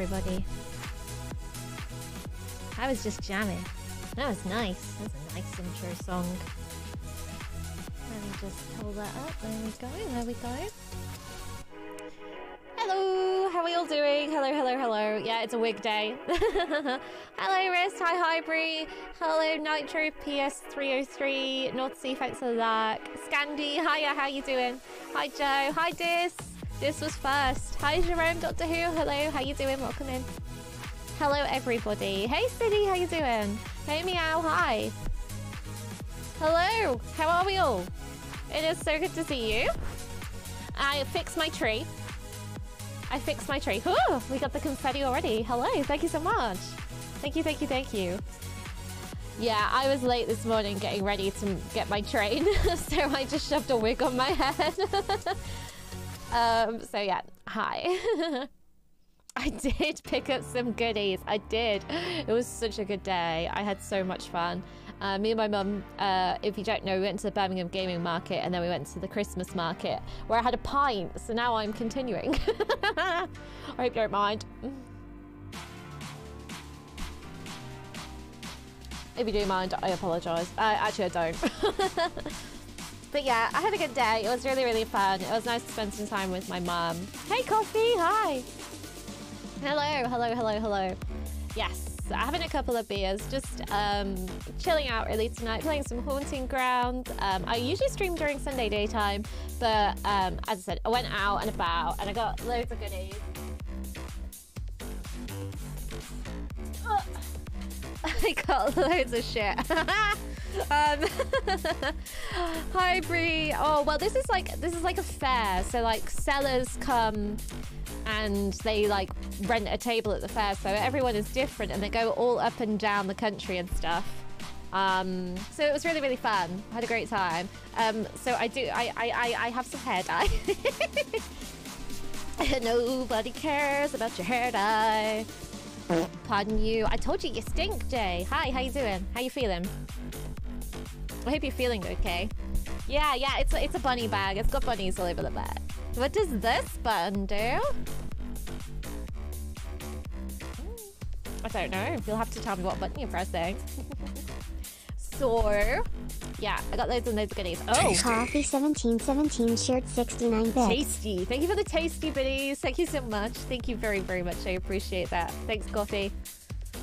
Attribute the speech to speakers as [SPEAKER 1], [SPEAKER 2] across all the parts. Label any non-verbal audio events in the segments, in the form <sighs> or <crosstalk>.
[SPEAKER 1] everybody. I was just jamming. That was nice. That was a nice intro song. Let me just pull that up. There we go. There we go. Hello, how are you all doing? Hello, hello, hello. Yeah, it's a wig day. <laughs> hello, Wrist. Hi, Bree. Hello, Nitro PS303. North Sea, thanks for that. Scandy, hiya, how you doing? Hi, Joe. Hi, Dis. This was first. Hi, Jerome, Doctor Who. Hello, how you doing? Welcome in. Hello, everybody. Hey, City, how you doing? Hey, Meow, hi. Hello, how are we all? It is so good to see you. I fixed my tree. I fixed my tree. Ooh, we got the confetti already. Hello, thank you so much. Thank you, thank you, thank you. Yeah, I was late this morning getting ready to get my train, <laughs> so I just shoved a wig on my head. <laughs> Um, so yeah, hi. <laughs> I did pick up some goodies. I did. It was such a good day. I had so much fun. Uh, me and my mum, uh, if you don't know, we went to the Birmingham Gaming Market and then we went to the Christmas Market where I had a pint. So now I'm continuing. <laughs> I hope you don't mind. If you do mind, I apologise. Uh, actually, I don't. <laughs> but yeah, I had a good day. It was really, really fun. It was nice to spend some time with my mum. Hey, Coffee, hi. Hello, hello, hello, hello. Yes, having a couple of beers, just um, chilling out really tonight, playing some Haunting Ground. Um, I usually stream during Sunday daytime, but um, as I said, I went out and about and I got loads of goodies. <laughs> I got loads of shit. <laughs> um, <laughs> hi Brie. Oh well, this is like this is like a fair. So like sellers come and they like rent a table at the fair. So everyone is different, and they go all up and down the country and stuff. Um, so it was really really fun. I had a great time. Um, so I do. I I I, I have some hair dye. Nobody cares about your hair dye. Pardon you. I told you you stink, Jay. Hi, how you doing? How you feeling? I hope you're feeling okay. Yeah, yeah, it's a, it's a bunny bag. It's got bunnies all over the bag. What does this button do? Hmm. I don't know. You'll have to tell me what button you're pressing. <laughs> so, yeah, I got loads and loads of goodies. Oh!
[SPEAKER 2] Coffee 1717 shared 69 bits.
[SPEAKER 1] Tasty. Thank you for the tasty biddies. Thank you so much. Thank you very, very much. I appreciate that. Thanks, Coffee.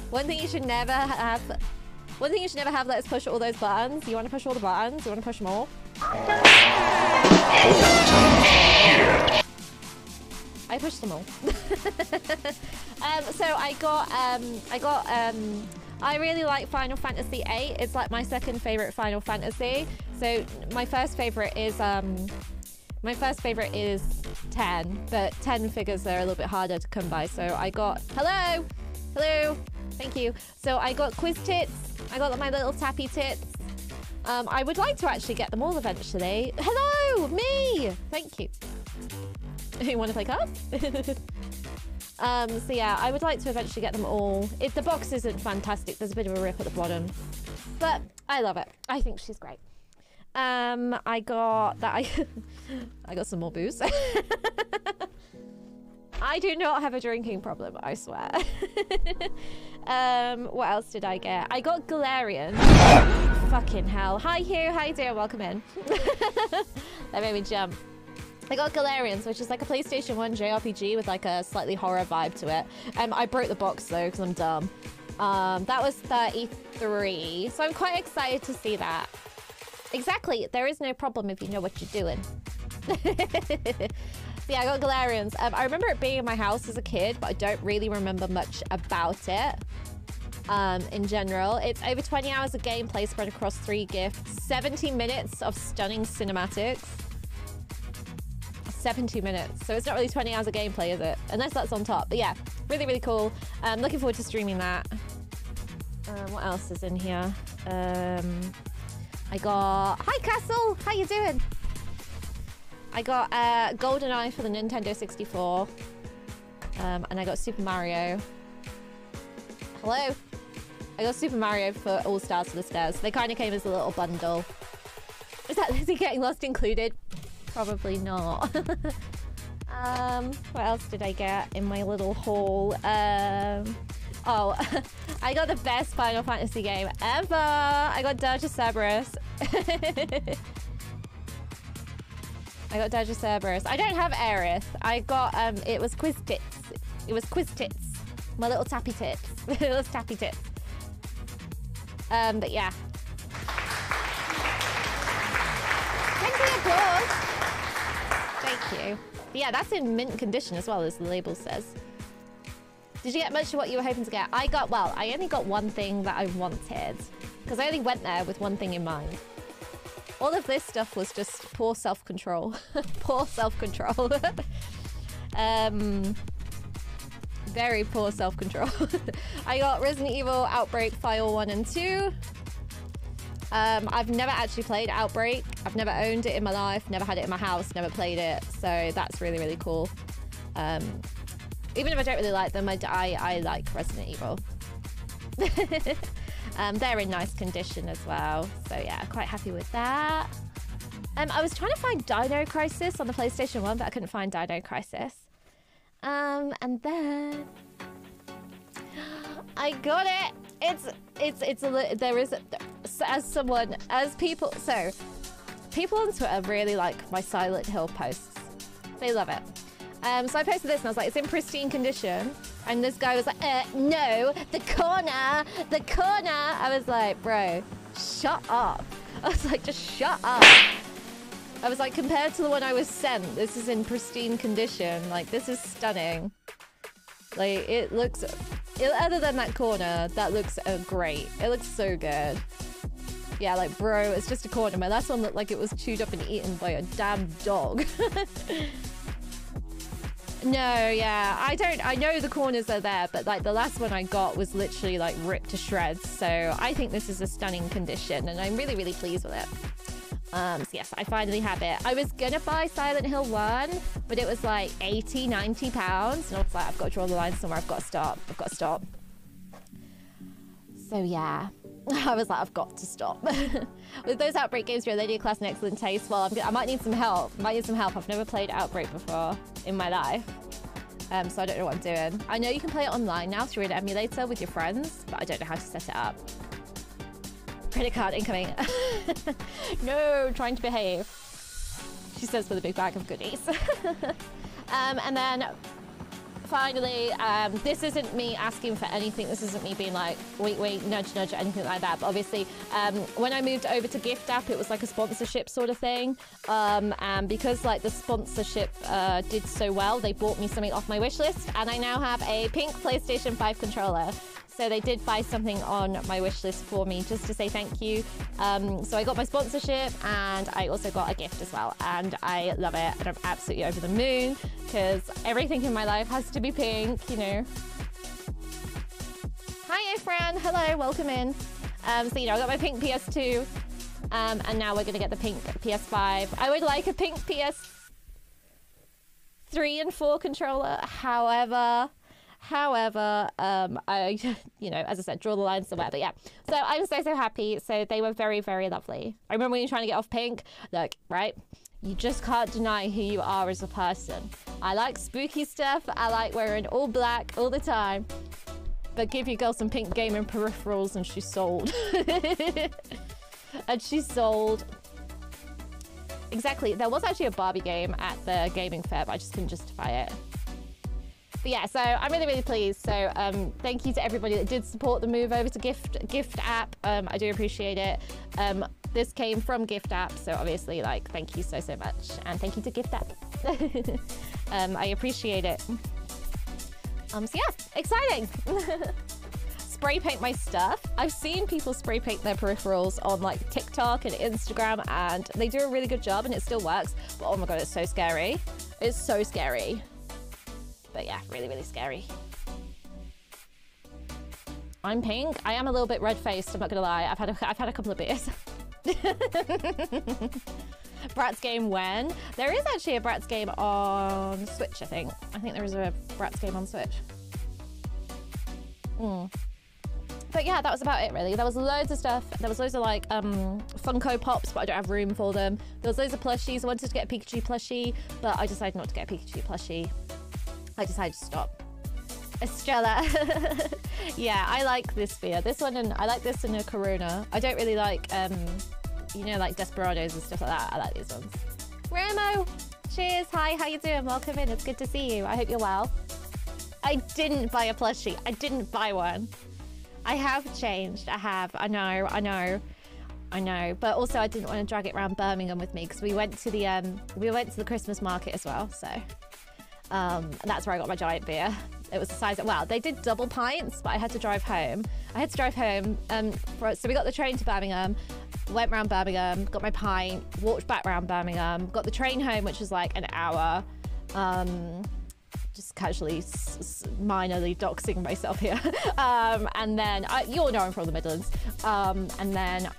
[SPEAKER 1] One thing you should never have... One thing you should never have, let's push all those buttons. You want to push all the buttons? You want to push them all? I pushed them all. <laughs> um, so I got, um, I got, um, I really like Final Fantasy VIII. It's like my second favorite Final Fantasy. So my first favorite is, um, my first favorite is 10, but 10 figures are a little bit harder to come by. So I got, hello, hello, thank you. So I got Quistis. I got my little tappy tits. Um, I would like to actually get them all eventually. Hello, me. Thank you. <laughs> You want to play cards? <laughs> um, so yeah, I would like to eventually get them all. If the box isn't fantastic, there's a bit of a rip at the bottom, but I love it. I think she's great. Um, I got that. I <laughs> I got some more booze. <laughs> I do not have a drinking problem, I swear. <laughs> um, what else did I get? I got Galerian. Fucking hell. Hi, Hugh. How you doing? Welcome in. that made me jump. I got Galerians, which is like a PlayStation 1 JRPG with like a slightly horror vibe to it. Um, I broke the box though because I'm dumb. Um, that was 33, so I'm quite excited to see that. Exactly, there is no problem if you know what you're doing. <laughs> yeah, I got Galerians. Um, I remember it being in my house as a kid, but I don't really remember much about it. Um, in general, it's over 20 hours of gameplay spread across three gifts, 70 minutes of stunning cinematics. 70 minutes. So it's not really 20 hours of gameplay, is it? Unless that's on top. But yeah, really, really cool. Um, looking forward to streaming that. Um, what else is in here? Um, I got... Hi, Castle! How you doing? I got uh, GoldenEye for the Nintendo 64. Um, and I got Super Mario. Hello? I got Super Mario for All Stars for the Stairs. They kind of came as a little bundle. Is that <laughs> he getting lost included? Probably not. <laughs> um, what else did I get in my little haul? Um, oh, <laughs> I got the best Final Fantasy game ever. I got Dirge of Cerberus. <laughs> I got Dirge of Cerberus. I don't have Aerith. I got, um, it was Quistis. It was Quistis. My little tappy tits. little tappy tits. Um, but yeah. Applause. Thank you. But yeah, that's in mint condition as well, as the label says. Did you get much of what you were hoping to get? I got, well, I only got one thing that I wanted. Because I only went there with one thing in mind. All of this stuff was just poor self-control. <laughs> poor self-control. <laughs> um, very poor self-control. <laughs> I got Resident Evil Outbreak File 1 and 2. Um, I've never actually played Outbreak. I've never owned it in my life, never had it in my house, never played it. So that's really, really cool. Um, even if I don't really like them, I, I, I like Resident Evil. <laughs> um, they're in nice condition as well. So yeah, quite happy with that. Um, I was trying to find Dino Crisis on the PlayStation 1, but I couldn't find Dino Crisis. Um, and then <gasps> I got it. It's it's it's a there is as someone as people so people on Twitter really like my Silent Hill posts. They love it. Um, so I posted this and I was like, it's in pristine condition. And this guy was like, uh, no, the corner, the corner. I was like, bro, shut up. <laughs> I was like, just shut up. I was like, compared to the one I was sent, this is in pristine condition. Like, this is stunning. Like, it looks, other than that corner, that looks uh, great. It looks so good. Yeah, like, bro, it's just a corner. My last one looked like it was chewed up and eaten by a damn dog. <laughs> no, yeah, I don't, I know the corners are there, but like the last one I got was literally like ripped to shreds. So I think this is a stunning condition and I'm really, really pleased with it. Um, so yes, I finally have it. I was gonna buy Silent Hill 1, but it was like 80, 90 pounds. And I was like, I've got to draw the line somewhere. I've got to stop. I've got to stop. So yeah, <laughs> I was like, I've got to stop. <laughs> With those Outbreak games, your lady class and excellent taste. Well, I'm, I might need some help. I might need some help. I've never played Outbreak before in my life. Um, so I don't know what I'm doing. I know you can play it online now through an emulator with your friends, but I don't know how to set it up. Credit card incoming. <laughs> no, trying to behave. She says with a big bag of goodies. <laughs> um, and then finally, um, this isn't me asking for anything. This isn't me being like, wait, wait, nudge, nudge, anything like that. But obviously, um, when I moved over to Gift App, it was like a sponsorship sort of thing. Um, and because like the sponsorship uh, did so well, they bought me something off my wish list, and I now have a pink PlayStation 5 controller. So they did buy something on my wish list for me just to say thank you. Um, so I got my sponsorship and I also got a gift as well. And I love it. And I'm absolutely over the moon because everything in my life has to be pink, you know. Hi, Efran. Hello, welcome in. Um, so, you know, I got my pink PS2 um, and now we're going to get the pink PS5. I would like a pink PS3 and 4 controller. However, However, um, I, <laughs> you know, as I said, draw the line somewhere. But yeah, so I'm so, so happy. So they were very, very lovely. I remember when you're trying to get off pink, look, right? You just can't deny who you are as a person. I like spooky stuff. I like wearing all black all the time. But give your girl some pink gaming peripherals and she's sold. <laughs> and she's sold. Exactly. There was actually a Barbie game at the gaming fair, but I just couldn't justify it. But yeah, so I'm really, really pleased. So um, thank you to everybody that did support the move over to Gift Gift App. Um, I do appreciate it. Um, this came from Gift App, so obviously, like, thank you so, so much. And thank you to Gift App. <laughs> Um, I appreciate it. Um, so yeah, exciting. <laughs> spray paint my stuff. I've seen people spray paint their peripherals on like TikTok and Instagram and they do a really good job and it still works. But oh my god, it's so scary. It's so scary. But yeah, really, really scary. I'm pink. I am a little bit red-faced, I'm not gonna lie. I've had a, I've had a couple of beers. <laughs> Bratz game when? There is actually a Bratz game on Switch, I think. I think there is a Bratz game on Switch. Mm. But yeah, that was about it really. There was loads of stuff. There was loads of like um, Funko Pops, but I don't have room for them. There was loads of plushies. I wanted to get a Pikachu plushie, but I decided not to get a Pikachu plushie. I decided to stop. Estrella. <laughs> yeah, I like this beer. This one and I like this in a Corona. I don't really like, um, you know, like Desperados and stuff like that. I like these ones. Ramo, cheers. Hi, how you doing? Welcome in. It's good to see you. I hope you're well. I didn't buy a plushie. I didn't buy one. I have changed. I have. I know. I know. I know. But also, I didn't want to drag it around Birmingham with me because we went to the um we went to the Christmas market as well. So um, and that's where I got my giant beer. It was the size of, well, they did double pints, but I had to drive home. I had to drive home. Um, for, so we got the train to Birmingham, went round Birmingham, got my pint, walked back round Birmingham, got the train home, which was like an hour. Um, just casually, minorly doxing myself here. <laughs> um, and then, I, you all know I'm from the Midlands. Um, and then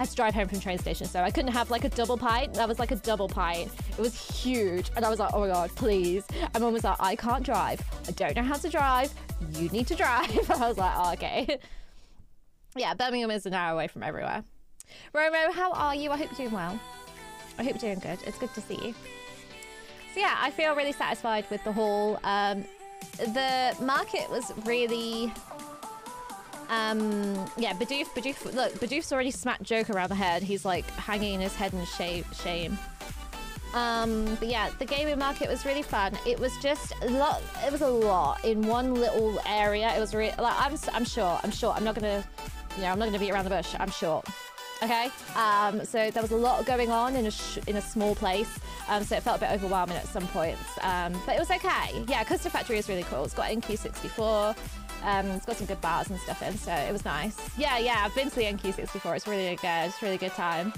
[SPEAKER 1] I had to drive home from train station, so I couldn't have like a double pint. That was like a double pint. It was huge, and I was like, oh my god, please. And mum was like, I can't drive. I don't know how to drive. You need to drive. <laughs> I was like, oh, okay. yeah, Birmingham is an hour away from everywhere. Romo, how are you? I hope you're doing well. I hope you're doing good. It's good to see you. So yeah, I feel really satisfied with the haul. Um, the market was really Um, yeah, Bidoof, Bidoof, look, Bidoof's already smacked Joker around the head. He's like hanging his head in shame. Um, but yeah, the gaming market was really fun. It was just a lot. It was a lot in one little area. It was really like I'm. I'm sure. I'm sure. I'm not gonna. You know, I'm not gonna beat around the bush. I'm sure. Okay. Um, so there was a lot going on in a in a small place. Um, so it felt a bit overwhelming at some points. Um, but it was okay. Yeah, Custard Factory is really cool. It's got NQ64. Um, it's got some good bars and stuff in, so it was nice. Yeah, yeah, I've been to the NQ64. It's really good. It's really good time.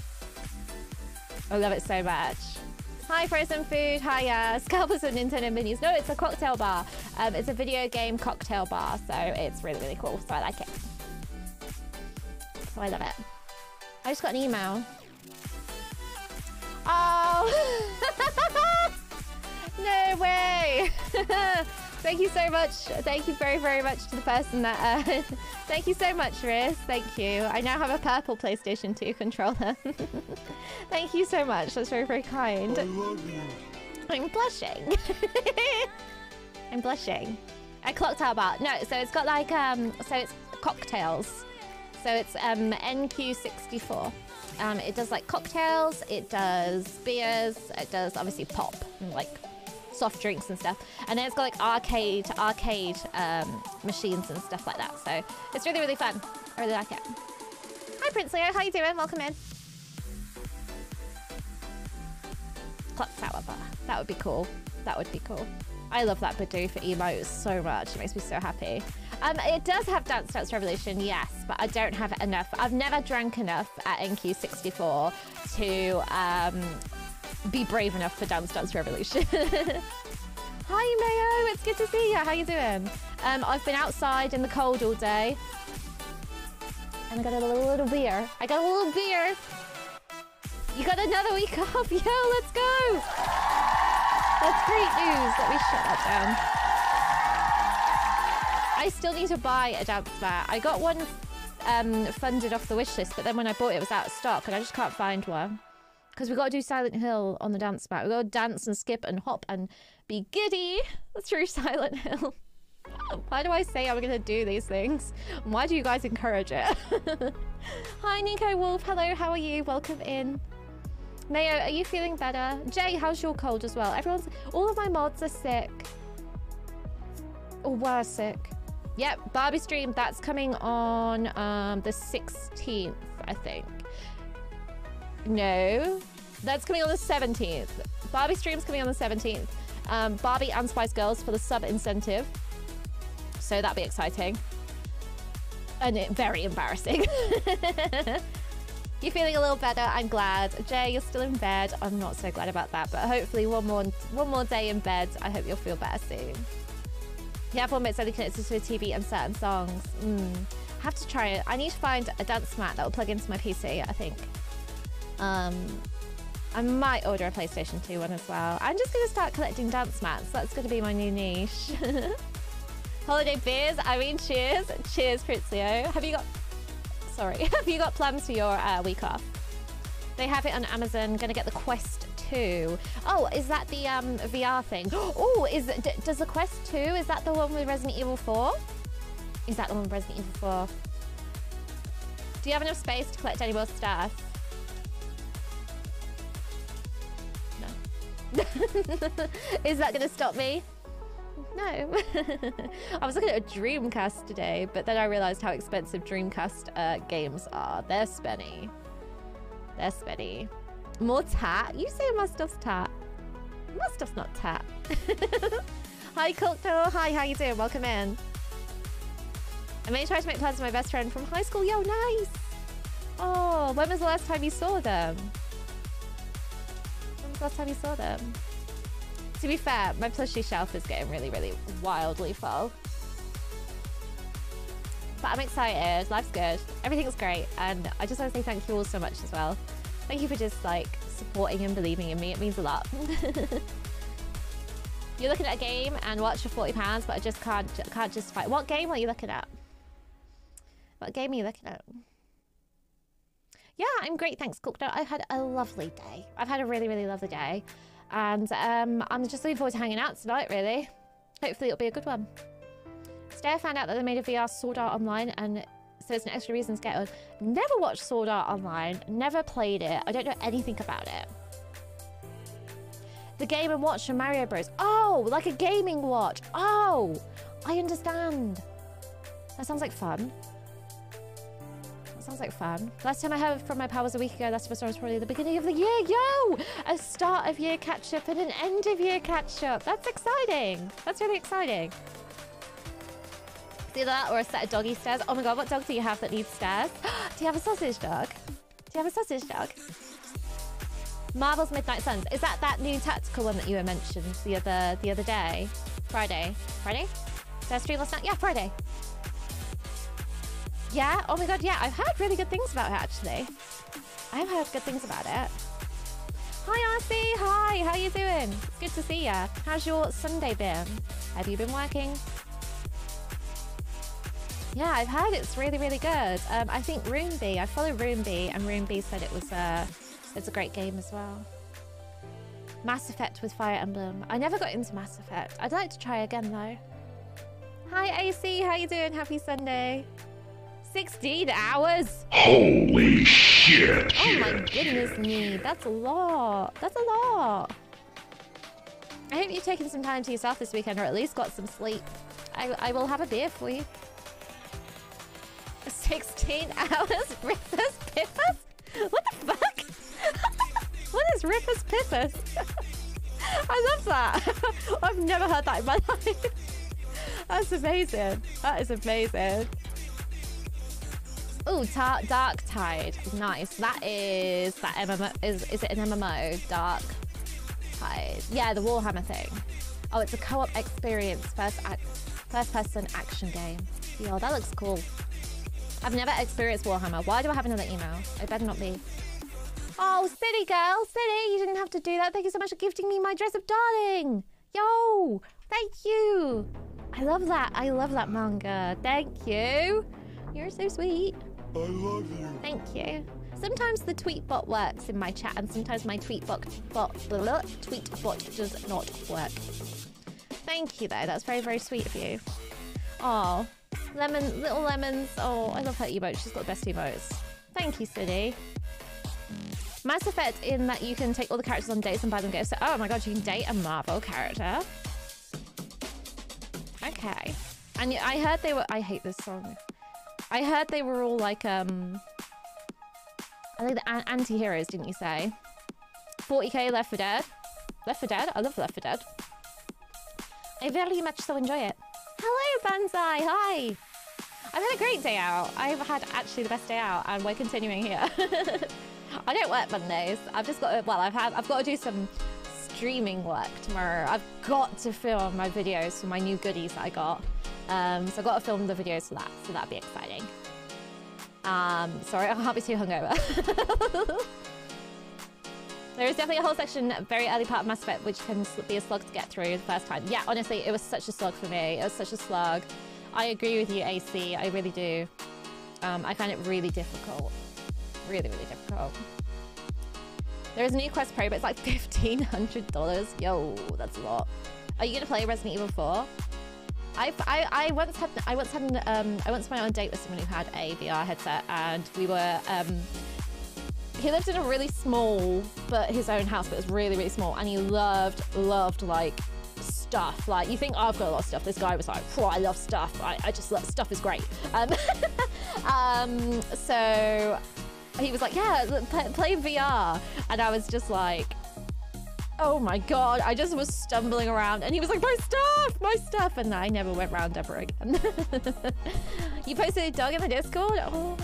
[SPEAKER 1] I love it so much. Hi, frozen food. Hi, uh, scalpers and Nintendo minis. No, it's a cocktail bar. Um, it's a video game cocktail bar, so it's really, really cool. So I like it. So I love it. I just got an email. Oh! <laughs> no way! <laughs> Thank you so much. Thank you very, very much to the person that. Uh, <laughs> thank you so much, Riz. Thank you. I now have a purple PlayStation 2 controller. <laughs> thank you so much. That's very, very kind. I love you. I'm blushing. <laughs> I'm blushing. A cocktail bar. No, so it's got like um, so it's cocktails. So it's um NQ64. Um, it does like cocktails. It does beers. It does obviously pop like soft drinks and stuff. And then it's got like arcade arcade um, machines and stuff like that. So it's really really fun. I really like it. Hi Prince Leo, how you doing? Welcome in. Clock Tower Bar. That would be cool. That would be cool. I love that Bidoof emote so much. It makes me so happy. Um, it does have Dance Dance Revolution, yes, but I don't have enough. I've never drank enough at NQ64 to um, be brave enough for Dance Dance Revolution. <laughs> Hi, Mayo. It's good to see you. How you doing? Um, I've been outside in the cold all day. And I got a little, little beer. I got a little beer. You got another week off. <laughs> Yo, let's go. That's great news. Let me shut that down. I still need to buy a dance mat. I got one um, funded off the wish list, but then when I bought it, it was out of stock, and I just can't find one. Because we've got to do Silent Hill on the dance mat. We've got to dance and skip and hop and be giddy through <laughs> Silent Hill. <laughs> Why do I say I'm going to do these things? Why do you guys encourage it? <laughs> Hi, Nico Wolf. Hello, how are you? Welcome in. Mayo, are you feeling better? Jay, how's your cold as well? Everyone's... All of my mods are sick. Or were sick. Yep, Barbie stream, that's coming on um, the 16th, I think. No, that's coming on the 17th. Barbie stream's coming on the 17th. Um, Barbie and Spice Girls for the sub incentive. So that'd be exciting. And it, very embarrassing. <laughs> you're feeling a little better. I'm glad. Jay, you're still in bed. I'm not so glad about that, but hopefully one more one more day in bed. I hope you'll feel better soon. Yeah, four minutes only connected to a TV and certain songs. Mm. I have to try it. I need to find a dance mat that will plug into my PC, I think. Um, I might order a PlayStation 2 one as well. I'm just going to start collecting dance mats. That's going to be my new niche. <laughs> Holiday beers. I mean, cheers. Cheers, Pritzio. Have you got... Sorry. <laughs> Have you got plans for your uh, week off? They have it on Amazon. Going to get the Quest 2. Oh, is that the um, VR thing? <gasps> Oh, is does the Quest 2, is that the one with Resident Evil 4? Is that the one with Resident Evil 4? Do you have enough space to collect any more stuff? <laughs> is that going to stop me? No. <laughs> I was looking at a Dreamcast today, but then I realized how expensive Dreamcast uh, games are. They're spenny. They're spenny. More tat? You say my stuff's tat. My stuff's not tat. <laughs> Hi, Cocktail. Hi, how you doing? Welcome in. I may try to make plans with my best friend from high school. Yo, nice. Oh, when was the last time you saw them? Last time you saw them? To be fair, my plushie shelf is getting really, really wildly full. But I'm excited. Life's good. Everything's great. And I just want to say thank you all so much as well. Thank you for just like supporting and believing in me. It means a lot. <laughs> You're looking at a game and watch for forty pounds, but I just can't can't justify. What game are you looking at? What game are you looking at? Yeah, I'm great. Thanks, Cooked. I've had a lovely day. I've had a really, really lovely day. And um, I'm just looking forward to hanging out tonight, really. Hopefully it'll be a good one. Today I found out that they made a VR Sword Art Online and so it's an extra reason to get on. Never watched Sword Art Online, never played it. I don't know anything about it. The Game and Watch from Mario Bros. Oh, like a gaming watch. Oh, I understand. That sounds like fun. Sounds like fun. Last time I heard from my pal was a week ago. Last Us was probably the beginning of the year. Yo! A start of year catch up and an end of year catch up. That's exciting. That's really exciting. See that? Or a set of doggy stairs. Oh my god, what dog do you have that needs stairs? <gasps> do you have a sausage dog? Do you have a sausage dog? Marvel's Midnight Suns. Is that that new tactical one that you were mentioned the other the other day? Friday. Friday? Did I stream last night? Yeah, Friday. Yeah? Oh my god, yeah. I've heard really good things about it, actually. I've heard good things about it. Hi, RC. Hi. How are you doing? It's good to see you. How's your Sunday been? Have you been working? Yeah, I've heard it's really, really good. Um, I think Roomby, I follow Roomby, and Roomby said it was uh, it's a great game as well. Mass Effect with Fire Emblem. I never got into Mass Effect. I'd like to try again though. Hi AC, how are you doing? Happy Sunday. 16 hours?
[SPEAKER 3] Holy shit!
[SPEAKER 1] Oh my goodness me, that's a lot. That's a lot. I hope you've taken some time to yourself this weekend or at least got some sleep. I, I will have a beer for you. <laughs> 16 hours? <laughs> Rufus Pippus? What the fuck? <laughs> what is Rufus Pippus? I love that. I've never heard that in my life. That's amazing. That is amazing. Oh, Darktide. Nice. That is that MMO. Is is it an MMO? Dark Tide. Yeah, the Warhammer thing. Oh, it's a co-op experience, first act, first person action game. Yo, that looks cool. I've never experienced Warhammer. Why do I have another email? It better not be. Oh, City Girl, City, you didn't have to do that. Thank you so much for gifting me my Dress-Up Darling. Yo, thank you. I love that. I love that manga. Thank you. You're so sweet.
[SPEAKER 3] I love you.
[SPEAKER 1] Thank you. Sometimes the tweet bot works in my chat, and sometimes my tweet bot, bot blah, tweet bot does not work. Thank you, though. That's very, very sweet of you. Oh, lemon, little lemons. Oh, I love her emote. She's got the best emotes. Thank you, City. Mass Effect in that you can take all the characters on dates and buy them gifts. So, oh my god, you can date a Marvel character. Okay. And I heard they were... I hate this song. I heard they were all like, um... I think the anti-heroes, didn't you say? 40k Left 4 Dead. Left 4 Dead? I love Left 4 Dead. I very much so enjoy it. Hello, Banzai! Hi! I've had a great day out. I've had actually the best day out, and we're continuing here. <laughs> I don't work Mondays. I've just got to, well, I've had, I've got to do some streaming work tomorrow. I've got to film my videos for my new goodies that I got. Um, so I've got to film the videos for that, so that'd be exciting. Um, sorry, <laughs> I can't be too hungover. <laughs> there is definitely a whole section, very early part of Mass Effect, which can be a slog to get through the first time. Yeah, honestly, it was such a slog for me. It was such a slog. I agree with you, AC. I really do. Um, I find it really difficult really, really difficult. There is a new Quest Pro, but it's like <laughs> $1,500. Yo, that's a lot. Are you gonna play Resident Evil 4? I, I, I once had I once had um I once went on a date with someone who had a VR headset and we were um he lived in a really small but his own house but it was really really small and he loved loved like stuff. Like you think oh, I've got a lot of stuff. This guy was like oh I love stuff. I, I just love stuff is great. Um, <laughs> um so he was like, yeah, play, play VR. And I was just like, oh my god, I just was stumbling around. And he was like, my stuff, my stuff. And I never went round ever again. <laughs> you posted a dog in the Discord? Oh.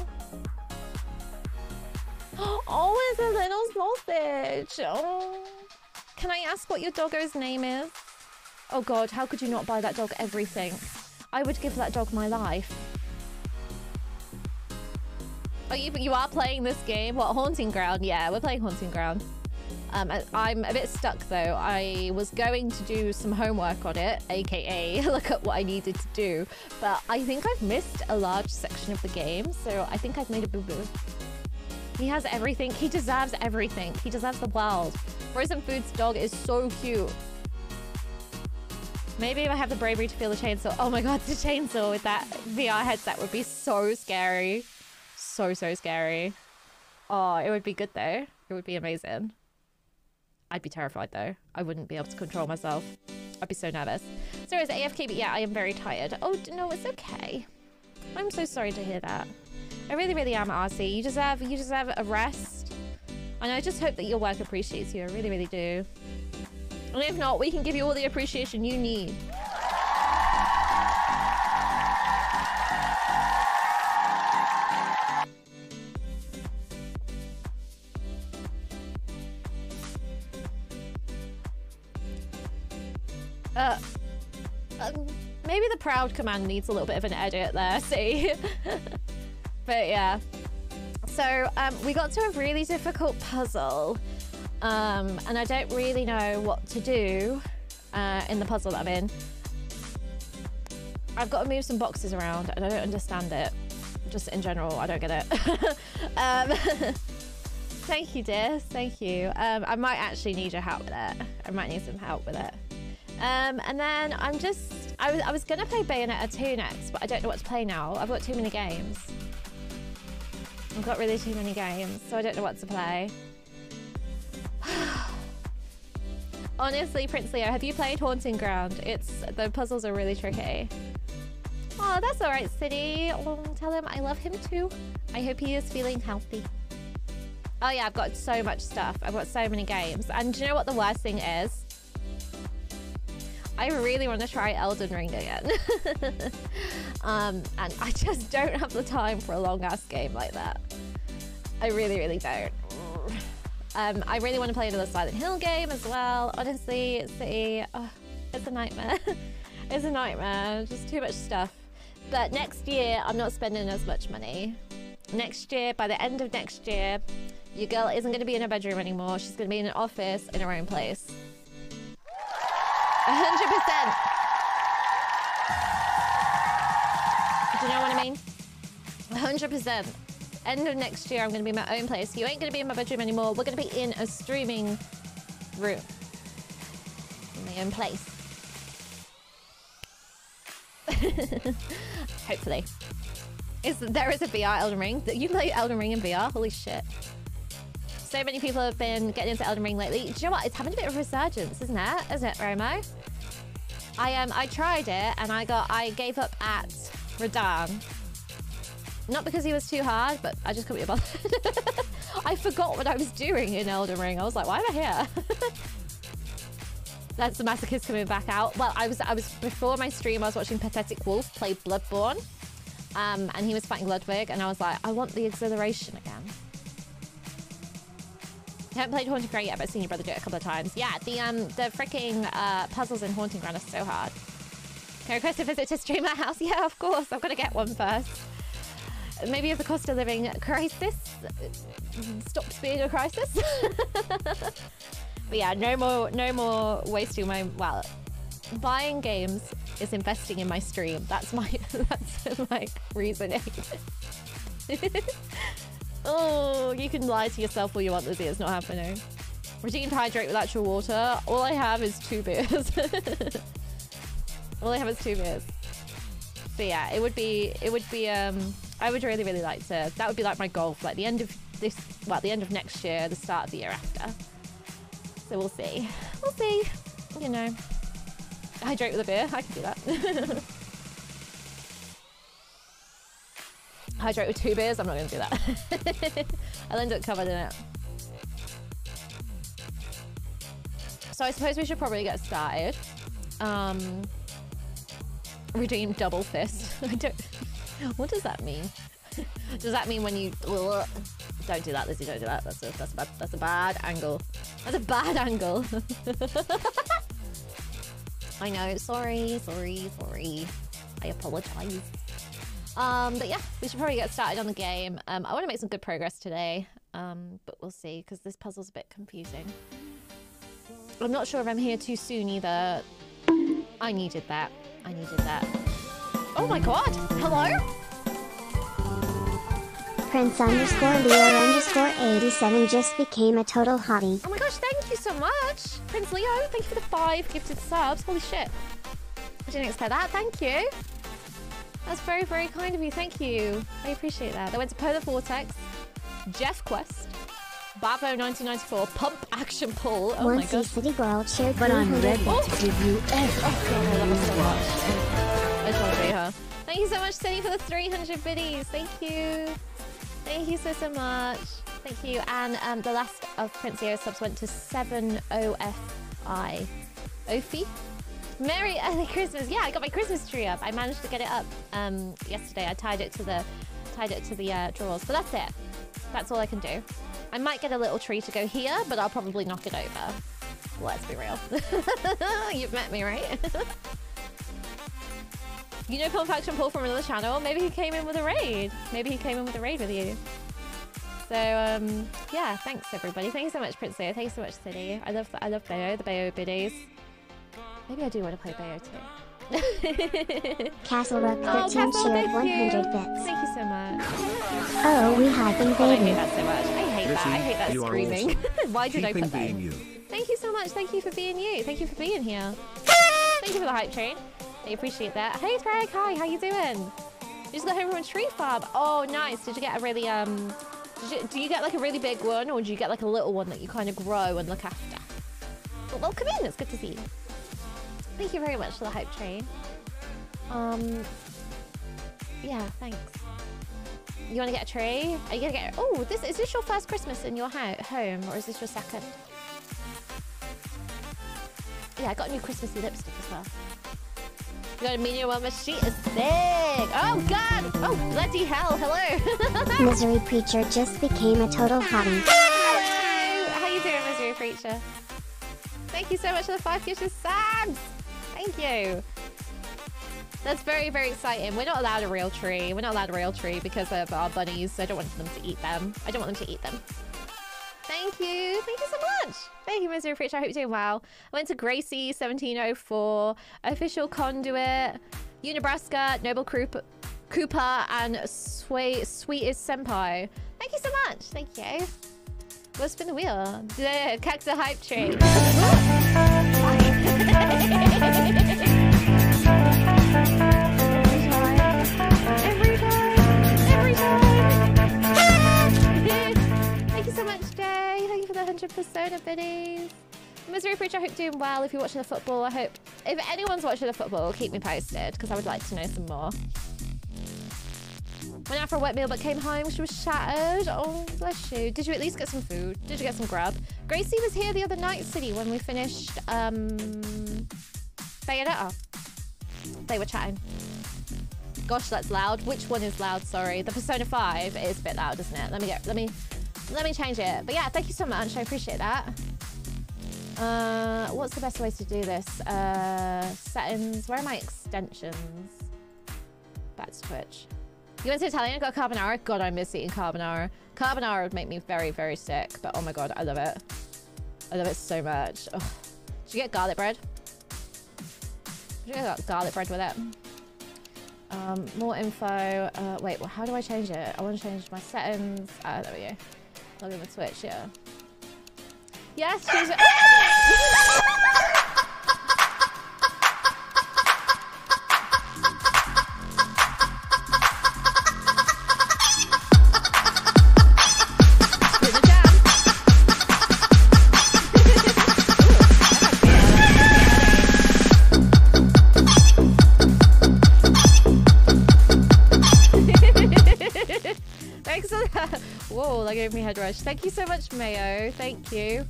[SPEAKER 1] <gasps> Oh, it's a little sausage. Oh. Can I ask what your doggo's name is? Oh god, how could you not buy that dog everything? I would give that dog my life. Oh, you, you are playing this game? What, Haunting Ground? Yeah, we're playing Haunting Ground. Um, I'm a bit stuck though. I was going to do some homework on it, aka <laughs> look at what I needed to do, but I think I've missed a large section of the game, so I think I've made a boo-boo. He has everything. He deserves everything. He deserves the world. Frozen Food's dog is so cute. Maybe if I have the bravery to feel the chainsaw. Oh my god, the chainsaw with that VR headset would be so scary. So, so scary. Oh, it would be good though. It would be amazing. I'd be terrified though. I wouldn't be able to control myself. I'd be so nervous. Sorry, it's AFK, but yeah, I am very tired. Oh, no, it's okay. I'm so sorry to hear that. I really, really am, RC. You deserve, you deserve a rest. And I just hope that your work appreciates you. I really, really do. And if not, we can give you all the appreciation you need. Uh, um, maybe the proud command needs a little bit of an edit there, <laughs> see? but yeah. So um, we got to a really difficult puzzle. Um, and I don't really know what to do uh, in the puzzle that I'm in. I've got to move some boxes around and I don't understand it. Just in general, I don't get it. <laughs> um, <laughs> thank you, dear. Thank you. Um, I might actually need your help with it. I might need some help with it. Um, and then I'm just, I was, I was going to play Bayonetta 2 next, but I don't know what to play now. I've got too many games. I've got really too many games, so I don't know what to play. <sighs> Honestly, Prince Leo, have you played Haunting Ground? It's the puzzles are really tricky. Oh, that's all right, City. Oh, tell him I love him too. I hope he is feeling healthy. Oh yeah, I've got so much stuff. I've got so many games. And do you know what the worst thing is? I really want to try Elden Ring again. <laughs> um, and I just don't have the time for a long ass game like that. I really, really don't. Um, I really want to play another Silent Hill game as well. Honestly, City, oh, it's a nightmare. <laughs> it's a nightmare. Just too much stuff. But next year, I'm not spending as much money. Next year, by the end of next year, your girl isn't going to be in her bedroom anymore. She's going to be in an office in her own place hundred percent. Do you know what I mean? hundred percent. End of next year, I'm going to be in my own place. You ain't going to be in my bedroom anymore. We're going to be in a streaming room. In my own place. <laughs> Hopefully. Is there is a VR Elden Ring? You play Elden Ring in VR? Holy shit. So many people have been getting into Elden Ring lately. Do you know what? It's having a bit of a resurgence, isn't it? Isn't it, Romo? I um I tried it and I got I gave up at Radahn. Not because he was too hard, but I just couldn't be bothered. <laughs> I forgot what I was doing in Elden Ring. I was like, why am I here? <laughs> That's the masochist coming back out. Well, I was I was before my stream. I was watching Pathetic Wolf play Bloodborne, um, and he was fighting Ludwig, and I was like, I want the exhilaration again. I haven't played Haunting Ground yet, but I've seen your brother do it a couple of times. Yeah, the um the freaking uh, puzzles in Haunting Ground are so hard. Can I request a visit to stream my house? <laughs> Yeah, of course. I've got to get one first. Maybe if the cost of living crisis stops being a crisis. <laughs> but yeah, no more, no more wasting my well. Buying games is investing in my stream. That's my <laughs> that's my reasoning. Oh, you can lie to yourself all you want, Lizzie. It's not happening. Redeemed hydrate with actual water. All I have is two beers. <laughs> all I have is two beers. But yeah, it would be, it would be, um, I would really, really like to, that would be like my goal for like the end of this, well, the end of next year, the start of the year after. So we'll see. We'll see. You know, hydrate with a beer. I can do that. <laughs> hydrate with two beers. I'm not going to do that. <laughs> I'll end up covered in it. So I suppose we should probably get started. Um, redeem double fist. <laughs> I don't. What does that mean? <laughs> does that mean when you? Don't do that, Lizzie. Don't do that. That's a that's a bad that's a bad angle. That's a bad angle. I know. Sorry. Sorry. Sorry. I apologize. Um, but yeah, we should probably get started on the game. Um, I want to make some good progress today, um, but we'll see because this puzzle's a bit confusing. I'm not sure if I'm here too soon either. I needed that. I needed that. Oh my god! Hello?
[SPEAKER 2] Prince underscore Leo underscore 87 just became a total hottie.
[SPEAKER 1] Oh my gosh, thank you so much! Prince Leo, thank you for the five gifted subs. Holy shit. I didn't expect that. Thank you. That's very, very kind of you. Thank you. I appreciate that. They went to Polar Vortex, Jeff Quest, Bavo 1994, Pump Action Pull. Oh my
[SPEAKER 2] Once
[SPEAKER 1] god.
[SPEAKER 2] City Girl cheered
[SPEAKER 4] But I'm ready
[SPEAKER 2] bits.
[SPEAKER 4] to give you everything
[SPEAKER 1] I love her so
[SPEAKER 4] you
[SPEAKER 1] much.
[SPEAKER 4] want.
[SPEAKER 1] I just want to be her. Thank you so much, Cindy, for the 300 biddies. Thank you. Thank you so, so much. Thank you. And um, the last of Prince Eo subs went to 7OFI. Ophi? Merry early Christmas. Yeah, I got my Christmas tree up. I managed to get it up um, yesterday. I tied it to the tied it to the uh, drawers. But that's it. That's all I can do. I might get a little tree to go here, but I'll probably knock it over. Let's be real. <laughs> You've met me, right? <laughs> You know Pump Action Paul from another channel? Maybe he came in with a raid. Maybe he came in with a raid with you. So um, yeah, thanks everybody. Thank you so much, Prince Leo. Thank you so much, City. I love I love Bayo, the Bayo biddies. Maybe I do want to play Bayo too. <laughs>
[SPEAKER 2] Castle Rock
[SPEAKER 1] Oh,
[SPEAKER 2] 13
[SPEAKER 1] Castle,
[SPEAKER 2] cheered
[SPEAKER 1] thank
[SPEAKER 2] 100
[SPEAKER 1] you.
[SPEAKER 2] bits.
[SPEAKER 1] Thank you so much.
[SPEAKER 2] Oh, we have
[SPEAKER 1] God, I hate that so much. I hate that. I hate that
[SPEAKER 3] you are
[SPEAKER 1] screaming. <laughs> Why did I
[SPEAKER 3] Keep
[SPEAKER 1] put that?
[SPEAKER 3] being
[SPEAKER 1] in?
[SPEAKER 3] you.
[SPEAKER 1] Thank you so much. Thank you for being you. Thank you for being here. Thank you for the hype train. I appreciate that. Hey, Thrag. Hi. How you doing? You just got home from a tree farm. Oh, nice. Did you get a really um? Did you, do you get like a really big one, or do you get like a little one that you kind of grow and look after? Well, welcome in. It's good to see you. Thank you very much for the hype train. Um. Yeah. Thanks. You want to get a tree? Are you gonna get? Oh, this is this your first Christmas in your ho- home, or is this your second? Yeah, I got a new Christmassy lipstick as well. You got a medium one, but she is sick. Oh god! Oh bloody hell! Hello. <laughs>
[SPEAKER 2] Misery Preacher just became a total hottie.
[SPEAKER 1] Hello. How you doing, Misery Preacher? Thank you so much for the five of subs. Thank you. That's very, very exciting. We're not allowed a real tree. We're not allowed a real tree because of our bunnies. I don't want them to eat them. I don't want them to eat them. Thank you. Thank you so much. Thank you, Misery Preacher. I hope you're doing well. I went to Gracie 1704, Official Conduit, Unibraska, Noble Cooper, and Sweetest Senpai. Thank you so much. Thank you. Go spin the wheel. The Cactus Hype Tree. <laughs> 100 Persona biddies. Misery Preacher, I hope doing well. If you're watching the football, I hope... If anyone's watching the football, keep me posted, because I would like to know some more. Went out for a wet meal, but came home. She was shattered. Oh, bless you. Did you at least get some food? Did you get some grub? Gracie was here the other night, City, when we finished um, Bayonetta. They were chatting. Gosh, that's loud. Which one is loud? Sorry, the Persona 5 is a bit loud, isn't it? Let me get. Let me. Let me change it. But yeah, thank you so much. I appreciate that. Uh, what's the best way to do this? Uh, settings. Where are my extensions? Back to Twitch. You went to Italian, got carbonara. God, I miss eating carbonara. Carbonara would make me very, very sick. But oh my god, I love it. I love it so much. Ugh. Did you get garlic bread? Did you get garlic bread with it? Um, more info. Uh, wait, well, how do I change it? I want to change my settings. Ah, there we go. Log in with Twitch, yeah. Yes, she's. <laughs> gave me head rush. Thank you so much, Mayo. Thank you.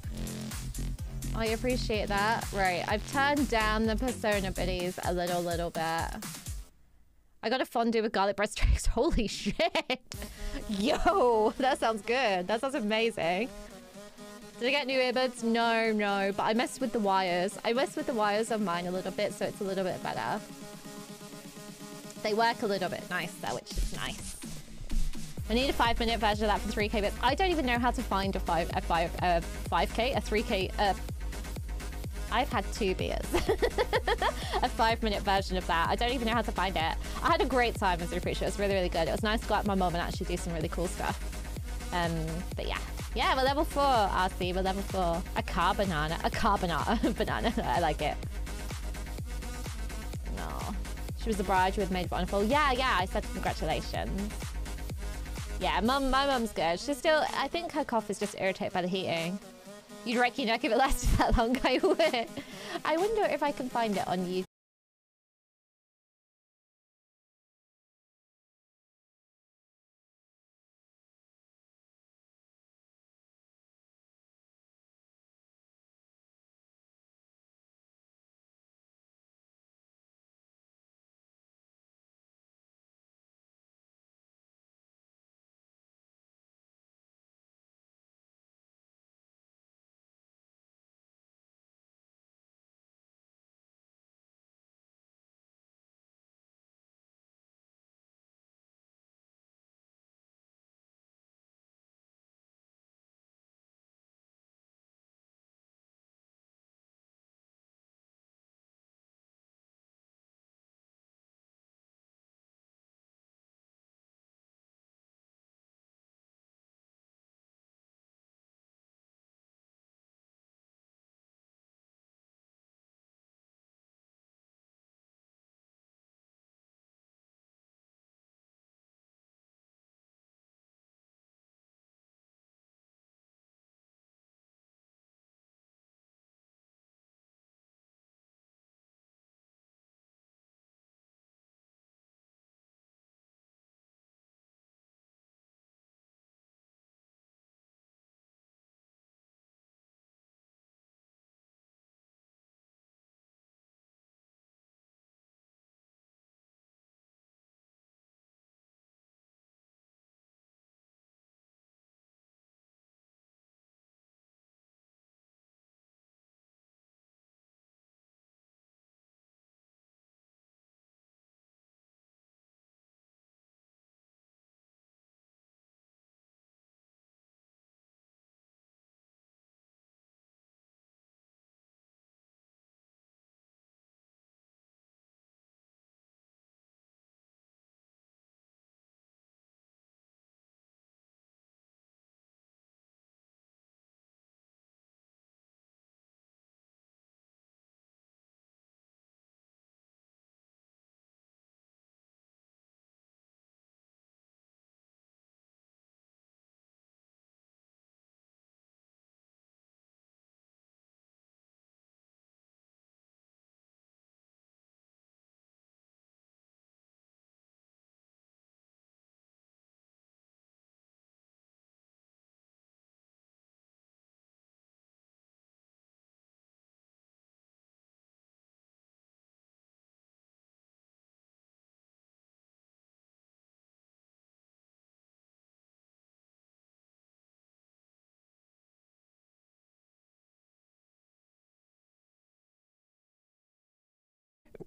[SPEAKER 1] I appreciate that. Right, I've turned down the Persona biddies a little, little bit. I got a fondue with garlic bread. <laughs> Holy shit. Yo, that sounds good. That sounds amazing. Did I get new earbuds? No, no, but I messed with the wires. I messed with the wires on mine a little bit, so it's a little bit better. They work a little bit nicer, which is nice. I need a five minute version of that for 3k bits. I don't even know how to find a five, a five, a 5k, a 3k, uh, I've had two beers. <laughs> a five minute version of that. I don't even know how to find it. I had a great time as a preacher. It was really, really good. It was nice to go out with my mum and actually do some really cool stuff. Um, but yeah. Yeah, we're level four, RC. We're level four. A car banana. A car banana. <laughs> banana. I like it. No. She was the bride had made wonderful. Yeah, yeah, I said congratulations. Yeah, mum, my mum's good. She's still, I think her cough is just irritated by the heating. You'd reckon like if it lasted <laughs> that long, I would. I wonder if I can find it on YouTube.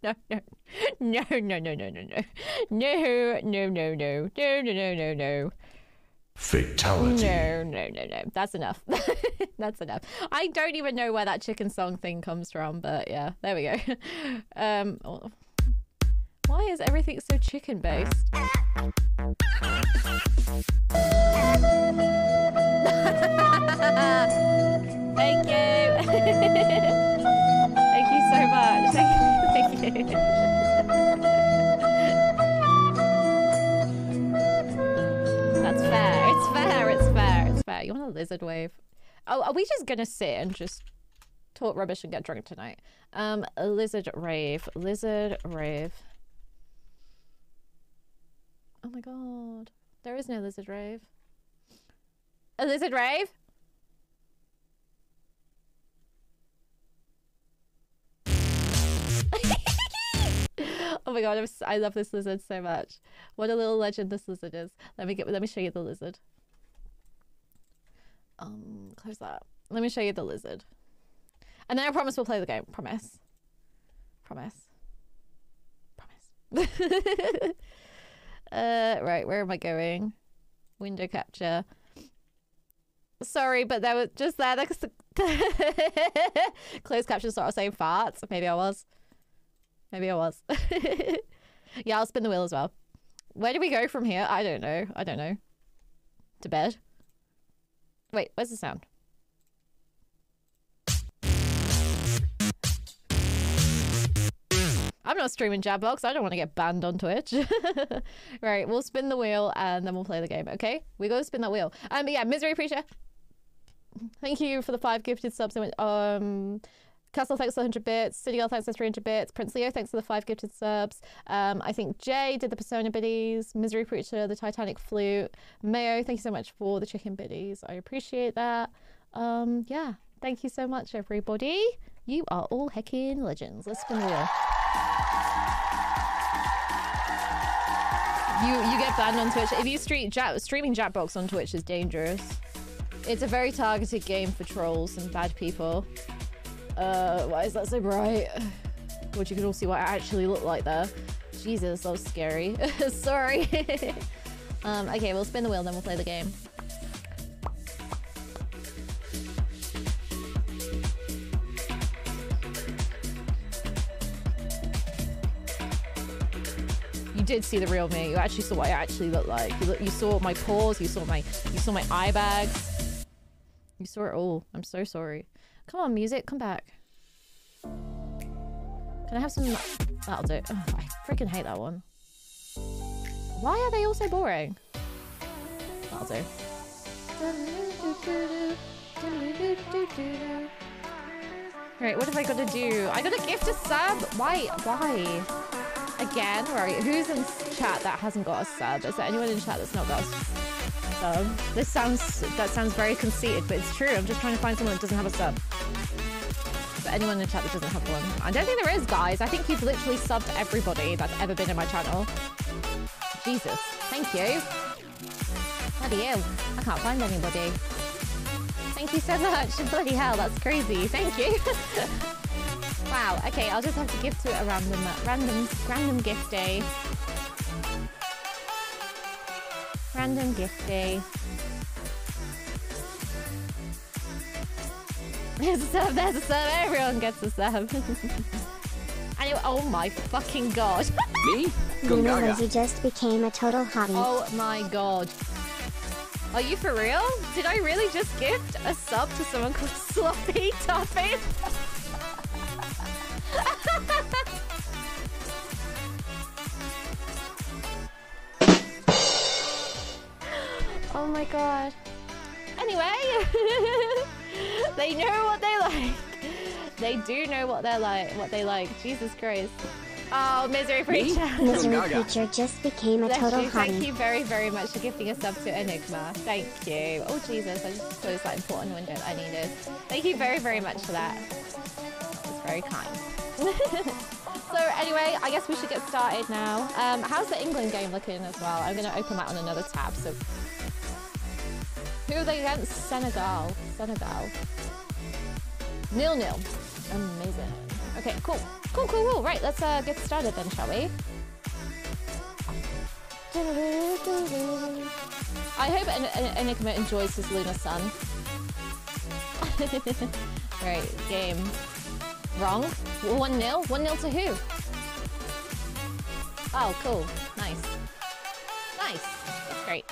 [SPEAKER 1] No, <laughs> no, no, no, no, no, no, no, no, no, no, no, no, no, no, no, no.
[SPEAKER 3] Fatality.
[SPEAKER 1] No, no, no, no. That's enough. <laughs> That's enough. I don't even know where that chicken song thing comes from, but yeah, there we go. <laughs> Um, why is everything so chicken based? Fair. You want a lizard wave? Oh, are we just gonna sit and just talk rubbish and get drunk tonight? Um, lizard rave. Lizard rave. Oh my god. There is no lizard rave. A lizard rave? <laughs> oh my god, I'm I love this lizard so much. What a little legend this lizard is. Let me get let me show you the lizard. Um, close that. Let me show you the lizard. And then I promise we'll play the game. Promise. Promise. Promise. <laughs> uh right, where am I going? Window capture. Sorry, but there was just there. That's <laughs> closed caption started saying farts. Maybe I was. Maybe I was. <laughs> yeah, I'll spin the wheel as well. Where do we go from here? I don't know. I don't know. To bed? Wait, where's the sound? I'm not streaming Jackbox. I don't want to get banned on Twitch. <laughs> right, we'll spin the wheel and then we'll play the game. Okay, we go spin that wheel. Um, but yeah, misery preacher. Thank you for the five gifted subs. Um, Castle, thanks for 100 bits. City Girl, thanks for 300 bits. Prince Leo, thanks for the five gifted subs. Um, I think Jay did the Persona biddies. Misery Preacher, the Titanic flute. Mayo, thank you so much for the chicken biddies. I appreciate that. Um, yeah, thank you so much, everybody. You are all heckin' legends. Let's spin the wheel. You you get banned on Twitch if you stream streaming Jackbox on Twitch is dangerous. It's a very targeted game for trolls and bad people. Uh, why is that so bright? <sighs> Which you can all see what I actually look like there. Jesus, that was scary. <laughs> Sorry. <laughs> um, okay, we'll spin the wheel, then we'll play the game. You did see the real me. You actually saw what I actually look like. You, look, you saw my pores. You saw my you saw my eye bags. You saw it all. I'm so sorry. Come on, music, come back. Can I have some... That'll do. Ugh, I freaking hate that one. Why are they all so boring? That'll do. Right, what have I got to do? I got to gift a sub? Why? Why? Again? Right, who's in chat that hasn't got a sub? Is there anyone in chat that's not got a sub? This sounds... That sounds very conceited, but it's true. I'm just trying to find someone that doesn't have a sub. Is there anyone in the chat that doesn't have one? I don't think there is, guys. I think you've literally subbed everybody that's ever been in my channel. Jesus. Thank you. Bloody hell. I can't find anybody. Thank you so much. <laughs> Bloody hell, that's crazy. Thank you. <laughs> wow. Okay, I'll just have to give to a random, random, random gift day. Random gift day. <laughs> There's a sub, there's a sub, everyone gets a sub. <laughs> anyway, oh my fucking god. <laughs>
[SPEAKER 4] Me?
[SPEAKER 2] Luna
[SPEAKER 4] Gungaga.
[SPEAKER 2] Lizzie just became a total hottie.
[SPEAKER 1] oh my god. Are you for real? Did I really just gift a sub to someone called Sloppy Topping? Oh my god. Anyway, <laughs> they know what they like. They do know what they're like, what they like. Jesus Christ. Oh, misery preacher.
[SPEAKER 2] Misery. <laughs> Creature just became a
[SPEAKER 1] Bless
[SPEAKER 2] total
[SPEAKER 1] you. Thank you very, very much for gifting a sub to Enigma. Thank you. Oh, Jesus. I just closed that important window that I needed. Thank you very, very much for that. That's very kind. <laughs> so, anyway, I guess we should get started now. Um, how's the England game looking as well? I'm going to open that on another tab. So, who are they against? Senegal. Senegal. Nil nil. Amazing. Okay, cool. Cool, cool, cool. Right, let's uh, get started then, shall we? I hope En- En- Enigma enjoys his lunar sun. <laughs> right, game. Wrong. 1 0? 1 0 to who? Oh, cool. Nice. Nice. That's great.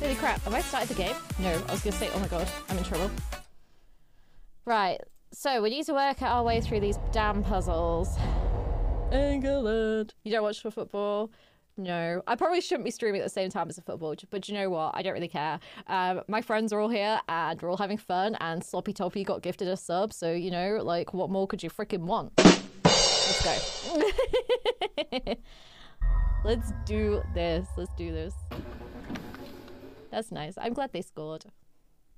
[SPEAKER 1] Holy crap, have I started the game? No, I was gonna say, oh my god, I'm in trouble. Right, so we need to work our way through these damn puzzles. England. You don't watch for football? No. I probably shouldn't be streaming at the same time as the football, but you know what? I don't really care. Um, my friends are all here and we're all having fun, and Sloppy Toppy got gifted a sub, so you know, like, what more could you freaking want? Let's go. <laughs> Let's do this. Let's do this. That's nice. I'm glad they scored.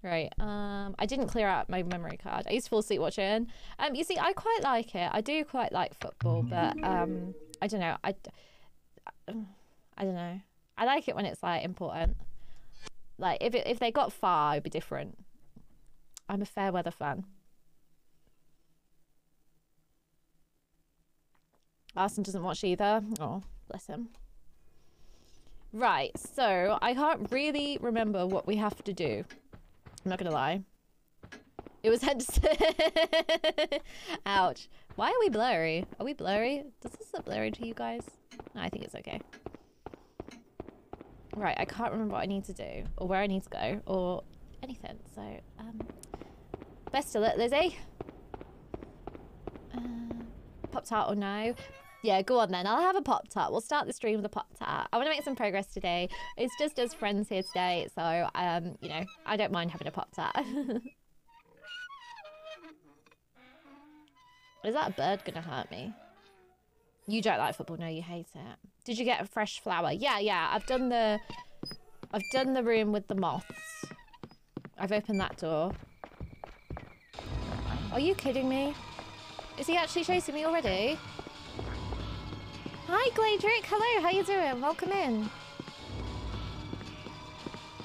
[SPEAKER 1] Right. Um, I didn't clear out my memory card. I used to fall asleep watching. Um, you see, I quite like it. I do quite like football, but um, I don't know. I, I don't know. I like it when it's like important. Like if it, if they got far, it'd be different. I'm a fair weather fan. Arson doesn't watch either. Oh, bless him. Right, so I can't really remember what we have to do. I'm not gonna lie. It was head <laughs> Ouch. Why are we blurry? Are we blurry? Does this look blurry to you guys? No, I think it's okay. Right, I can't remember what I need to do, or where I need to go, or anything. So, um, Best of luck, Lizzie. Uh, Pop Tart or no? Yeah, go on then. I'll have a Pop Tart. We'll start the stream with a Pop Tart. I want to make some progress today. It's just as friends here today, so um, you know, I don't mind having a Pop Tart. <laughs> Is that a bird gonna hurt me? You don't like football, no, you hate it. Did you get a fresh flower? Yeah, yeah. I've done the, I've done the room with the moths. I've opened that door. Are you kidding me? Is he actually chasing me already? Hi, Gladrick. Hello, how you doing? Welcome in.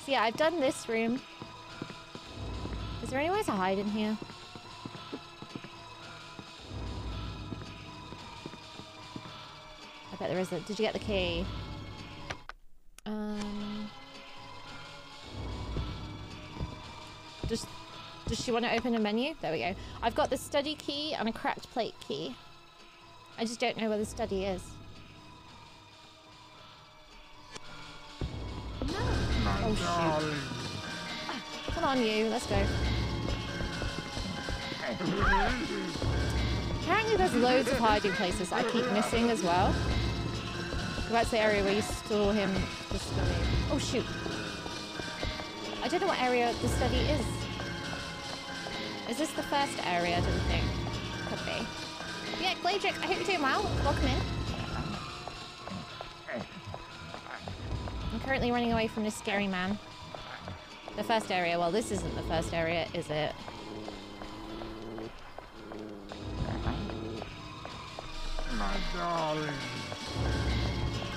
[SPEAKER 1] So yeah, I've done this room. Is there any anywhere to hide in here? I bet there isn't. Did you get the key? Um... Just does she want to open a menu? There we go. I've got the study key and a cracked plate key. I just don't know where the study is. Oh, shoot. Come on, you. Let's go. <laughs> Apparently there's loads of hiding places I keep missing as well. That's the area where you store him. Oh, shoot. I don't know what area the study is. Is this the first area? I didn't think. Could be. Yeah, Gladrick, I hope you're doing well. Welcome in. I'm currently running away from this scary man. The first area. Well, this isn't the first area, is it?
[SPEAKER 4] My darling.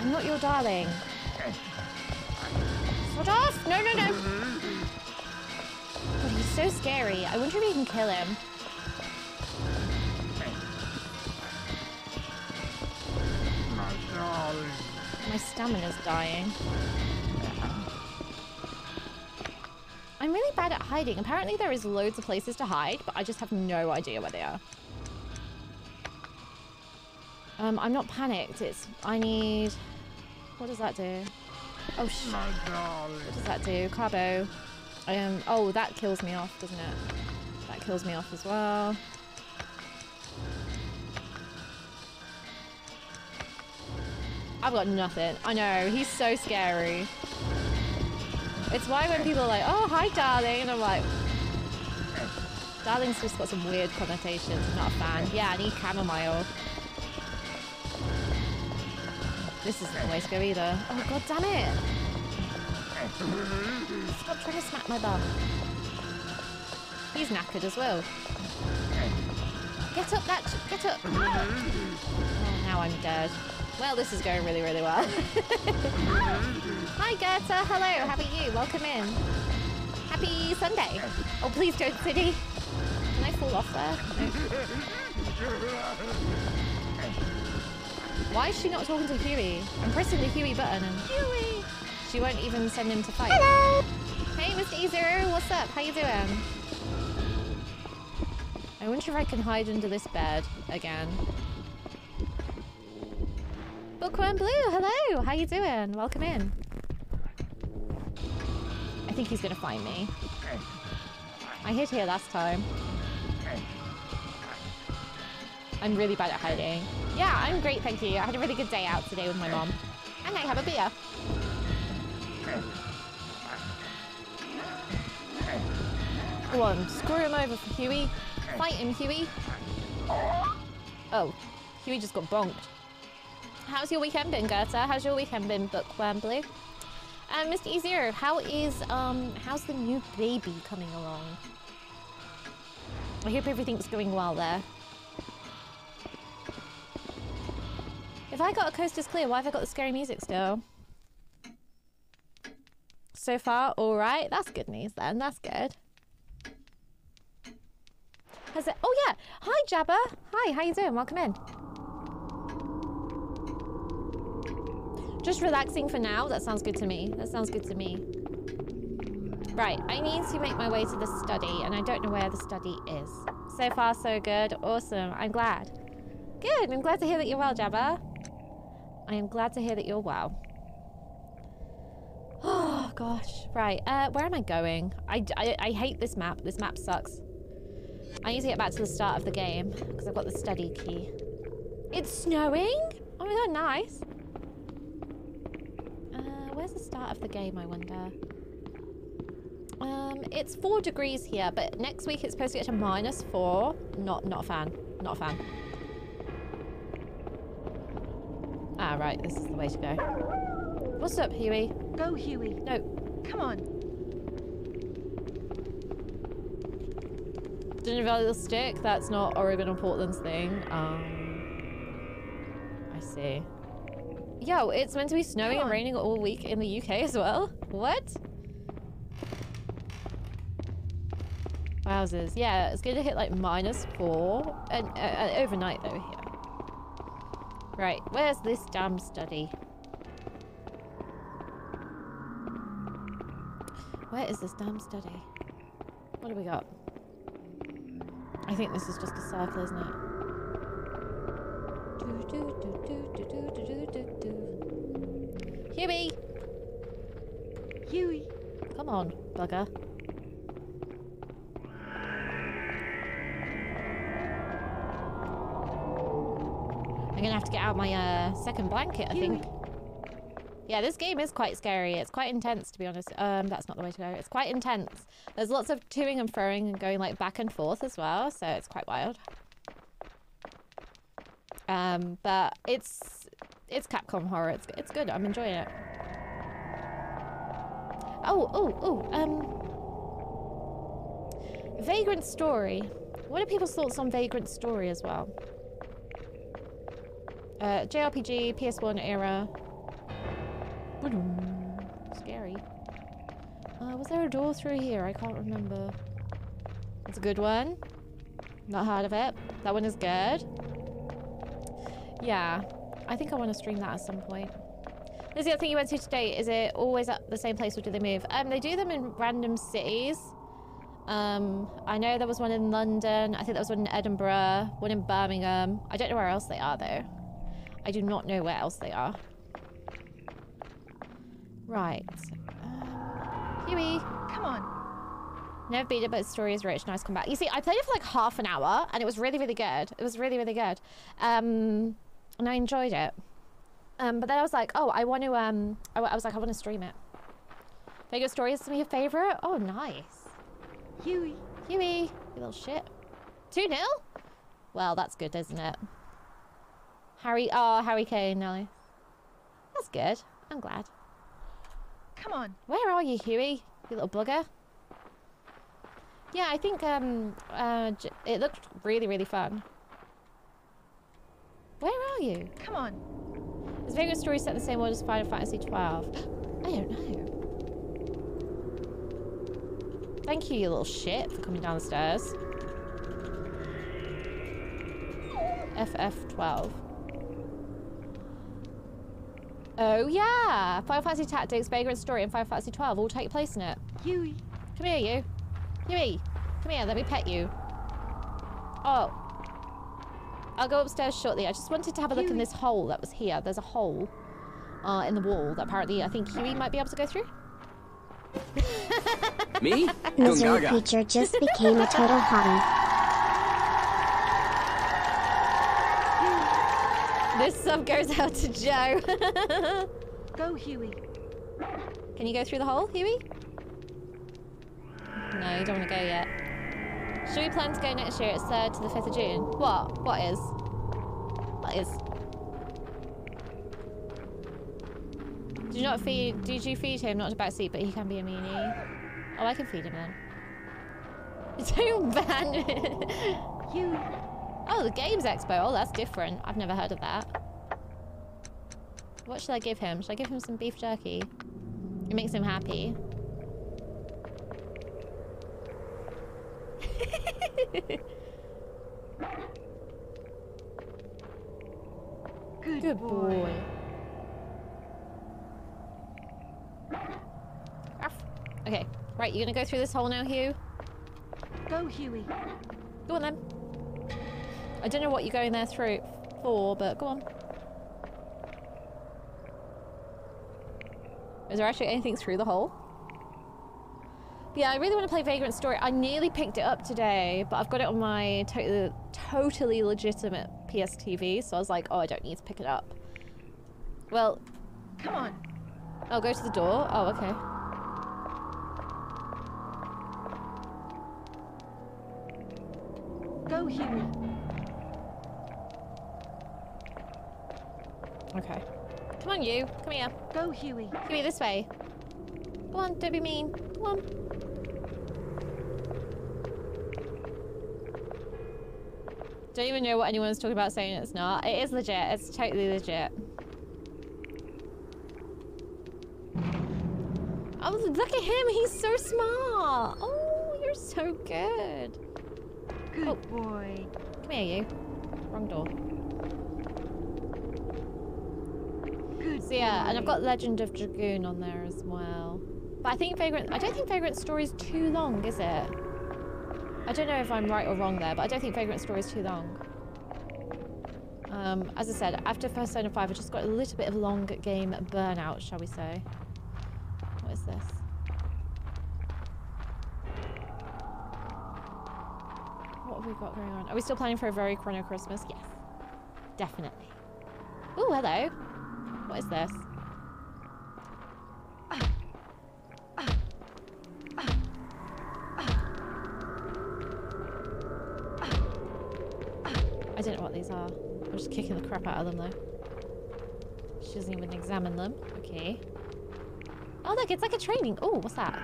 [SPEAKER 1] I'm not your darling. Sort off! No, no, no! God, he's so scary. I wonder if we can kill him.
[SPEAKER 4] My darling.
[SPEAKER 1] My stamina's dying. I'm really bad at hiding. Apparently there is loads of places to hide, but I just have no idea where they are. Um, I'm not panicked. It's... I need... What does that do? Oh, sh... What does that do? Carbo. Um, oh, that kills me off, doesn't it? That kills me off as well. I've got nothing. I know, he's so scary. It's why when people are like, oh, hi, darling, and I'm like, darling's just got some weird connotations. I'm not a fan. Yeah, I need chamomile. This isn't the way to go either. Oh, god damn it. Stop trying to smack my bum. He's knackered as well. Get up, that. Get up. Ah! Oh, now I'm dead. Well, this is going really, really well. <laughs> Hi, Gerta. Hello. How are you? Welcome in. Happy Sunday. Oh, please don't, City. Can I fall off there? No. Why is she not talking to Hewie? I'm pressing the Hewie button and Hewie. She won't even send him to fight.
[SPEAKER 2] Hello.
[SPEAKER 1] Hey, Mr. E-Zero, what's up? How you doing? I wonder if I can hide under this bed again. Bookworm Blue, hello. How you doing? Welcome in. I think he's gonna find me. I hid here last time. I'm really bad at hiding. Yeah, I'm great, thank you. I had a really good day out today with my mom. And I have a beer. Go on, screw him over for Hewie. Fight him, Hewie. Oh, Hewie just got bonked. How's your weekend been, Gerta? How's your weekend been, Bookworm Blue? Um, Mr. Easier, how is, um, how's the new baby coming along? I hope everything's going well there. If I got a coast clear, why have I got the scary music still? So far, alright. That's good news then. That's good. Has it? Oh yeah. Hi Jabba. Hi. How you doing? Welcome in. Just relaxing for now. That sounds good to me. That sounds good to me. Right. I need to make my way to the study, and I don't know where the study is. So far, so good. Awesome. I'm glad. Good. I'm glad to hear that you're well, Jabba. I am glad to hear that you're well. <gasps> Oh gosh. Right. Uh, where am I going? I, I, I hate this map. This map sucks. I need to get back to the start of the game because I've got the study key. It's snowing? Oh my god, nice. Uh, where's the start of the game, I wonder? Um, it's four degrees here, but next week it's supposed to get to minus four. Not, not a fan. Not a fan. Ah, right, this is the way to go. What's up, Hewie?
[SPEAKER 5] Go, Hewie.
[SPEAKER 1] No,
[SPEAKER 5] Come on.
[SPEAKER 1] Dinner Valley Stick, that's not Oregon or Portland's thing. Um, I see. Yo, it's meant to be snowing and raining all week in the UK as well. What? Wowzers. Yeah, it's going to hit like minus four. And uh, uh, overnight though here. Right, where's this damn study? Where is this damn study? What do we got? I think this is just a circle, isn't it? Hewie!
[SPEAKER 5] Hewie!
[SPEAKER 1] Come on, bugger. I'm gonna have to get out my uh, second blanket, I think. Yeah, this game is quite scary. It's quite intense, to be honest. Um, that's not the way to go. It's quite intense. There's lots of toing and throwing and going like back and forth as well, so it's quite wild. Um, but it's it's Capcom horror. It's it's good. I'm enjoying it. Oh, oh, oh. Um, Vagrant Story. What are people's thoughts on Vagrant Story as well? Uh, JRPG, PS1 era. Scary. Uh, was there a door through here? I can't remember. It's a good one. Not heard of it. That one is good. Yeah. I think I want to stream that at some point. This is the other thing you went to today. Is it always at the same place or do they move? Um, they do them in random cities. Um, I know there was one in London. I think there was one in Edinburgh, one in Birmingham. I don't know where else they are though. I do not know where else they are. Right. Um, Hewie.
[SPEAKER 5] Come on.
[SPEAKER 1] Never beat it, but story is rich. Nice comeback. You see, I played it for like half an hour, and it was really, really good. It was really, really good, um, and I enjoyed it. Um, but then I was like, oh, I want to. Um, I, I was like, I want to stream it. Vagrant Story is your favorite. Oh, nice.
[SPEAKER 5] Hewie.
[SPEAKER 1] Hewie, you little shit. Two 0 Well, that's good, isn't it? Harry. Oh, Harry Kane. Nice. That's good. I'm glad.
[SPEAKER 5] Come on.
[SPEAKER 1] Where are you, Hewie? You little bugger. Yeah, I think um, uh, it looked really, really fun. Where are you?
[SPEAKER 5] Come on.
[SPEAKER 1] Is Vagrant Story set in the same world as Final Fantasy XII? <gasps> I don't know. Thank you, you little shit, for coming down the stairs. FF12. Oh yeah! Final Fantasy Tactics, Vagrant Story, and Final Fantasy 12 all take place in it.
[SPEAKER 5] Hewie.
[SPEAKER 1] Come here, you. Hewie, come here, let me pet you. Oh. I'll go upstairs shortly. I just wanted to have a look in this hole that was here. There's a hole uh, in the wall that apparently I think Hewie might be able to go through.
[SPEAKER 6] Me? <laughs>
[SPEAKER 2] Misery
[SPEAKER 6] Gungaga.
[SPEAKER 2] creature just became a total hottie.
[SPEAKER 1] This sub goes out to Joe. <laughs>
[SPEAKER 5] Go, Hewie.
[SPEAKER 1] Can you go through the hole, Hewie? No, you don't want to go yet. Should we plan to go next year? It's 3rd to the 5th of June. What? What is? What is? Did you not feed? Did you feed him? Not to backseat, but he can be a meanie. Oh, I can feed him then. <laughs> Don't ban it.
[SPEAKER 5] Hewie.
[SPEAKER 1] Oh, the Games Expo. Oh, that's different. I've never heard of that. What should I give him? Should I give him some beef jerky? It makes him happy. <laughs>
[SPEAKER 5] Good,
[SPEAKER 1] Good boy. Okay, right, you gonna go through this hole now, Hugh?
[SPEAKER 5] Go, Hewie.
[SPEAKER 1] Go on then. I don't know what you're going there through for, but go on. Is there actually anything through the hole? Yeah, I really want to play Vagrant Story. I nearly picked it up today, but I've got it on my to- totally legitimate PS TV, so I was like, oh, I don't need to pick it up. Well,
[SPEAKER 5] Come on.
[SPEAKER 1] I'll go to the door. Oh, okay.
[SPEAKER 5] Go, Hewie.
[SPEAKER 1] Okay. Come on, you. Come here.
[SPEAKER 5] Go, Hewie.
[SPEAKER 1] Hewie, this way. Come on, don't be mean. Come on. Don't even know what anyone's talking about saying it's not. It is legit. It's totally legit. Oh, look at him. He's so smart. Oh, you're so good.
[SPEAKER 5] Good
[SPEAKER 1] Oh.
[SPEAKER 5] boy.
[SPEAKER 1] Come here, you. Wrong door.
[SPEAKER 5] Good
[SPEAKER 1] Yeah, and I've got Legend of Dragoon on there as well. But I think Vagrant, I don't think Vagrant Story is too long, is it? I don't know if I'm right or wrong there, but I don't think Vagrant Story is too long. Um, as I said, after Persona 5, I just got a little bit of long game burnout, shall we say. What is this? What have we got going on? Are we still planning for a very Chrono Christmas? Yes. Definitely. Oh, hello. What is this? I don't know what these are. I'm just kicking the crap out of them though. She doesn't even examine them. Okay. Oh look, it's like a training. Oh, what's that?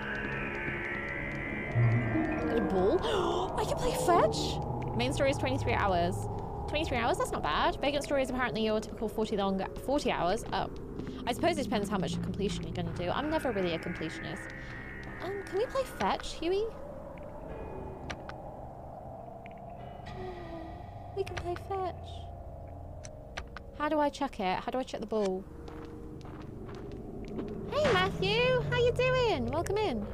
[SPEAKER 1] A ball. <gasps> I can play fetch. Main story is 23 hours. 23 hours? That's not bad. Vagrant story is apparently your typical 40 long 40 hours. Oh. I suppose it depends how much completion you're gonna do. I'm never really a completionist. Um, can we play fetch, Hewie? We can play fetch. How do I chuck it? How do I chuck the ball? Hey Matthew, how you doing? Welcome in.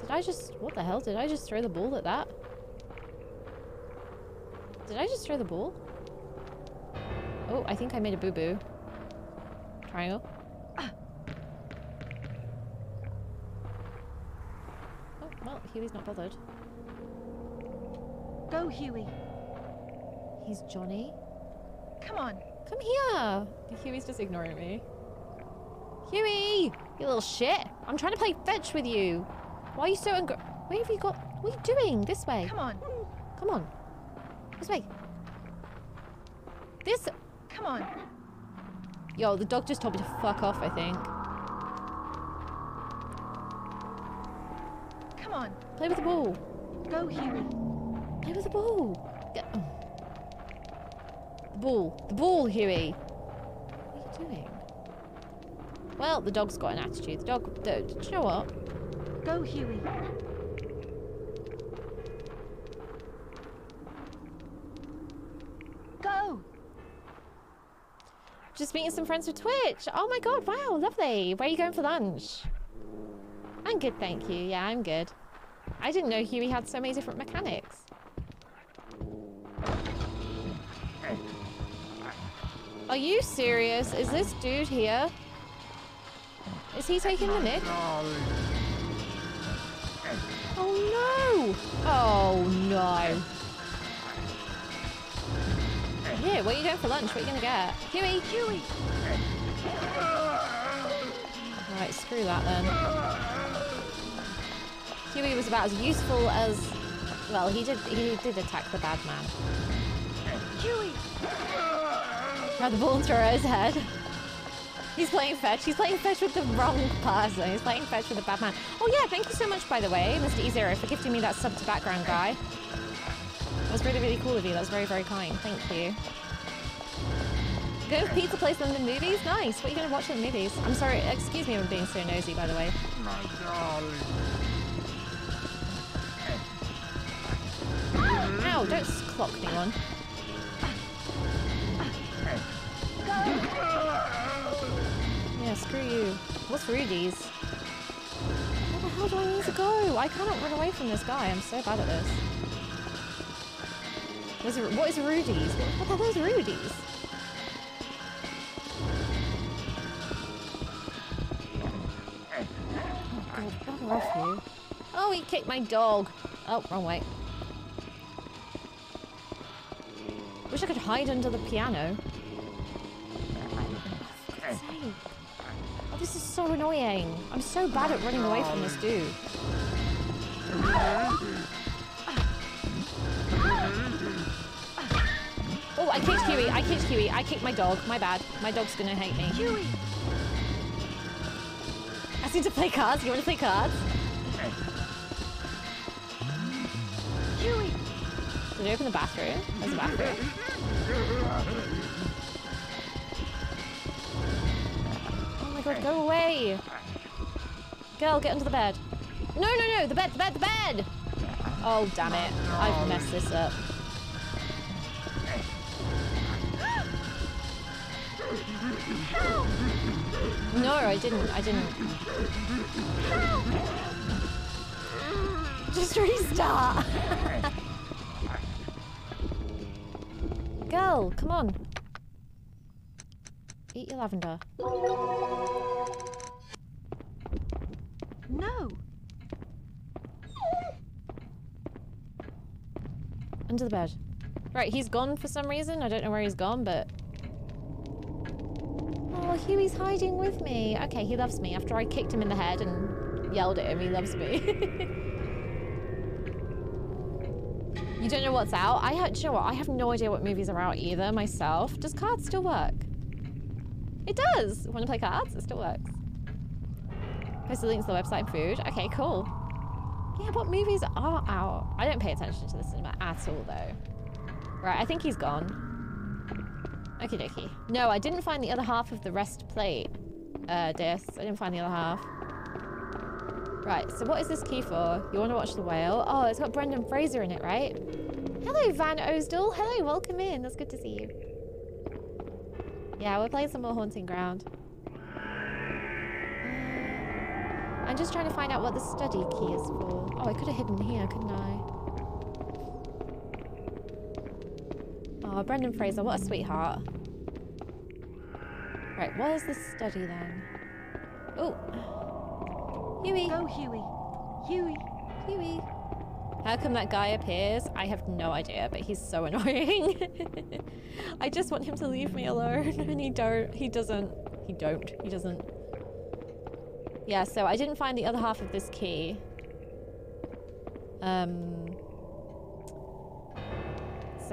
[SPEAKER 1] Did I just what the hell? Did I just throw the ball at that? Did I just throw the ball? Oh, I think I made a boo-boo. Triangle. Oh, well, Hewie's not bothered.
[SPEAKER 5] Go, Hewie.
[SPEAKER 1] He's Johnny.
[SPEAKER 5] Come on.
[SPEAKER 1] Come here! Hewie's just ignoring me. Hewie! You little shit! I'm trying to play fetch with you! Why are you so angry? Where have you got... What are you doing? This way.
[SPEAKER 5] Come on.
[SPEAKER 1] Come on. This way. This...
[SPEAKER 5] Come on.
[SPEAKER 1] Yo, the dog just told me to fuck off, I think.
[SPEAKER 5] Come on.
[SPEAKER 1] Play with the ball.
[SPEAKER 5] Go, Hewie.
[SPEAKER 1] Play with the ball. Get... oh. Um. The ball. The ball, Hewie. What are you doing? Well, the dog's got an attitude. The dog... Do you know what?
[SPEAKER 5] Go, Hewie. Go.
[SPEAKER 1] Just meeting some friends for Twitch. Oh my god, wow, lovely. Where are you going for lunch? I'm good, thank you. Yeah, I'm good. I didn't know Hewie had so many different mechanics. Are you serious? Is this dude here? Is he taking the nick? Oh no! Oh no! Here, what are you doing for lunch? What are you gonna get? Hewie!
[SPEAKER 5] Hewie.
[SPEAKER 1] Right, screw that then. Hewie was about as useful as... Well, he did he did attack the bad man.
[SPEAKER 5] Hewie.
[SPEAKER 1] Grab the ball at his head. He's playing fetch. He's playing fetch with the wrong person. He's playing fetch with the bad man. Oh yeah, thank you so much, by the way, Mr. E0, for gifting me that sub to background guy. That was really, really cool of you. That was very, very kind. Thank you. Go <laughs> pizza place in the movies? Nice. What are you going to watch in the movies? I'm sorry. Excuse me for being so nosy, by the way.
[SPEAKER 4] My darling.
[SPEAKER 1] Ow, don't clock me on. Yeah, screw you. What's Rudy's? Where the hell do I need to go? I cannot run away from this guy. I'm so bad at this. Ru- what is Rudy's? What, the hell is Rudy's? Oh. Oh, he kicked my dog. Oh, wrong way. Wish I could hide under the piano. Oh, this is so annoying. I'm so bad at running away from this dude. Oh, I kicked Hewie. I kicked Hewie. I kicked my dog. My bad. My dog's gonna hate me.
[SPEAKER 5] Hewie!
[SPEAKER 1] I need to play cards. You want to play cards?
[SPEAKER 5] Hewie!
[SPEAKER 1] Did you open the bathroom? There's a bathroom. Oh my god, go away! Girl, get under the bed. No, no, no! The bed, the bed, the bed! Oh, damn it. I've messed this up. No, I didn't. I didn't. Just restart. Girl, come on. Eat your lavender.
[SPEAKER 5] No!
[SPEAKER 1] Under the bed. Right, he's gone for some reason. I don't know where he's gone, but... Oh, Hewie's hiding with me. Okay, he loves me. After I kicked him in the head and yelled at him, he loves me. <laughs> you don't know what's out? I have, you know what? I have no idea what movies are out either myself. Does cards still work? It does! Want to play cards? It still works. Post the links to the website food. Okay, cool. Yeah, what movies are out? I don't pay attention to the cinema at all, though. Right, I think he's gone. Okie dokie. No, I didn't find the other half of the rest plate uh, disc. I didn't find the other half. Right, so what is this key for? You want to watch The Whale? Oh, it's got Brendan Fraser in it, right? Hello, Van Osdal. Hello, welcome in. That's good to see you. Yeah, we're playing some more Haunting Ground. <sighs> I'm just trying to find out what the study key is for. Oh, I could have hidden here, couldn't I? Oh, Brendan Fraser, what a sweetheart. Right, what is the study then? Oh. Hewie.
[SPEAKER 5] Go, Hewie! Hewie!
[SPEAKER 1] Hewie. How come that guy appears? I have no idea, but he's so <laughs> annoying. I just want him to leave me alone, and he don't. He doesn't. He don't. He doesn't. Yeah, so I didn't find the other half of this key. Um.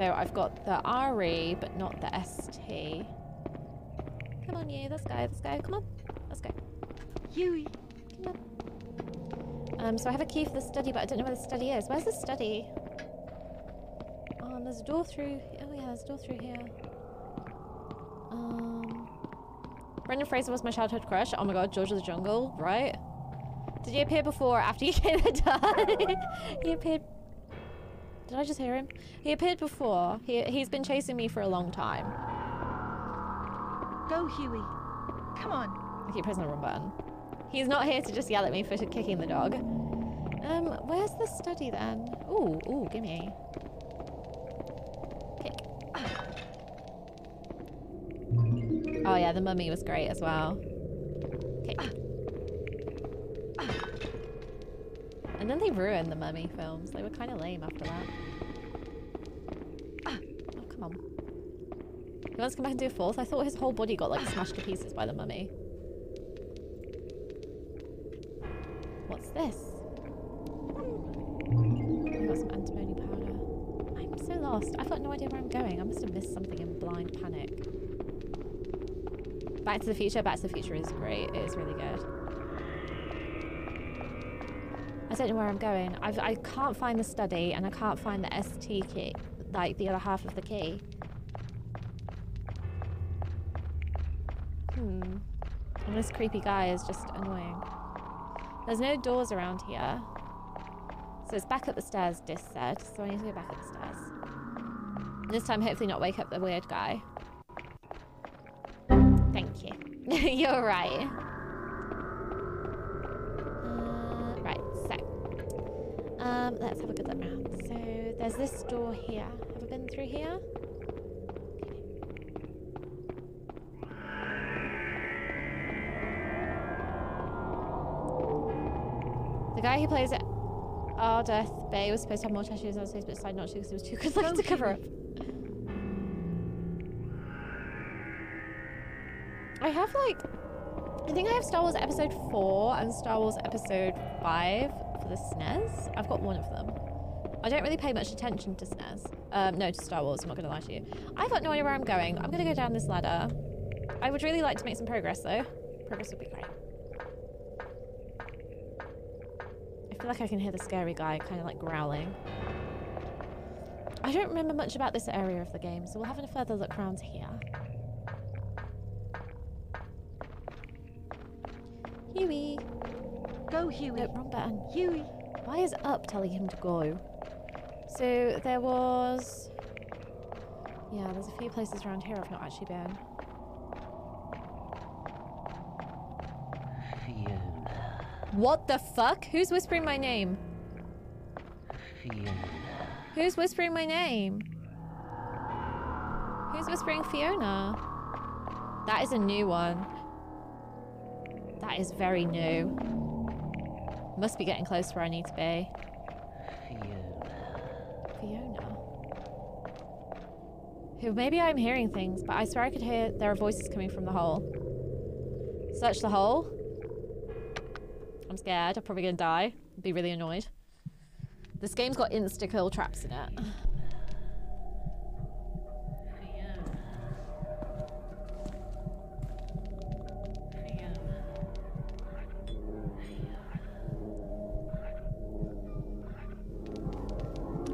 [SPEAKER 1] So I've got the RE, but not the ST. Come on, you. Let's go. Let's go. Come on. Let's go.
[SPEAKER 5] Hewie!
[SPEAKER 1] Come on. Um, so I have a key for the study, but I don't know where the study is. Where's the study? Um, there's a door through. Oh yeah, there's a door through here. Um, Brendan Fraser was my childhood crush. Oh my god, George of the Jungle, right? Did he appear before or after you <laughs> came the die? <laughs> he appeared. Did I just hear him? He appeared before. He he's been chasing me for a long time.
[SPEAKER 5] Go, Hewie! Come on!
[SPEAKER 1] I keep pressing the wrong button. He's not here to just yell at me for kicking the dog. Um, where's the study then? Ooh, ooh, gimme. Kick. Oh yeah, the mummy was great as well. Kick. And then they ruined the mummy films. They were kind of lame after that. Ah, oh, come on. He wants to come back and do a fourth? I thought his whole body got like smashed to pieces by the mummy. What's this? I got some antimony powder. I'm so lost. I've got no idea where I'm going. I must have missed something in blind panic. Back to the Future. Back to the Future is great. It is really good. I don't know where I'm going. I've, I can't find the study and I can't find the ST key, like the other half of the key. Hmm. And this creepy guy is just annoying. There's no doors around here. So it's back up the stairs, Dis said. So I need to go back up the stairs. This time, hopefully not wake up the weird guy. Thank you. <laughs> You're right. Um, let's have a good look around. So there's this door here. Have I been through here? The guy who plays it. Ardeth Bay was supposed to have more tattoos on his face, but decided not to because it was too good looking to cover up. I have like, I think I have Star Wars Episode 4 and Star Wars Episode 5 for the SNES. I've got one of them. I don't really pay much attention to SNES. Um, no, to Star Wars, I'm not going to lie to you. I've got no idea where I'm going. I'm going to go down this ladder. I would really like to make some progress though. Progress would be great. I feel like I can hear the scary guy kind of like growling. I don't remember much about this area of the game, so we'll have a further look around here. Hewie!
[SPEAKER 5] Go, Hewie.
[SPEAKER 1] No, wrong button.
[SPEAKER 5] Hewie.
[SPEAKER 1] Why is up telling him to go? So there was... Yeah, there's a few places around here I've not actually been.
[SPEAKER 6] Fiona.
[SPEAKER 1] What the fuck? Who's whispering my name?
[SPEAKER 6] Fiona.
[SPEAKER 1] Who's whispering my name? Who's whispering Fiona? That is a new one. That is very new. Must be getting close to where I need to be.
[SPEAKER 6] Fiona.
[SPEAKER 1] Fiona. Who maybe I'm hearing things, but I swear I could hear there are voices coming from the hole. Search the hole. I'm scared. I'm probably gonna die. Be really annoyed. This game's got insta kill traps in it.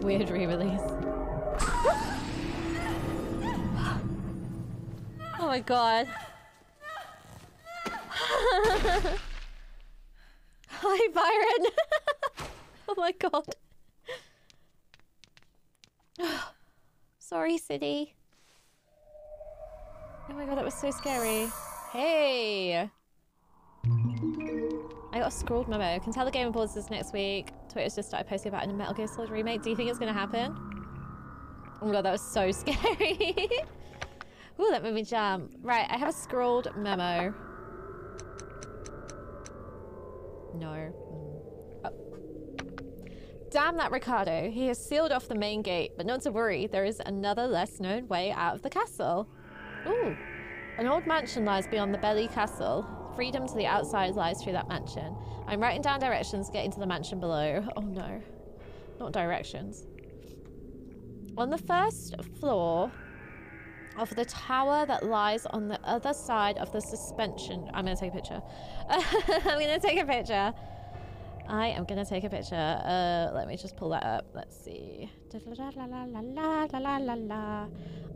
[SPEAKER 1] Weird re-release. oh my god. <laughs> Hi, Byron. <laughs> oh my god. <sighs> Sorry, City. Oh my god, that was so scary. Hey. I got a scrawled memo. Can tell the Game Awards this next week. Twitter's just started posting about a Metal Gear Solid remake. Do you think it's going to happen? Oh my god, that was so <laughs> scary. Ooh, that made me jump. Right, I have a scrawled memo. No. Mm. Oh. Damn that Ricardo. He has sealed off the main gate, but not to worry, there is another less known way out of the castle. Ooh. An old mansion lies beyond the Belli Castle freedom to the outside lies through that mansion. I'm writing down directions to get into the mansion below. Oh no. Not directions. On the first floor of the tower that lies on the other side of the suspension... I'm going to take a picture. <laughs> I'm going to take a picture. I am going to take a picture. Uh, let me just pull that up. Let's see.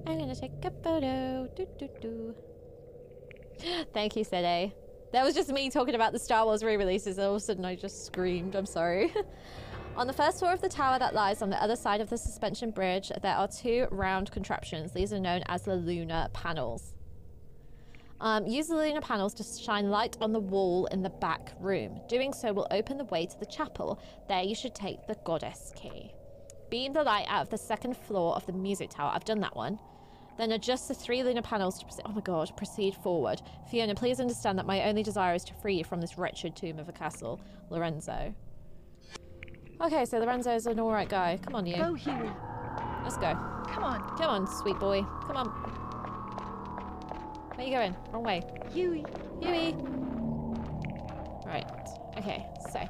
[SPEAKER 1] I'm going to take a photo. Do, do, do. <gasps> Thank you, Sede. That was just me talking about the Star Wars re-releases. All of a sudden, I just screamed. I'm sorry. <laughs> on the first floor of the tower that lies on the other side of the suspension bridge, there are two round contraptions. These are known as the lunar panels. Um, use the lunar panels to shine light on the wall in the back room. Doing so will open the way to the chapel. There you should take the goddess key. Beam the light out of the second floor of the music tower. I've done that one. Then adjust the three lunar panels to proceed. Oh my god, proceed forward. Fiona, please understand that my only desire is to free you from this wretched tomb of a castle. Lorenzo. Okay, so Lorenzo's an alright guy. Come on, you.
[SPEAKER 5] Go, Hewie.
[SPEAKER 1] Let's go.
[SPEAKER 5] Come on.
[SPEAKER 1] Come on, sweet boy. Come on. Where you going? Wrong way.
[SPEAKER 5] Hewie.
[SPEAKER 1] Hewie. Right. Okay, so.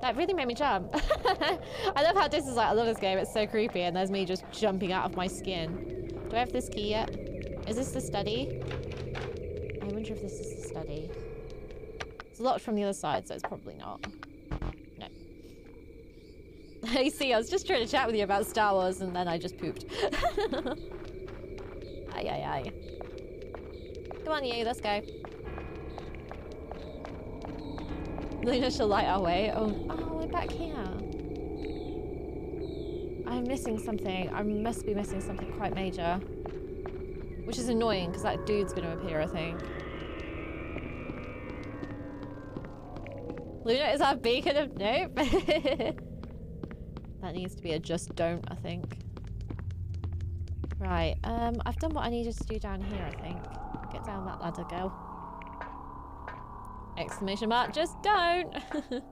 [SPEAKER 1] That really made me jump. <laughs> I love how this is like, I love this game. It's so creepy and there's me just jumping out of my skin. Do I have this key yet? Is this the study? I wonder if this is the study. It's locked from the other side, so it's probably not. No. <laughs> Hey, see, I was just trying to chat with you about Star Wars and then I just pooped. <laughs> aye, aye, aye. Come on, you, let's go. Luna shall light our way. Oh, oh, we're back here. I'm missing something. I must be missing something quite major. Which is annoying, because that dude's going to appear, I think. Luna is our beacon of... Nope. <laughs> that needs to be a just don't, I think. Right, um, I've done what I needed to do down here, I think. Get down that ladder, girl. Exclamation mark, just don't! <laughs>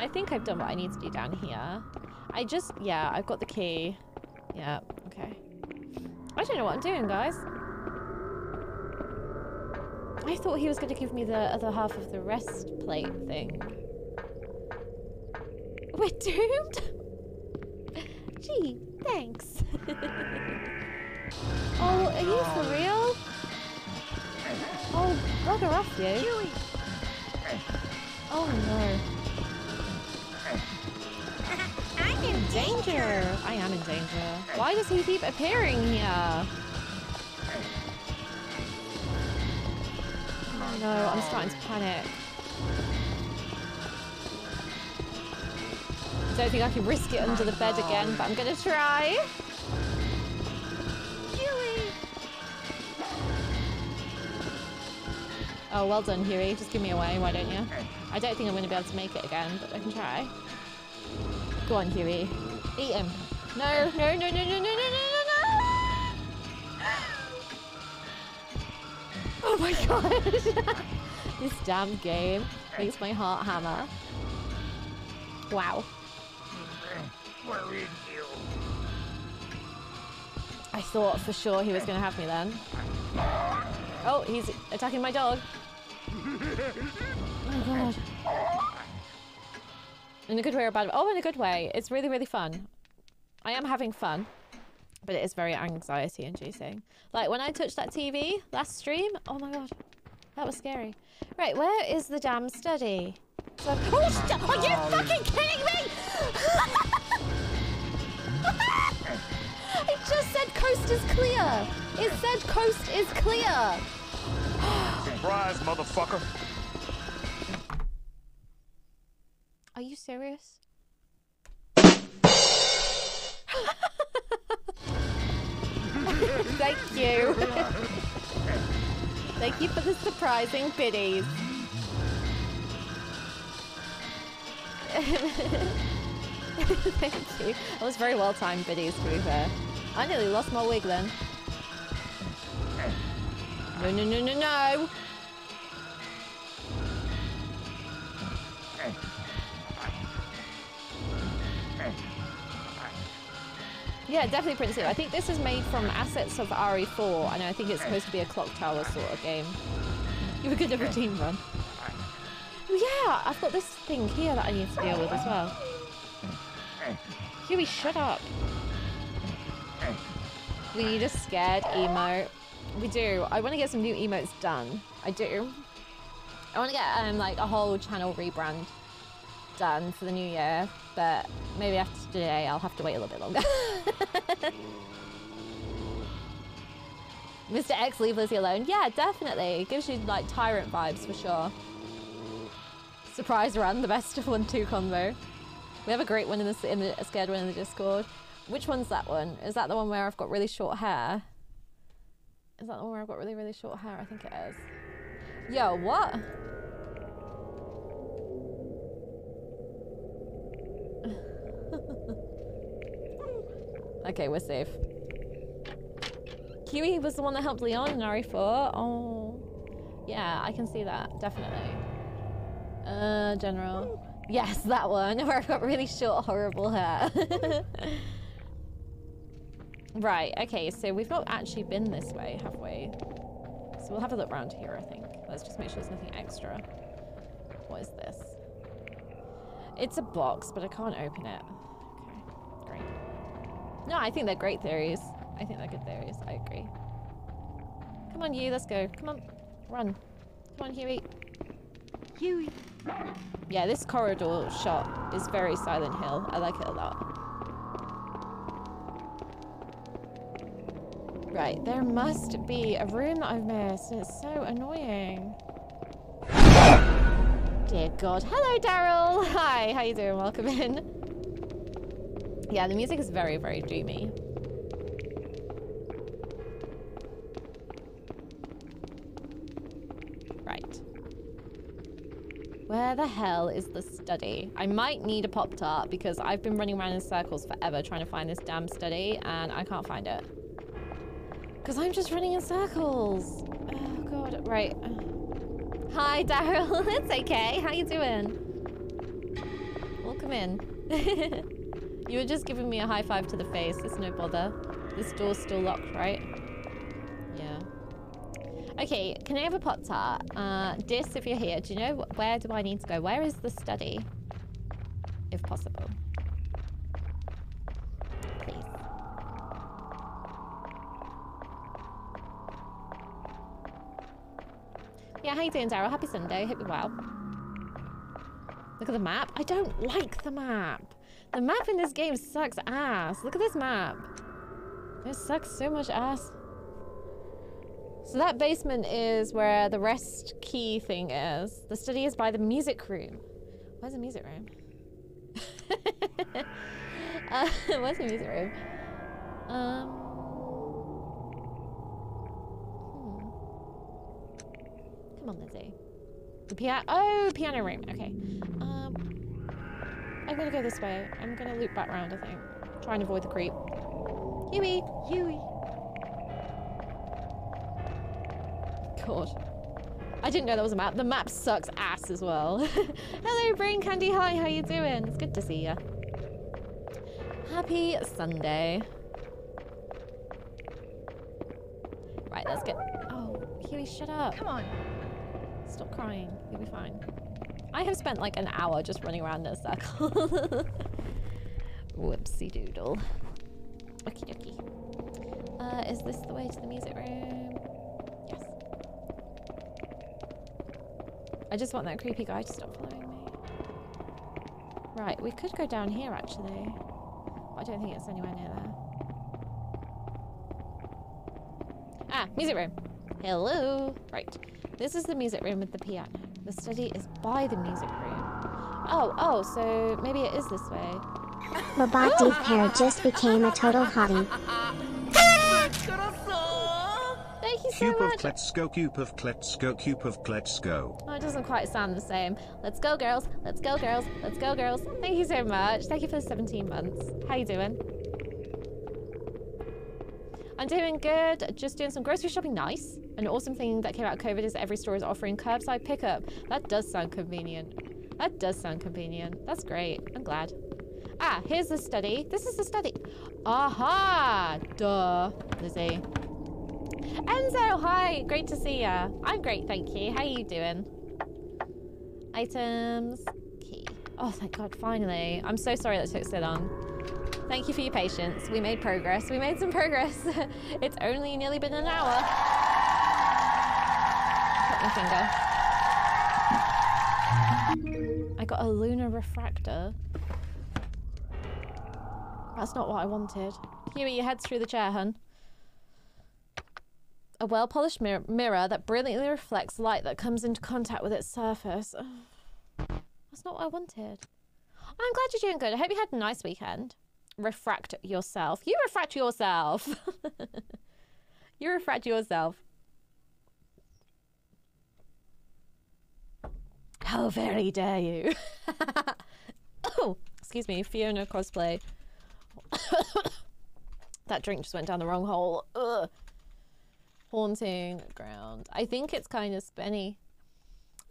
[SPEAKER 1] I think I've done what I need to do down here. I just, yeah, I've got the key. Yeah, okay. I don't know what I'm doing, guys. I thought he was going to give me the other half of the rest plate thing. We're doomed? <laughs> Gee, thanks. <laughs> oh, are you for real? Oh, bugger off, you. Oh no. I'm in danger. I am in danger. Why does he keep appearing here? Oh no, I'm starting to panic. I Don't think I can risk it under the bed again, but I'm gonna try. Oh, well done, Hewie. Just give me away, why don't you? I don't think I'm gonna be able to make it again, but I can try. Go on, Hewie. Eat him. No, no, no, no, no, no, no, no, no! Oh my god! <laughs> this damn game makes my heart hammer. Wow.
[SPEAKER 4] Where is you?
[SPEAKER 1] I thought for sure he was gonna have me then. Oh, he's attacking my dog. Oh my god. In a good way or a bad way? Oh, in a good way. It's really, really fun. I am having fun, but it is very anxiety inducing. Like when I touched that TV last stream, oh my god, that was scary. Right, where is the damn study? So, oh, st- are you fucking kidding me? <laughs> it just said coast is clear. It said coast is clear. <gasps>
[SPEAKER 3] Surprise, motherfucker.
[SPEAKER 1] Are you serious? <laughs> Thank you. <laughs> Thank you for the surprising biddies. <laughs> Thank you. That was very well timed biddies to be fair. I nearly lost my wig then. No, no, no, no, no! Yeah, definitely Prince. I think this is made from assets of RE4, and I think it's supposed to be a clock tower sort of game. <laughs> You were good at team run. Yeah, I've got this thing here that I need to deal with as well. Hewie, shut up. We need a scared emote. We do. I want to get some new emotes done. I do. I want to get um, like a whole channel rebrand done for the new year, but maybe after today I'll have to wait a little bit longer. <laughs> Mr. X, leave Lizzie alone. Yeah, definitely. It gives you like tyrant vibes for sure. Surprise run, the best of one two combo. We have a great one in the in the a scared one in the Discord. Which one's that one? Is that the one where I've got really short hair? Is that the one where I've got really really short hair? I think it is. Yo, what? <laughs> okay, we're safe. Kiwi was the one that helped Leon in RE4. Oh, yeah, I can see that definitely. Uh, general. Yes, that one <laughs> where I've got really short, horrible hair. <laughs> right. Okay, so we've not actually been this way, have we? So we'll have a look around here. I think. Let's just make sure there's nothing extra. What is this? It's a box, but I can't open it. Okay, great. No, I think they're great theories. I think they're good theories. I agree. Come on, you. Let's go. Come on. Run. Come on, Hewie.
[SPEAKER 5] Hewie!
[SPEAKER 1] Yeah, this corridor shot is very Silent Hill. I like it a lot. Right, there must be a room that I've missed. It's so annoying. Dear God. Hello, Daryl. <laughs> Hi, how you doing? Welcome in. Yeah, the music is very, very dreamy. Right. Where the hell is the study? I might need a Pop Tart because I've been running around in circles forever trying to find this damn study and I can't find it. Because I'm just running in circles. Oh god, right. Hi Daryl, <laughs> it's okay. How you doing? Welcome in. <laughs> you were just giving me a high five to the face. It's no bother. This door's still locked, right? Yeah. Okay, can I have a pot tart? Uh, Dis, if you're here, do you know where do I need to go? Where is the study? If possible. Yeah, how you doing, Daryl? Happy Sunday. Hope you're well. Look at the map. I don't like the map. The map in this game sucks ass. Look at this map. It sucks so much ass. So that basement is where the rest key thing is. The study is by the music room. Where's the music room? <laughs> uh, <laughs> where's the music room? Um. hmm. Come Lizzie. The piano. Oh, piano room. Okay. Um. I'm gonna go this way. I'm gonna loop back round. I think. Try and avoid the creep. Hewie.
[SPEAKER 5] Hewie.
[SPEAKER 1] God. I didn't know there was a map. The map sucks ass as well. <laughs> Hello, Brain Candy. Hi, how you doing? It's good to see you. Happy Sunday. Right, let's get. Oh, Hewie, shut up.
[SPEAKER 5] Come on.
[SPEAKER 1] Stop crying. You'll be fine. I have spent like an hour just running around in a circle. <laughs> Whoopsie doodle. Okie dokie. Uh, is this the way to the music room? Yes. I just want that creepy guy to stop following me. Right, we could go down here actually. I don't think it's anywhere near there. Ah, music room. Hello. Right. This is the music room with the piano. The study is by the music room. Oh, oh, so maybe it is this way.
[SPEAKER 2] Robot Deep Hair just became a total hottie.
[SPEAKER 1] Thank you so
[SPEAKER 7] Cube of
[SPEAKER 1] much.
[SPEAKER 7] Kletsko, Cube of Kletsko, Cube of Kletsko.
[SPEAKER 1] Oh, it doesn't quite sound the same. Let's go, girls. Let's go, girls. Let's go, girls. Thank you so much. Thank you for the 17 months. How you doing? I'm doing good. Just doing some grocery shopping. Nice. An awesome thing that came out of COVID is every store is offering curbside pickup. That does sound convenient. That does sound convenient. That's great. I'm glad. Ah, here's the study. This is the study. Aha! Duh. Lizzie. Enzo, hi. Great to see ya. I'm great, thank you. How are you doing? Items. Key. Oh, thank God, finally. I'm so sorry that took so long. Thank you for your patience. We made progress. We made some progress. <laughs> it's only nearly been an hour. Cut my finger. I got a lunar refractor. That's not what I wanted. Hewie, your head's through the chair, hun. A well-polished mir- mirror that brilliantly reflects light that comes into contact with its surface. That's not what I wanted. I'm glad you're doing good. I hope you had a nice weekend. Refract yourself. You refract yourself. <laughs> you refract yourself. How very dare you? <laughs> oh, excuse me, Fiona cosplay. <coughs> that drink just went down the wrong hole. Ugh. Haunting ground. I think it's kind of spenny.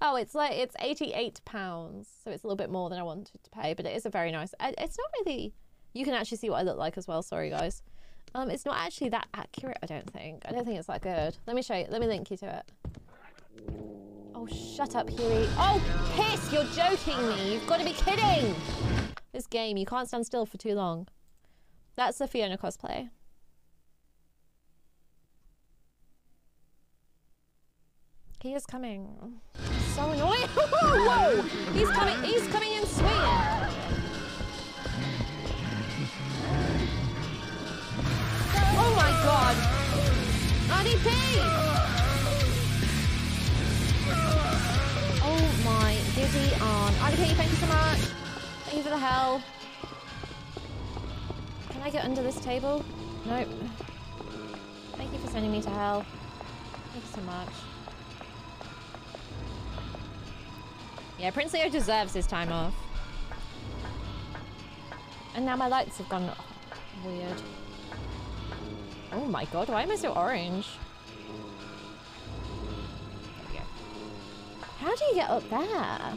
[SPEAKER 1] Oh, it's like it's eighty-eight pounds, so it's a little bit more than I wanted to pay, but it is a very nice. It's not really. You can actually see what I look like as well. Sorry, guys. Um, it's not actually that accurate. I don't think. I don't think it's that good. Let me show you. Let me link you to it. Oh, shut up, Hewie. Oh, piss! You're joking me. You've got to be kidding. This game, you can't stand still for too long. That's the Fiona cosplay. He is coming. So annoying. <laughs> Whoa! He's coming. He's coming in swinging. My god! RDP! Oh my dizzy um, on. RDP, thank you so much. Thank you for the hell. Can I get under this table? Nope. Thank you for sending me to hell. Thank you so much. Yeah, Prince Leo deserves his time off. And now my lights have gone weird. Oh my god, why am I so orange? How do you get up there?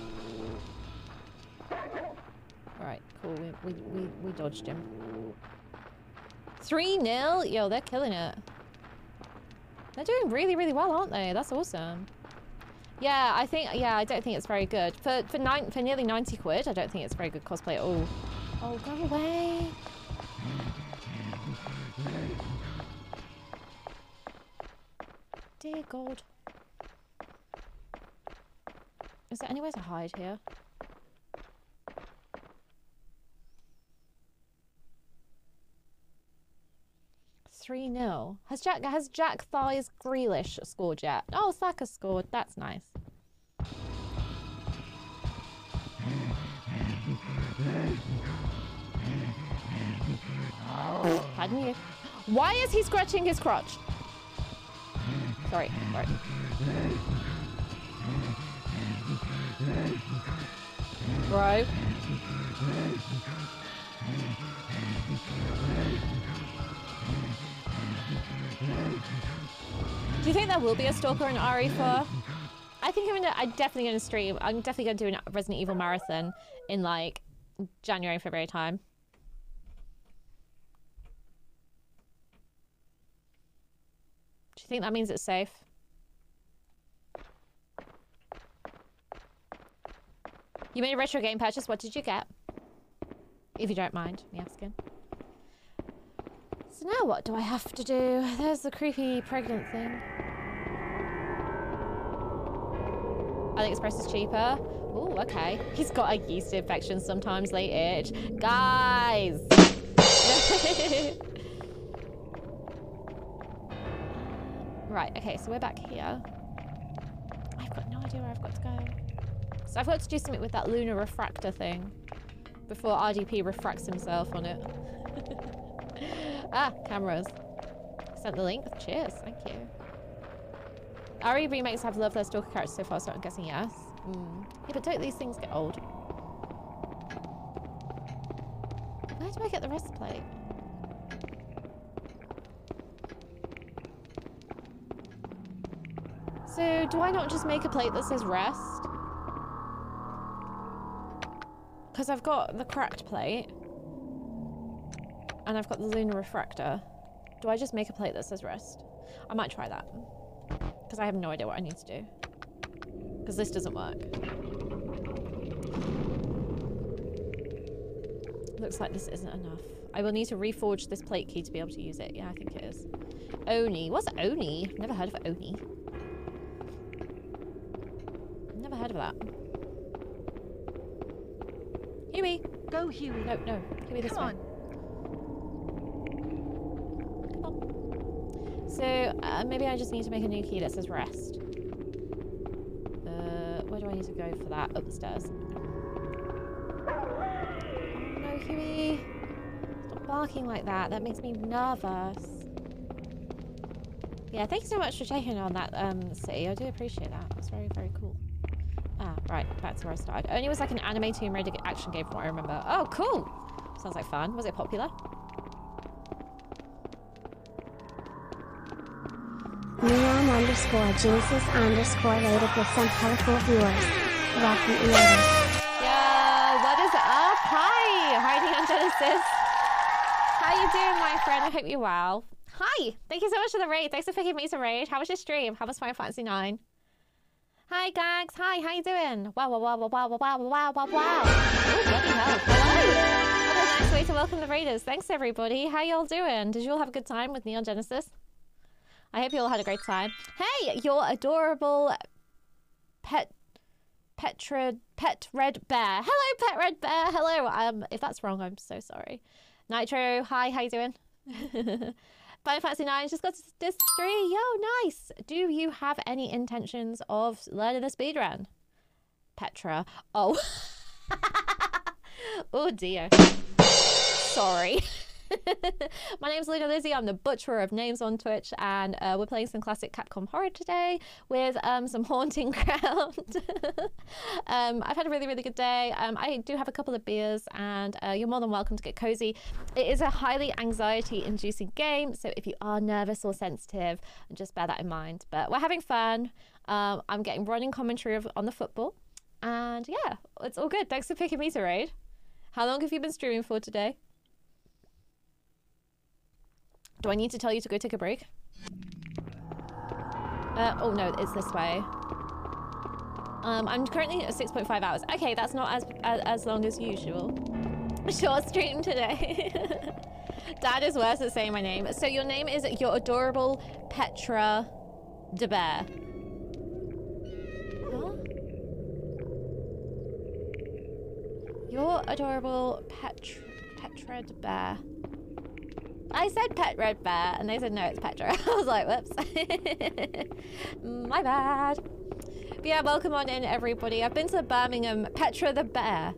[SPEAKER 1] Alright, cool. We, we, we, we dodged him. 3 0? Yo, they're killing it. They're doing really, really well, aren't they? That's awesome. Yeah, I think, yeah, I don't think it's very good. For, for, nine, for nearly 90 quid, I don't think it's very good cosplay at all. Oh, go away. Dear God. Is there anywhere to hide here? Three 0 Has Jack has Jack Thighs Grealish scored yet? Oh, Saka scored. That's nice. Pardon you. Why is he scratching his crotch? Sorry, sorry. Bro. Do you think there will be a Stalker in RE4? I think I'm gonna. I'm definitely gonna stream. I'm definitely gonna do a Resident Evil marathon in like January, February time. Do you think that means it's safe? You made a retro game purchase. What did you get? If you don't mind me asking. So now what do I have to do? There's the creepy pregnant thing. AliExpress is cheaper. Oh, okay. He's got a yeast infection, sometimes late itch. Guys! <laughs> right, okay, so we're back here. I've got no idea where I've got to go. So I've got to do something with that lunar refractor thing before RDP refracts himself on it. <laughs> ah, cameras. Sent the link. Cheers, thank you. RE remakes have loved their stalker characters so far, so I'm guessing yes. Mm. Yeah, but don't these things get old? Where do I get the rest plate? So, do I not just make a plate that says rest? Because I've got the cracked plate. And I've got the lunar refractor. Do I just make a plate that says rest? I might try that. Because I have no idea what I need to do. Because this doesn't work. Looks like this isn't enough. I will need to reforge this plate key to be able to use it. Yeah, I think it is. Oni. What's Oni? Never heard of Oni. Heard of that. Hewie!
[SPEAKER 5] Go, Hewie.
[SPEAKER 1] No, no. Hewie this
[SPEAKER 5] Come
[SPEAKER 1] way.
[SPEAKER 5] on.
[SPEAKER 1] Come on. So, uh, maybe I just need to make a new key that says rest. Uh, where do I need to go for that? Up the stairs. Oh no, Hewie! Stop barking like that. That makes me nervous. Yeah, thank you so much for checking on that, um, city. I do appreciate that. That's very, very cool. Ah, right. That's where I started. Oni was like an anime Tomb Raider action game from what I remember. Oh, cool! Sounds like fun. Was it popular?
[SPEAKER 2] Neon underscore Genesis underscore rated with some colorful viewers. Welcome eaters.
[SPEAKER 1] Yeah, what is up? Hi, hi Neon Genesis. How you doing, my friend? I hope you're well. Hi, thank you so much for the raid. Thanks for picking me to raid. How was your stream? How was Final Fantasy 9? Hi, Gags. Hi, how you doing? Wow, wow, wow, wow, wow, wow, wow, wow, wow. Oh, bloody hell. Hello. Nice way to welcome the raiders. Thanks, everybody. How y'all doing? Did you all have a good time with Neon Genesis? I hope you all had a great time. Hey, your adorable pet Petra Pet Red Bear. Hello, Pet Red Bear. Hello. Um, if that's wrong, I'm so sorry. Nitro, hi, how you doing? <laughs> Final Fantasy 9 just got to disc 3. Yo, nice. Do you have any intentions of learning the speedrun? Petra. Oh. <laughs> oh dear. Sorry. <laughs> <laughs> My name's Lunar Lizzy. I'm the butcher of names on Twitch, and uh, we're playing some classic Capcom horror today with um, some <laughs> haunting ground. <laughs> um, I've had a really, really good day. Um, I do have a couple of beers, and uh, you're more than welcome to get cozy. It is a highly anxiety-inducing game, so if you are nervous or sensitive, just bear that in mind. But we're having fun. Um, I'm getting running commentary of, on the football, and yeah, it's all good. Thanks for picking me to raid. How long have you been streaming for today? Do I need to tell you to go take a break? Uh, oh no, it's this way. Um, I'm currently at 6.5 hours. Okay, that's not as, as, as long as usual. <laughs> Short stream today. <laughs> Dad is worse at saying my name. So your name is your adorable Petra de Bear. Huh? Your adorable Petra, Petra de Bear. I said Pet Red Bear, and they said no, it's Petra. <laughs> I was like, whoops. <laughs> My bad. But yeah, welcome on in, everybody. I've been to Birmingham. Petra the Bear.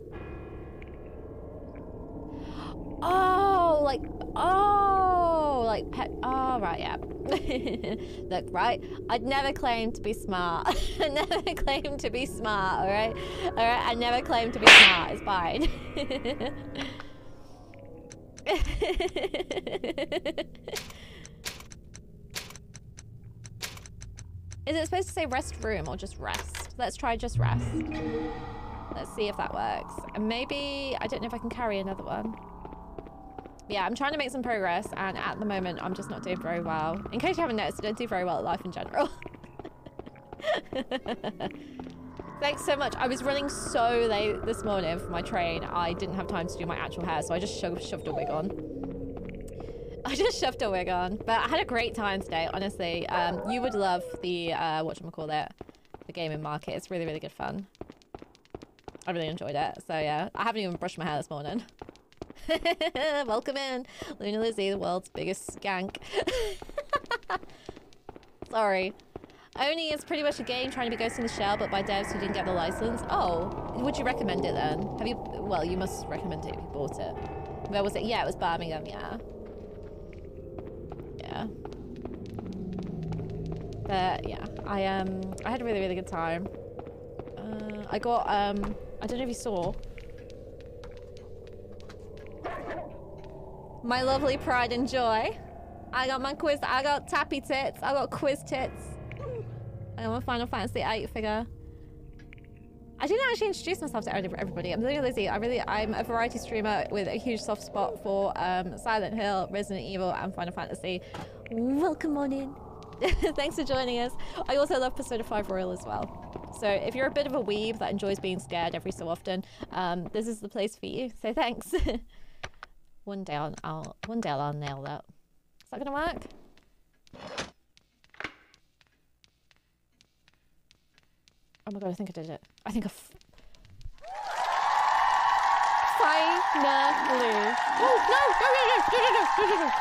[SPEAKER 1] Oh, like, oh, like pet. Oh, right, yeah. <laughs> Look, right. I'd never claim to be smart. I never claim to be smart, all right? All right, I never claim to be smart. It's fine. <laughs> Is it supposed to say rest room or just rest? Let's try just rest. Let's see if that works. And maybe, I don't know if I can carry another one. Yeah, I'm trying to make some progress and at the moment I'm just not doing very well. In case you haven't noticed, I don't do very well at life in general. <laughs> Thanks so much. I was running so late this morning for my train. I didn't have time to do my actual hair, so I just sho shoved a wig on. <laughs> I just shoved a wig on. But I had a great time today, honestly. Um, you would love the, uh, whatchamacallit, the gaming market. It's really, really good fun. I really enjoyed it. So yeah, I haven't even brushed my hair this morning. <laughs> Welcome in, Lunar Lizzy, the world's biggest skank. <laughs> Sorry. Oni is pretty much a game trying to be Ghost in the Shell, but by devs who didn't get the license. Oh, would you recommend it then? Have you? Well, you must recommend it if you bought it. Where was it? Yeah, it was Birmingham. Yeah. Yeah. But yeah, I um, I had a really really good time. Uh, I got um, I don't know if you saw. My lovely pride and joy. I got my quiz. I got tappy tits. I got Quistis. I got my Final Fantasy 8 figure. I didn't actually introduce myself to everybody. I'm Lizzie. I really, I'm a variety streamer with a huge soft spot for um, Silent Hill, Resident Evil, and Final Fantasy. Welcome on in. <laughs> Thanks for joining us. I also love Persona 5 Royal as well. So if you're a bit of a weeb that enjoys being scared every so often, um, this is the place for you. So thanks. <laughs> one day I'll, I'll, one day I'll nail that. Is that gonna work? Oh my god, I think I did it. I think I. F- Finally. Oh, no! No, no, no, no, no, no, no, no.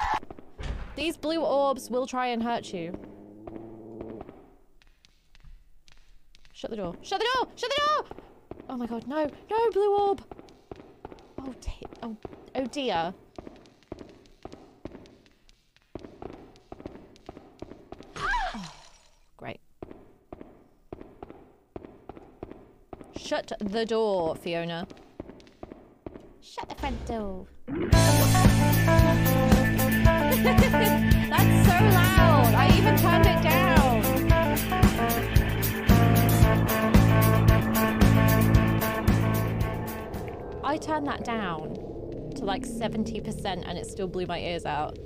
[SPEAKER 1] These blue orbs will try and hurt you. Shut the door. Shut the door! Shut the door! Oh my god, no! No, blue orb! Oh, oh, oh dear. Oh, great. Shut the door, Fiona. Shut the front door. <laughs> That's so loud. I even turned it down. I turned that down to like 70% and it still blew my ears out.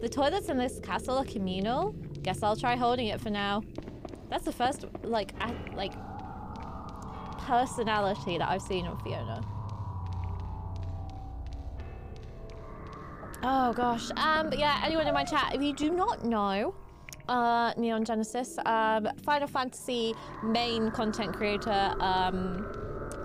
[SPEAKER 1] The toilets in this castle are communal. Guess I'll try holding it for now. That's the first, like, I, like, personality that I've seen on Fiona. Oh gosh. Um, but yeah, anyone in my chat, if you do not know, uh, Neon Genesis, um, Final Fantasy main content creator, um,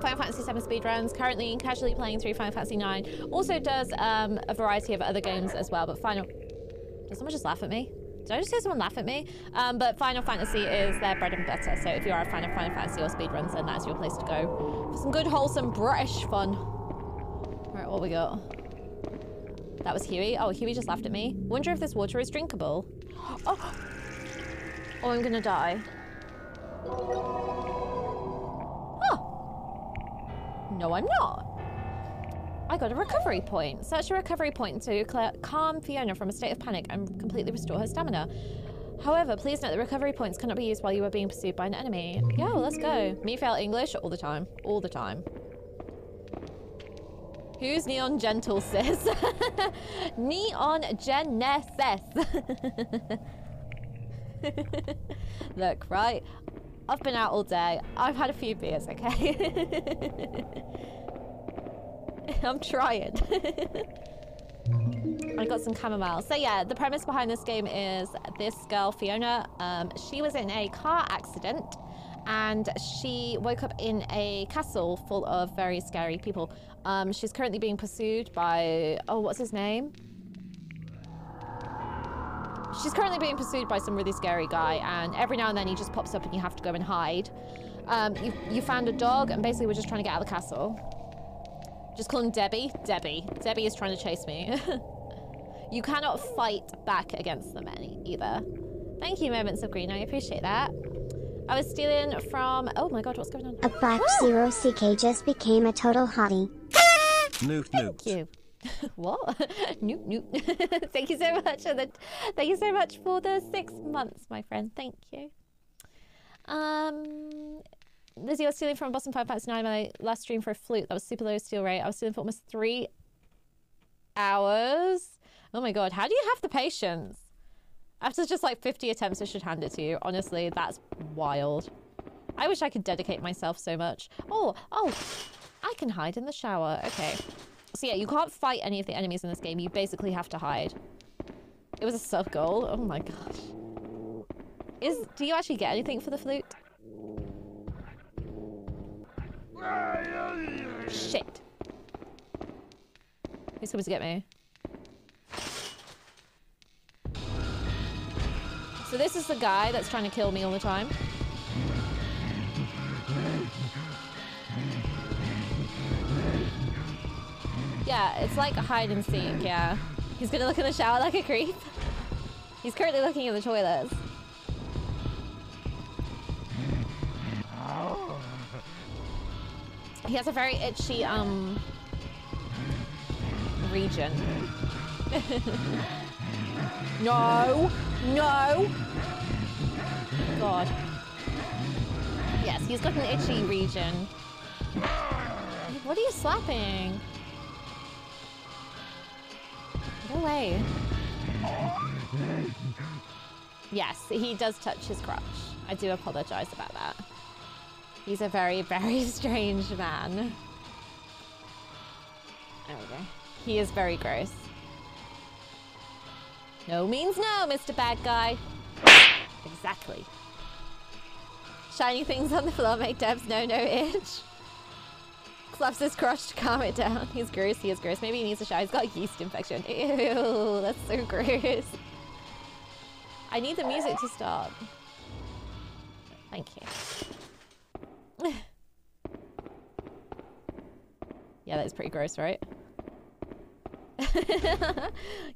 [SPEAKER 1] Final Fantasy VII speedruns, currently casually playing through Final Fantasy 9. Also does um, a variety of other games as well, but Final... Did someone just laugh at me? Did I just hear someone laugh at me? Um, but Final Fantasy is their bread and butter, so if you are a fan of Final Fantasy or speedruns, then that's your place to go for some good, wholesome British fun. Right, what we got? That was Hewie. Oh, Hewie just laughed at me. Wonder if this water is drinkable. <gasps> Oh, oh I'm gonna die. Oh! No, I'm not. I got a recovery point. Search a recovery point to calm Fiona from a state of panic and completely restore her stamina. However, please note that recovery points cannot be used while you are being pursued by an enemy. Yeah, well, let's go. Me fail English all the time. All the time. Who's Neon Gentle, sis? <laughs> Neon Genesis. <laughs> Look, right? I've been out all day. I've had a few beers, okay? <laughs> <laughs> I'm trying. <laughs> I got some chamomile. So yeah, the premise behind this game is this girl, Fiona, um, she was in a car accident and she woke up in a castle full of very scary people. Um, she's currently being pursued by, oh, what's his name? She's currently being pursued by some really scary guy, and every now and then he just pops up and you have to go and hide. Um, you, you found a dog, and basically we're just trying to get out of the castle. Just call him Debbie. Debbie. Debbie is trying to chase me. <laughs> you cannot fight back against them any either. Thank you, Moments of Green. I appreciate that. I was stealing from. Oh my god, what's going on?
[SPEAKER 2] A Black Zero CK just became a total hottie.
[SPEAKER 7] Noot noot.
[SPEAKER 1] Thank you. <laughs> what? <laughs> nope, nope. thank you so much for the. Thank you so much for the six months, my friend. Thank you. Um, Lizzie, was stealing from Boston Five Packs Nine. My last stream for a flute. That was super low steal rate. I was stealing for almost three hours. Oh my god, how do you have the patience? After just like 50 attempts, I should hand it to you. Honestly, that's wild. I wish I could dedicate myself so much. Oh, oh, I can hide in the shower. Okay. So yeah, you can't fight any of the enemies in this game. You basically have to hide. It was a sub goal. Oh my gosh. Is do you actually get anything for the flute? Shit. He's supposed to get me? So this is the guy that's trying to kill me all the time. Yeah, it's like a hide and seek, yeah. He's gonna look in the shower like a creep. He's currently looking in the toilets. He has a very itchy, um, region. <laughs> no! No! God. Yes, he's got an itchy region. What are you slapping? Go away. Yes, he does touch his crotch. I do apologize about that. He's a very, very <laughs> strange man. There we go. He is very gross. No means no, Mr. Bad Guy. Exactly. Shiny things on the floor make Debs no no itch. His crotch to calm it down. He's gross, he is gross. Maybe he needs a shower. He's got a yeast infection. <laughs> Ew, that's so gross. I need the music to stop. Thank you. <sighs> yeah, that's pretty gross, right? <laughs>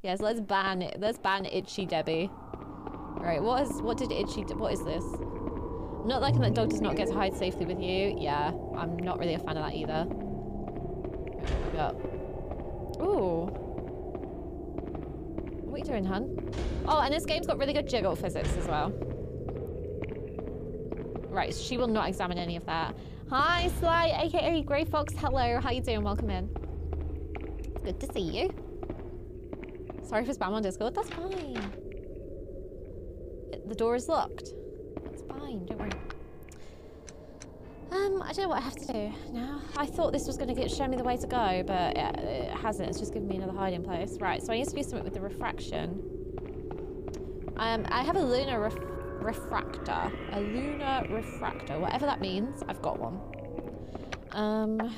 [SPEAKER 1] yes, let's ban it. Let's ban Itchy Debbie. Right, what is what did Itchy what is this? Not liking that dog does not get to hide safely with you. Yeah, I'm not really a fan of that either. Right. Ooh. What are you doing, hun? Oh, and this game's got really good jiggle physics as well. Right, she will not examine any of that. Hi, Sly, aka Grey Fox. Hello, how you doing? Welcome in. It's good to see you. Sorry for spam on Discord. That's fine. The door is locked. That's fine. Don't worry. Um, I don't know what I have to do now. I thought this was going to get show me the way to go, but it, it hasn't. It's just given me another hiding place. Right, so I need to do something with the refraction. Um, I have a lunar ref refractor. A lunar refractor. Whatever that means, I've got one. Um...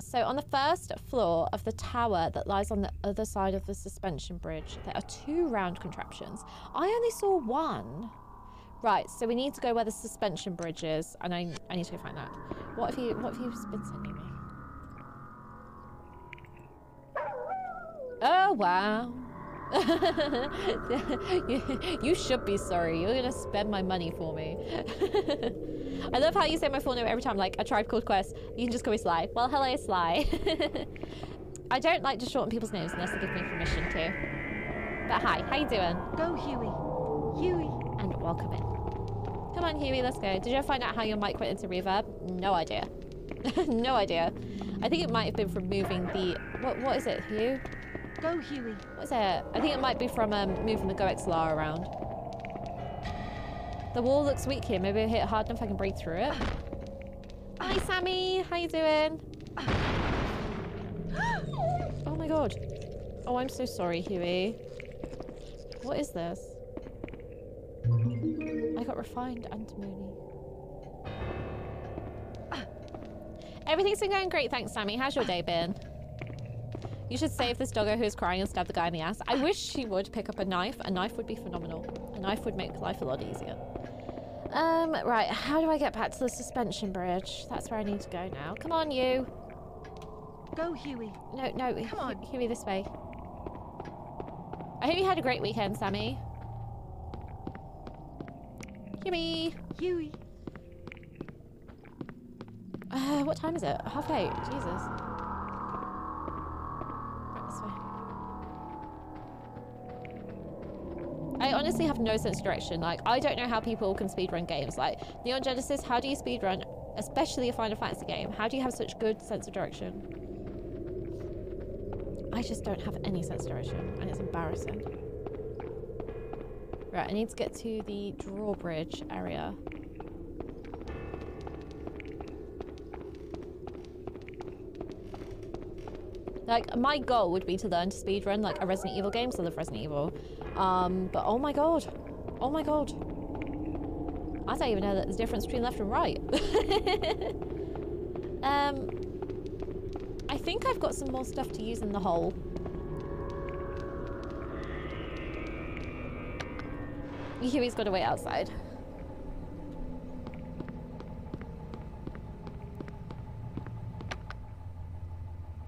[SPEAKER 1] So on the first floor of the tower that lies on the other side of the suspension bridge, there are two round contraptions. I only saw one. Right, so we need to go where the suspension bridge is, and I, I need to go find that. What have you What have you been sending me? Oh wow. You, <laughs> you should be sorry. You're gonna spend my money for me. <laughs> I love how you say my full name every time, like a tribe called Quest. You can just call me Sly. Well, hello, Sly. <laughs> I don't like to shorten people's names unless they give me permission to. But hi, how you doing?
[SPEAKER 5] Go, Hewie. Hewie.
[SPEAKER 1] And welcome in. Come on, Hewie, let's go. Did you ever find out how your mic went into reverb? No idea. no idea. I think it might have been from moving the... What, what is it, Hugh?
[SPEAKER 5] Go, Hewie.
[SPEAKER 1] What is it? I think it might be from um, moving the GoXLR around. The wall looks weak here. Maybe I hit hard enough I can break through it. Hi, Sammy. How you doing? Oh my god. Oh, I'm so sorry, Hewie. What is this? I got refined antimony. Everything's been going great, thanks, Sammy. How's your day been? You should save this doggo who's crying and stab the guy in the ass. I wish she would pick up a knife. A knife would be phenomenal. A knife would make life a lot easier. Um, right, how do I get back to the suspension bridge? That's where I need to go now. Come on, you.
[SPEAKER 5] Go, Hewie.
[SPEAKER 1] No, no,
[SPEAKER 5] Come on.
[SPEAKER 1] Hewie, this way. I hope you had a great weekend, Sammy. Hewie.
[SPEAKER 5] Hewie.
[SPEAKER 1] Uh, what time is it? Half eight. Jesus. I honestly have no sense of direction. Like, I don't know how people can speedrun games. Like, Neon Genesis, how do you speedrun, especially a Final Fantasy game? How do you have such good sense of direction? I just don't have any sense of direction, and it's embarrassing. Right, I need to get to the drawbridge area. Like, my goal would be to learn to speedrun, like, a Resident Evil game, so I love Resident Evil. Um, but oh my god. Oh my god. I don't even know that a difference between left and right. <laughs> um, I think I've got some more stuff to use in the hole. <laughs> Hewie's got to wait outside.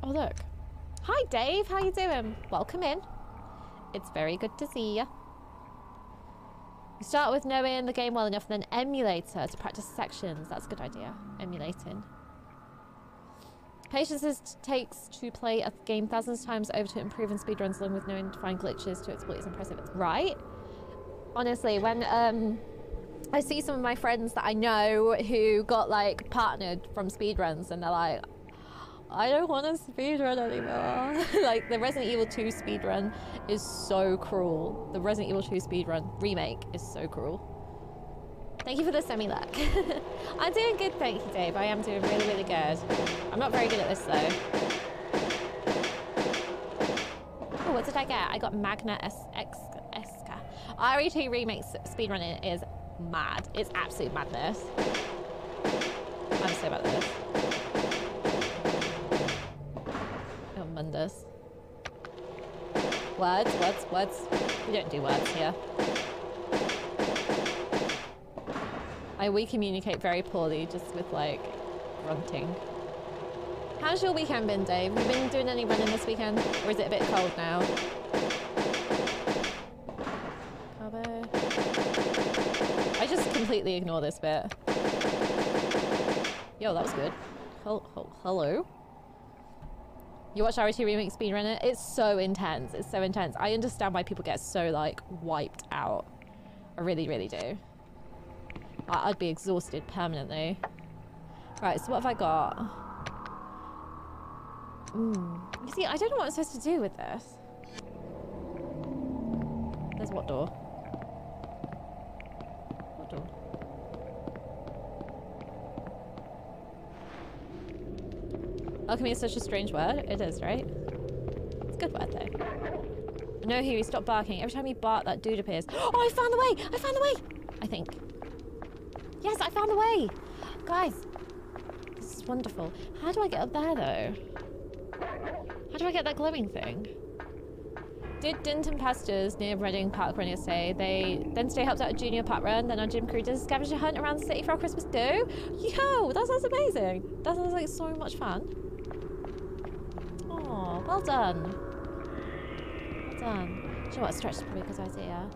[SPEAKER 1] Oh look. Hi Dave, how you doing? Welcome in. It's very good to see you. You start with knowing the game well enough, then emulator to practice sections. That's a good idea. Emulating. Patience is takes to play a game thousands of times over to improve and speedruns along with knowing to find glitches to exploit is impressive. Right? Honestly, when um I see some of my friends that I know who got like partnered from speedruns and they're like, I don't want to speedrun anymore. <laughs> like the Resident Evil 2 speedrun is so cruel. The Resident Evil 2 speedrun remake is so cruel. Thank you for the semi luck. <laughs> I'm doing good, thank you, Dave. I am doing really, really good. I'm not very good at this though. Oh, what did I get? I got Magna S X Esca. RE2 remake speedrunning is mad. It's absolute madness. I'm so at this. Mundus. Words, words, words. We don't do words here. I we communicate very poorly, just with like grunting. How's your weekend been, Dave? Have you been doing any running this weekend, or is it a bit cold now? I just completely ignore this bit. Yo, that was good. Hel- hel- hello. You watch RT Remake Speedrunner? It's so intense. It's so intense. I understand why people get so, like, wiped out. I really, really do. I- I'd be exhausted permanently. Right, so what have I got? Mm. You see, I don't know what I'm supposed to do with this. There's what door? What door? Alchemy is such a strange word. It is, right? It's a good word, though. No, Hewie, stop barking. Every time you bark, that dude appears. <gasps> Oh, I found the way! I found the way! I think. Yes, I found the way! Guys, this is wonderful. How do I get up there, though? How do I get that glowing thing? Did Dinton Pastures near Reading Park Run yesterday? They then stay helped out a junior park run, then on Jim Crew does a scavenger hunt around the city for our Christmas do. Yo, that sounds amazing. That sounds like so much fun. Oh, well done. Well done. Do you know what? Stretch probably because I was here.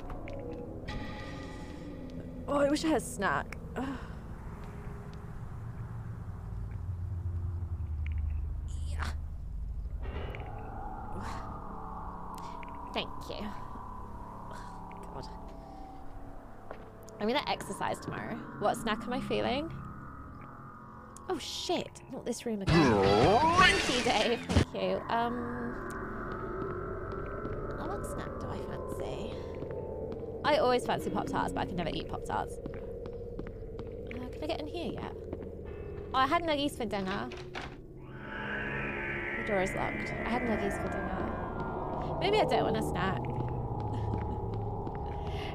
[SPEAKER 1] Oh, I wish I had a snack. Yeah. Thank you. God. I'm gonna exercise tomorrow. What snack am I feeling? Oh shit! Not this room again. Thank you, Dave. Thank you. Um, what snack do I fancy? I always fancy pop tarts, but I can never eat pop tarts. Uh, can I get in here yet? Oh, I had nuggies for dinner. The door is locked. I had nuggies for dinner. Maybe I don't want a snack.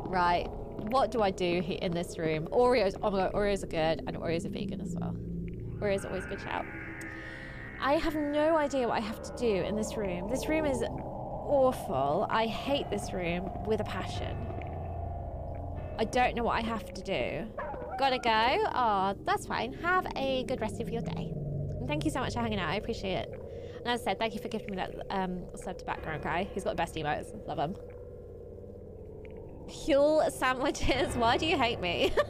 [SPEAKER 1] <laughs> right. What do I do he- in this room? Oreos. Oh my god, Oreos are good, and Oreos are vegan as well. Are always good shout. I have no idea what I have to do in this room. This room is awful. I hate this room with a passion. I don't know what I have to do. Gotta go. Oh, that's fine. Have a good rest of your day. And thank you so much for hanging out. I appreciate it. And as I said, thank you for giving me that um, sub to background guy. He's got the best emotes. Love him. Huel sandwiches. Why do you hate me? <laughs>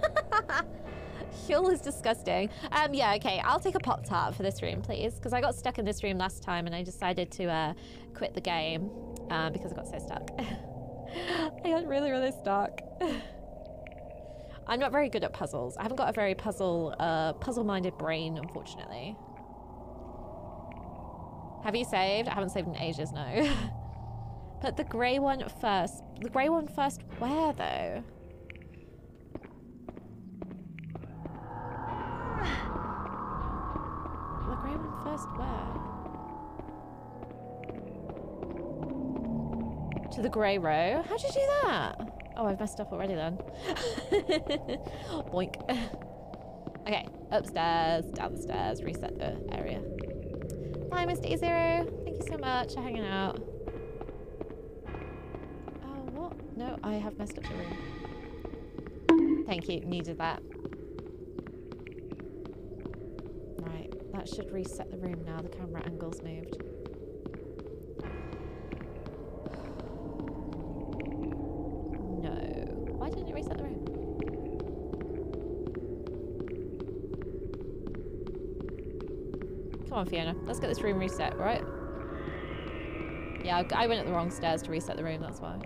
[SPEAKER 1] Huel is disgusting. Um, yeah, okay. I'll take a Pop Tart for this room, please. Because I got stuck in this room last time and I decided to uh, quit the game uh, because I got so stuck. <laughs> I got really, really stuck. <laughs> I'm not very good at puzzles. I haven't got a very puzzle, uh, puzzle-minded brain, unfortunately. Have you saved? I haven't saved in ages, no. <laughs> Put the grey one first. The grey one first where, though? First where? To the grey row? How'd you do that? Oh, I've messed up already then. <laughs> Boink. <laughs> okay, upstairs, downstairs, reset the area. Hi, Mr. E0. Thank you so much for hanging out. Oh, what? No, I have messed up the room. Thank you, needed that. Right, that should reset the room now. The camera angle's moved. No. Why didn't it reset the room? Come on, Fiona. Let's get this room reset, right? Yeah, I went up the wrong stairs to reset the room, that's why.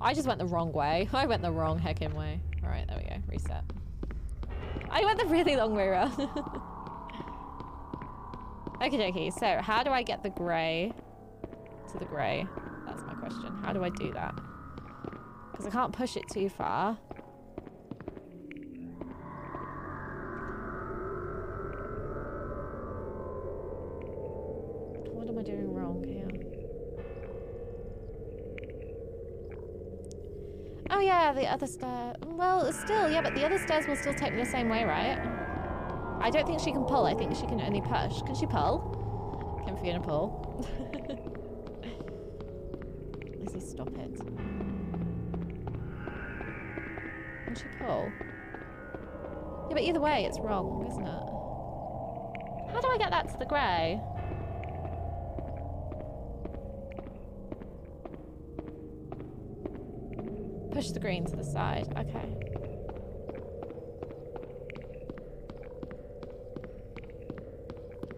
[SPEAKER 1] I just went the wrong way. <laughs> I went the wrong heckin' way. Alright, there we go. Reset. I went the really long way around. <laughs> Okie dokie. So, how do I get the grey to the grey? That's my question. How do I do that? Because I can't push it too far. The other stair. Well, still, yeah, but the other stairs will still take me the same way, right? I don't think she can pull. I think she can only push. Can she pull? Can Fiona pull? <laughs> Lizzie, stop it. Can she pull? Yeah, but either way, it's wrong, isn't it? How do I get that to the grey? Push the green to the side. Okay.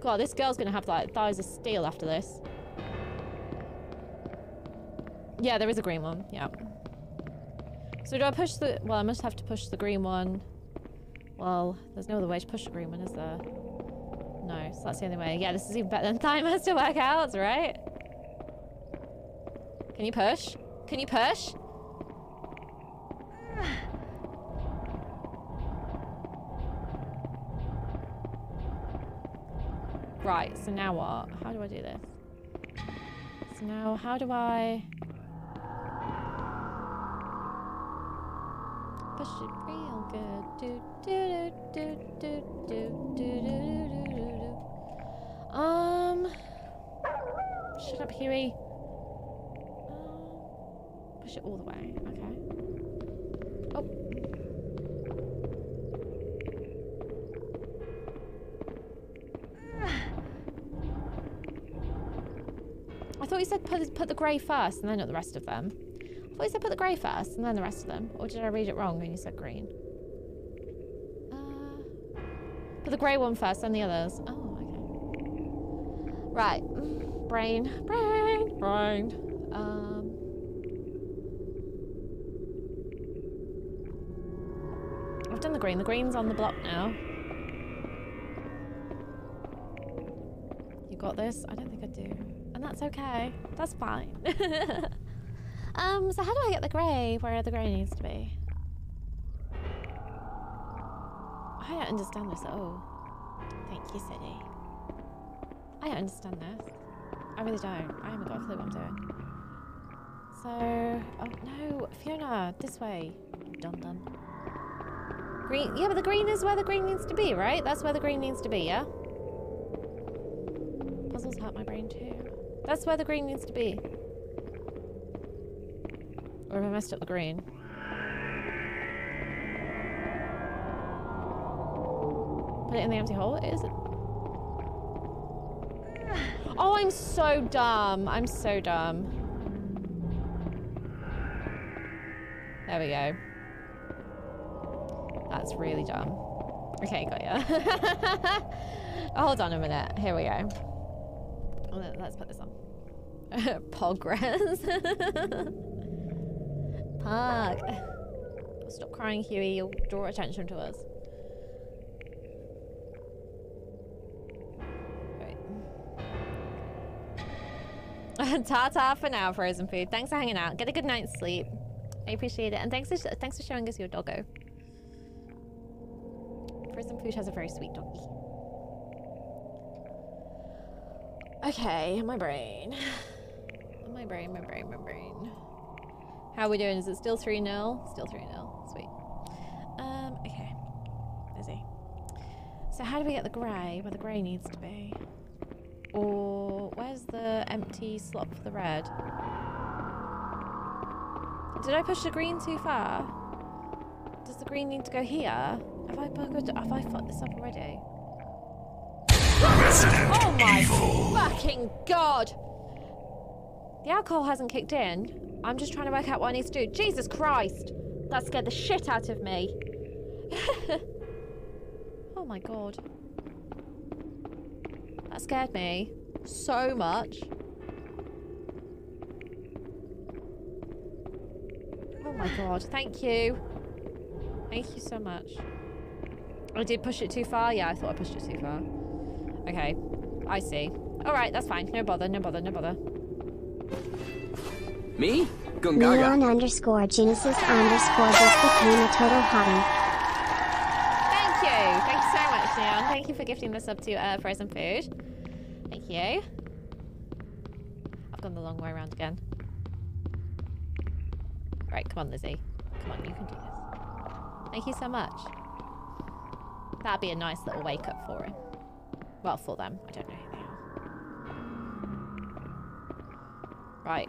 [SPEAKER 1] God, this girl's gonna have like thighs of steel after this. Yeah, there is a green one. Yeah. So do I push the... Well, I must have to push the green one. Well, there's no other way to push the green one, is there? No, so that's the only way. Yeah, this is even better than timers to work out, right? Can you push? Can you push? Right, so now what? How do I do this? So now, how do I... Push it real good. Do, do, do, do, do, do, do, do, do, do, do. Um... Shut up, Hewie. Um, push it all the way. Okay. Oh. I thought you said put, put the grey first and then not the rest of them. I thought you said put the grey first and then the rest of them. Or did I read it wrong when you said green? Uh, put the grey one first, then the others. Oh, okay. Right. Brain. Brain. Brain. Um. I've done the green. The green's on the block now. You got this? I don't think I do. And that's okay. That's fine. <laughs> um, so how do I get the grey where the grey needs to be? I don't understand this at all. Thank you, City. I don't understand this. I really don't. I haven't got a clue what I'm doing. So, oh no, Fiona, this way. Dum dum. Green, yeah, but the green is where the green needs to be, right? That's where the green needs to be, yeah? Puzzles hurt my brain too. That's where the green needs to be. Or have I messed up the green? Put it in the empty hole? It isn't. Oh, I'm so dumb. I'm so dumb. There we go. That's really dumb. Okay, got ya. <laughs> Hold on a minute. Here we go. Oh, Let- Let's put this on. <laughs> Progress. Pug. Stop crying, Hewie. You'll draw attention to us. Right. <laughs> Ta-ta for now, frozen food. Thanks for hanging out. Get a good night's sleep. I appreciate it, and thanks for thanks for showing us your doggo. Frozen food has a very sweet doggy. Okay, my brain. My brain, my brain, my brain. How are we doing? Is it still 3 0? Still 3 0. Sweet. Um, okay. Busy. So, how do we get the grey where the grey needs to be? Or where's the empty slot for the red? Did I push the green too far? Does the green need to go here? Have I buggered? Have I fucked this up already? oh my fucking god! The alcohol hasn't kicked in. I'm just trying to work out what I need to do. Jesus Christ! That scared the shit out of me. <laughs> oh my god. That scared me so much. Oh my god, thank you. Thank you so much. I did push it too far? Yeah, I thought I pushed it too far. Okay, I see. Alright, that's fine. No bother, no bother, no bother.
[SPEAKER 8] Me? Gungaga.
[SPEAKER 2] Neon underscore Genesis underscore just became a total hottie.
[SPEAKER 1] Thank you. Thank you so much, Neon. Thank you for gifting this up to uh, Frozen Food. Thank you. I've gone the long way around again. Right, come on, Lizzie. Come on, you can do this. Thank you so much. That'd be a nice little wake up for him. Well, for them. I don't know who they are. Right.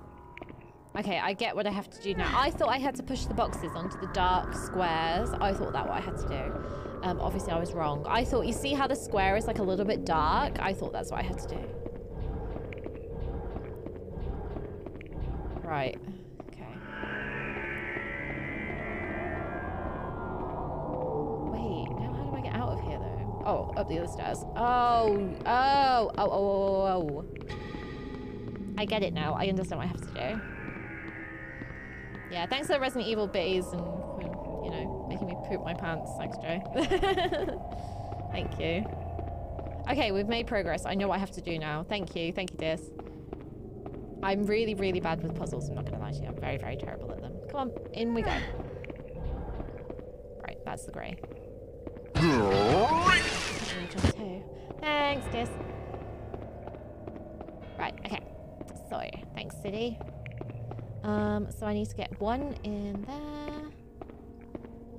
[SPEAKER 1] Okay, I get what I have to do now. I thought I had to push the boxes onto the dark squares. I thought that what I had to do. Um, obviously, I was wrong. I thought, you see how the square is like a little bit dark? I thought that's what I had to do. Right. Okay. Wait, now how do I get out of here though? Oh, up the other stairs. Oh, oh, oh, oh, oh, oh. I get it now. I understand what I have to do. Yeah, thanks for the Resident Evil bitties and, you know, making me poop my pants. Thanks, Joe. <laughs> Thank you. Okay, we've made progress. I know what I have to do now. Thank you. Thank you, Dis. I'm really, really bad with puzzles. I'm not going to lie to you. I'm very, very terrible at them. Come on, in we go. Right, that's the grey. Thanks, Dis. Right, okay. So, thanks, City. Um, so I need to get one in there.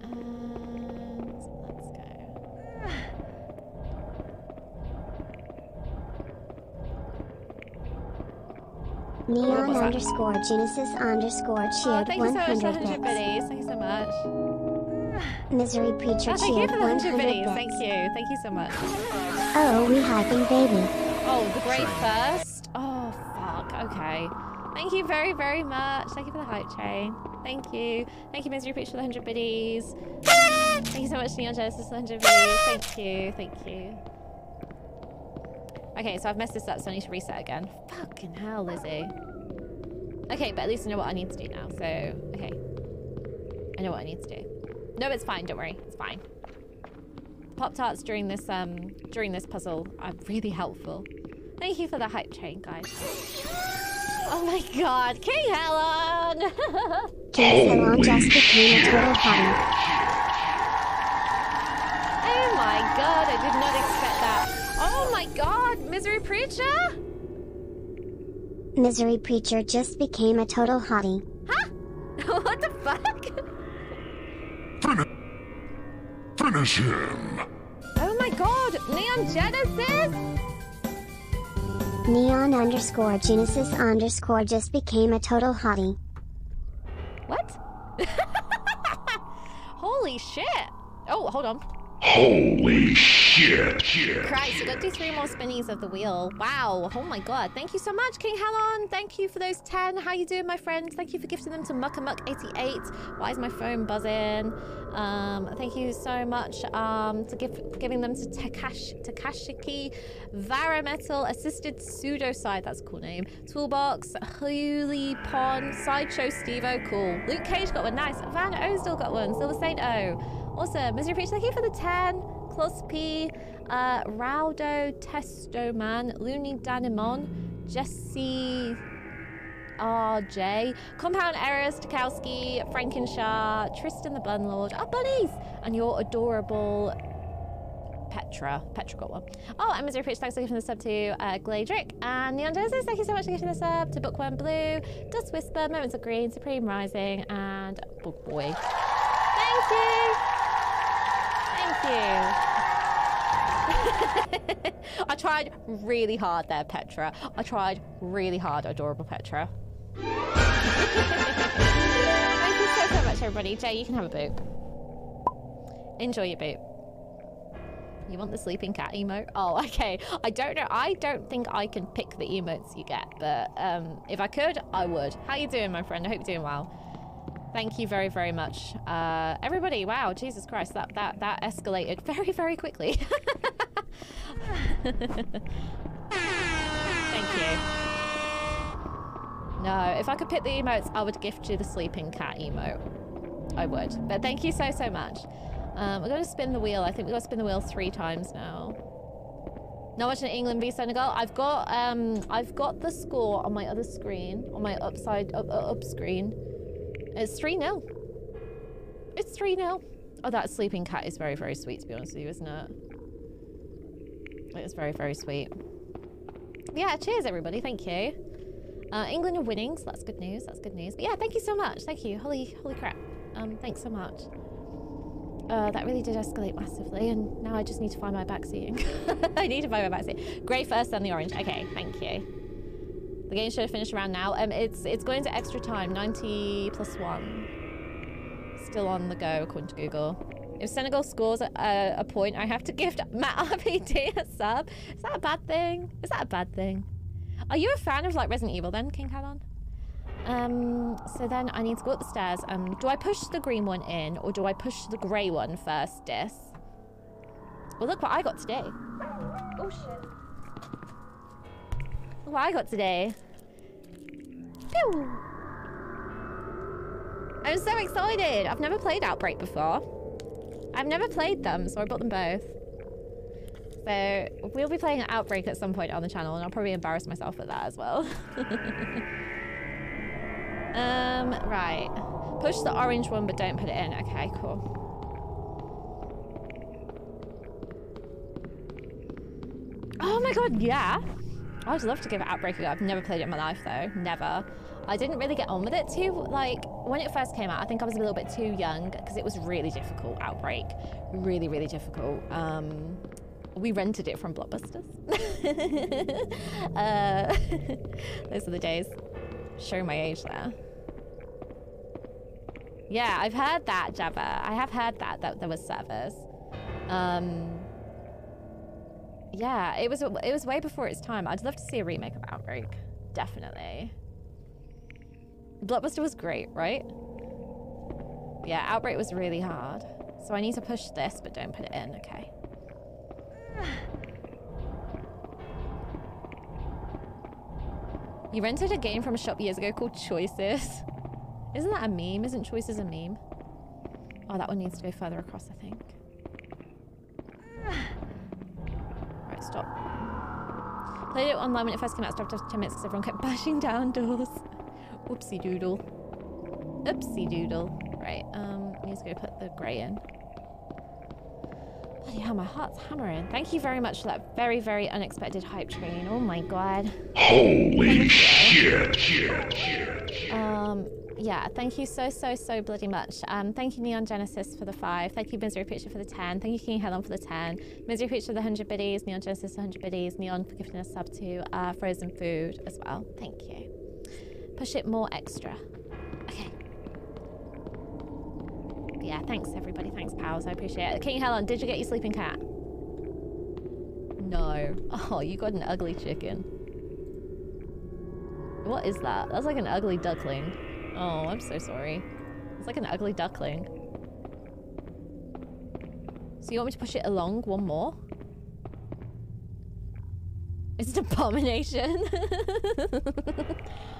[SPEAKER 1] And let's go.
[SPEAKER 2] Neon underscore Genesis underscore
[SPEAKER 1] Oh,
[SPEAKER 2] cheered
[SPEAKER 1] thank you so much for the 100
[SPEAKER 2] bits.
[SPEAKER 1] Thank you so much.
[SPEAKER 2] Misery Preacher
[SPEAKER 1] Oh, thank you
[SPEAKER 2] cheered
[SPEAKER 1] for the 100
[SPEAKER 2] 100 bits.
[SPEAKER 1] Thank you. Thank you so much.
[SPEAKER 2] Oh, we hyping baby.
[SPEAKER 1] Oh, the grey first? Oh, fuck. Okay. Thank you very, very much. Thank you for the hype train. Thank you. Thank you, Misery Preach, for the 100 biddies. Thank you so much, Neon Genesis, for the 100 biddies. Thank you. Thank you. Okay, so I've messed this up, so I need to reset again. Fucking hell, Lizzie. Okay, but at least I know what I need to do now. So, okay. I know what I need to do. No, it's fine. Don't worry. It's fine. Pop tarts during this um during this puzzle are really helpful. Thank you for the hype train, guys. Oh my god, King Helen! <laughs>
[SPEAKER 2] King Salon just became a total hottie.
[SPEAKER 1] oh my god, I did not expect that. Oh my god, Misery Preacher?
[SPEAKER 2] Misery Preacher just became a total hottie.
[SPEAKER 1] Huh? <laughs> what the fuck?
[SPEAKER 3] Finish him.
[SPEAKER 1] Oh my god, Neon Genesis?
[SPEAKER 2] Neon underscore Genesis underscore just became a total hottie.
[SPEAKER 1] What? <laughs> Holy shit! Oh, hold on.
[SPEAKER 3] Holy shit. Shit.
[SPEAKER 1] Christ, we got to do three more spinnies of the wheel. Wow. Oh my god. Thank you so much, King Halon. Thank you for those 10. How you doing, my friends? Thank you for gifting them to Muckamuck88. Why is my phone buzzing? Um, thank you so much um, to give, giving them to Takash, Takashiki Varametal Assisted Pseudoside. That's a cool name. Toolbox, Holy Pond, Sideshow Stevo. Cool. Luke Cage got one. Nice. Van O still got one. Silver Saint O. Awesome. Misery Preach, thank you for the 10. Klaus P, uh, Raudo Testoman, Looney Danimon, Jesse RJ, Compound Errors, Stokowski, Frankenshaw, Tristan the Bunlord, our bunnies, and your adorable Petra. Petra got one. Oh, and Misery Preach, thanks for giving the sub to uh, Gladrick. And Neon Genesis, thank you so much for giving the sub to Bookworm Blue, Dust Whisper, Moments of Green, Supreme Rising, and Book Boy. Thank you! You. <laughs> I tried really hard there, Petra. I tried really hard, adorable Petra. <laughs> Thank you so, so much, everybody. Jay, you can have a boop. Enjoy your boop. You want the sleeping cat emote? Oh, okay. I don't know. I don't think I can pick the emotes you get, but um, if I could, I would. How are you doing, my friend? I hope you're doing well. Thank you very, very much. Uh, everybody, wow, Jesus Christ, that, that, that escalated <laughs> very, very quickly. <laughs> Thank you. No, if I could pick the emotes, I would gift you the sleeping cat emote. I would. But thank you so, so much. Um, we're going to spin the wheel. I think we've got to spin the wheel three times now. Not watching England v Senegal. I've got um, I've got the score on my other screen, on my upside up, up screen. It's 3 0. It's 3 0. Oh, that sleeping cat is very, very sweet, to be honest with you, isn't it? It's very, very sweet. Yeah, cheers, everybody. Thank you. Uh, England are winning, so that's good news. That's good news. But yeah, thank you so much. Thank you. Holy, holy crap. Um, thanks so much. Uh, that really did escalate massively, and now I just need to find my backseating. <laughs> I need to find my backseat. Grey first, then the orange. Okay, thank you. The game should have finished around now. Um, it's it's going to extra time, 90 plus one. Still on the go, according to Google. If Senegal scores a, a point, I have to gift <laughs> Matt RPD <laughs> a sub. Is that a bad thing? Is that a bad thing? Are you a fan of like Resident Evil then, King Calon? Um, so then I need to go up the stairs. Um, do I push the green one in or do I push the grey one first, Dis? Well, look what I got today. Oh, shit. Look what I got today. I'm so excited. I've never played Outbreak before. I've never played them, so I bought them both. So we'll be playing Outbreak at some point on the channel, and I'll probably embarrass myself with that as well. <laughs> um, right. Push the orange one, but don't put it in. Okay, cool. Oh my god, yeah. I would love to give Outbreak a go. I've never played it in my life, though. Never. I didn't really get on with it too. Like, when it first came out, I think I was a little bit too young because it was really difficult, Outbreak. Really, really difficult. Um, we rented it from Blockbusters. <laughs> uh, <laughs> those are the days. Show my age there. Yeah, I've heard that, Jabba. I have heard that, that there was servers. Um, yeah, it was it was way before its time. I'd love to see a remake of Outbreak. Definitely. Blockbuster was great, right? Yeah, Outbreak was really hard. So I need to push this, but don't put it in. Okay. <sighs> You rented a game from a shop years ago called Choices. Isn't that a meme? Isn't Choices a meme? Oh, that one needs to go further across, I think. <sighs> Right, stop. Played it online when it first came out, stopped after 10 minutes because everyone kept <laughs> bashing down doors. Whoopsie doodle. Oopsie doodle. Right, um, need to go put the grey in. Bloody hell, my heart's hammering. Thank you very much for that very, very unexpected hype train. Oh my god.
[SPEAKER 3] Holy shit, shit, shit, shit.
[SPEAKER 1] Um, yeah, thank you so, so, so bloody much. Um, thank you, Neon Genesis, for the five. Thank you, Misery Picture, for the 10. Thank you, King Helen, for the 10. Misery Picture, the 100 biddies. Neon Genesis, 100 biddies. Neon for gifting us sub to uh, Frozen Food as well. Thank you. Push it more extra. Okay. Yeah, thanks, everybody. Thanks, pals. I appreciate it. King Helen, did you get your sleeping cat? No. <laughs> Oh, you got an ugly chicken. What is that? That's like an ugly duckling. Oh, I'm so sorry. It's like an ugly duckling. So you want me to push it along one more? It's an <laughs> abomination. <laughs>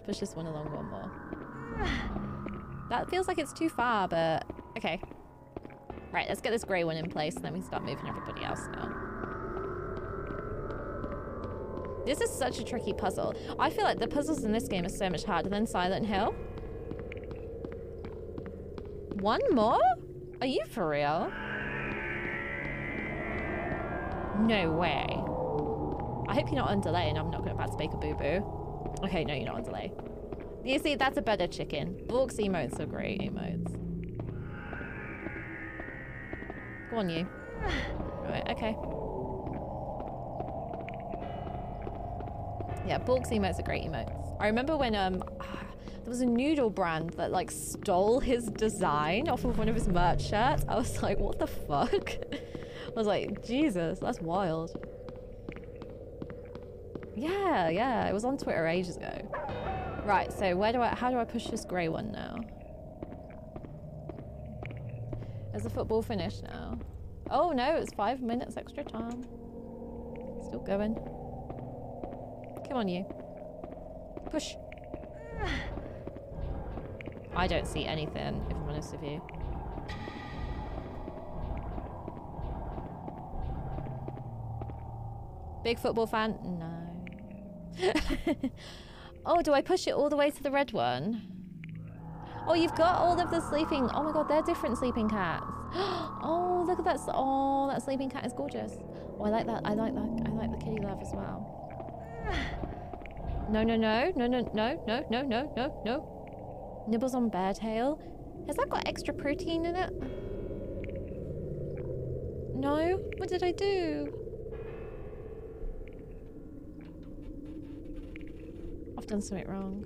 [SPEAKER 1] Let's push this one along one more. That feels like it's too far, but okay. Right, let's get this grey one in place, and then we can start moving everybody else now. This is such a tricky puzzle. I feel like the puzzles in this game are so much harder than Silent Hill. One more? Are you for real? No way. I hope you're not on delay and I'm not going to about to make a boo-boo. Okay, no, you're not on delay. You see, that's a better chicken. Bork's emotes are great emotes. Go on, you. Right, okay. Yeah, Bork's emotes are great emotes. I remember when um <sighs> there was a noodle brand that like stole his design off of one of his merch shirts. I was like, what the fuck? <laughs> I was like, Jesus, that's wild. Yeah, yeah, it was on Twitter ages ago. Right, so where do I, how do I push this grey one now? Is the football finished now? Oh no, it's five minutes extra time. Still going. Come on, you. Push. <sighs> I don't see anything, if I'm honest with you. Big football fan? No. <laughs> oh, do I push it all the way to the red one? Oh, you've got all of the sleeping. Oh my god, they're different sleeping cats. <gasps> Oh, look at that. Oh, that sleeping cat is gorgeous. Oh, I like that. I like that. I like the kitty love as well. No, no, no, no, no, no, no, no, no, no, no. Nibbles on bear tail. Has that got extra protein in it? No? What did I do? I've done something wrong.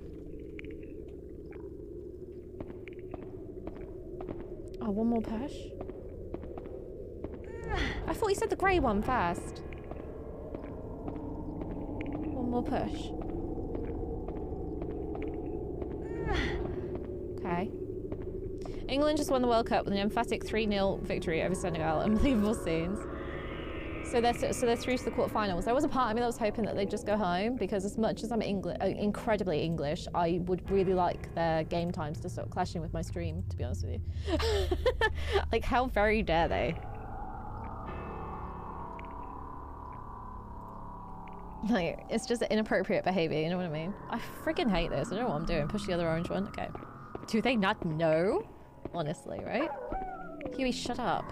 [SPEAKER 1] Oh, one more push. I thought you said the grey one first. One more push. Okay. England just won the World Cup with an emphatic 3-0 victory over Senegal. <laughs> Unbelievable scenes. So they're so they're through to the quarterfinals. There was a part of me that was hoping that they'd just go home because as much as I'm Engli- uh, incredibly English, I would really like their game times to start clashing with my stream. To be honest with you, <laughs> like how very dare they? Like it's just inappropriate behavior. You know what I mean? I freaking hate this. I don't know what I'm doing. Push the other orange one. Okay. Do they not know? Honestly, right? Hewie, shut up.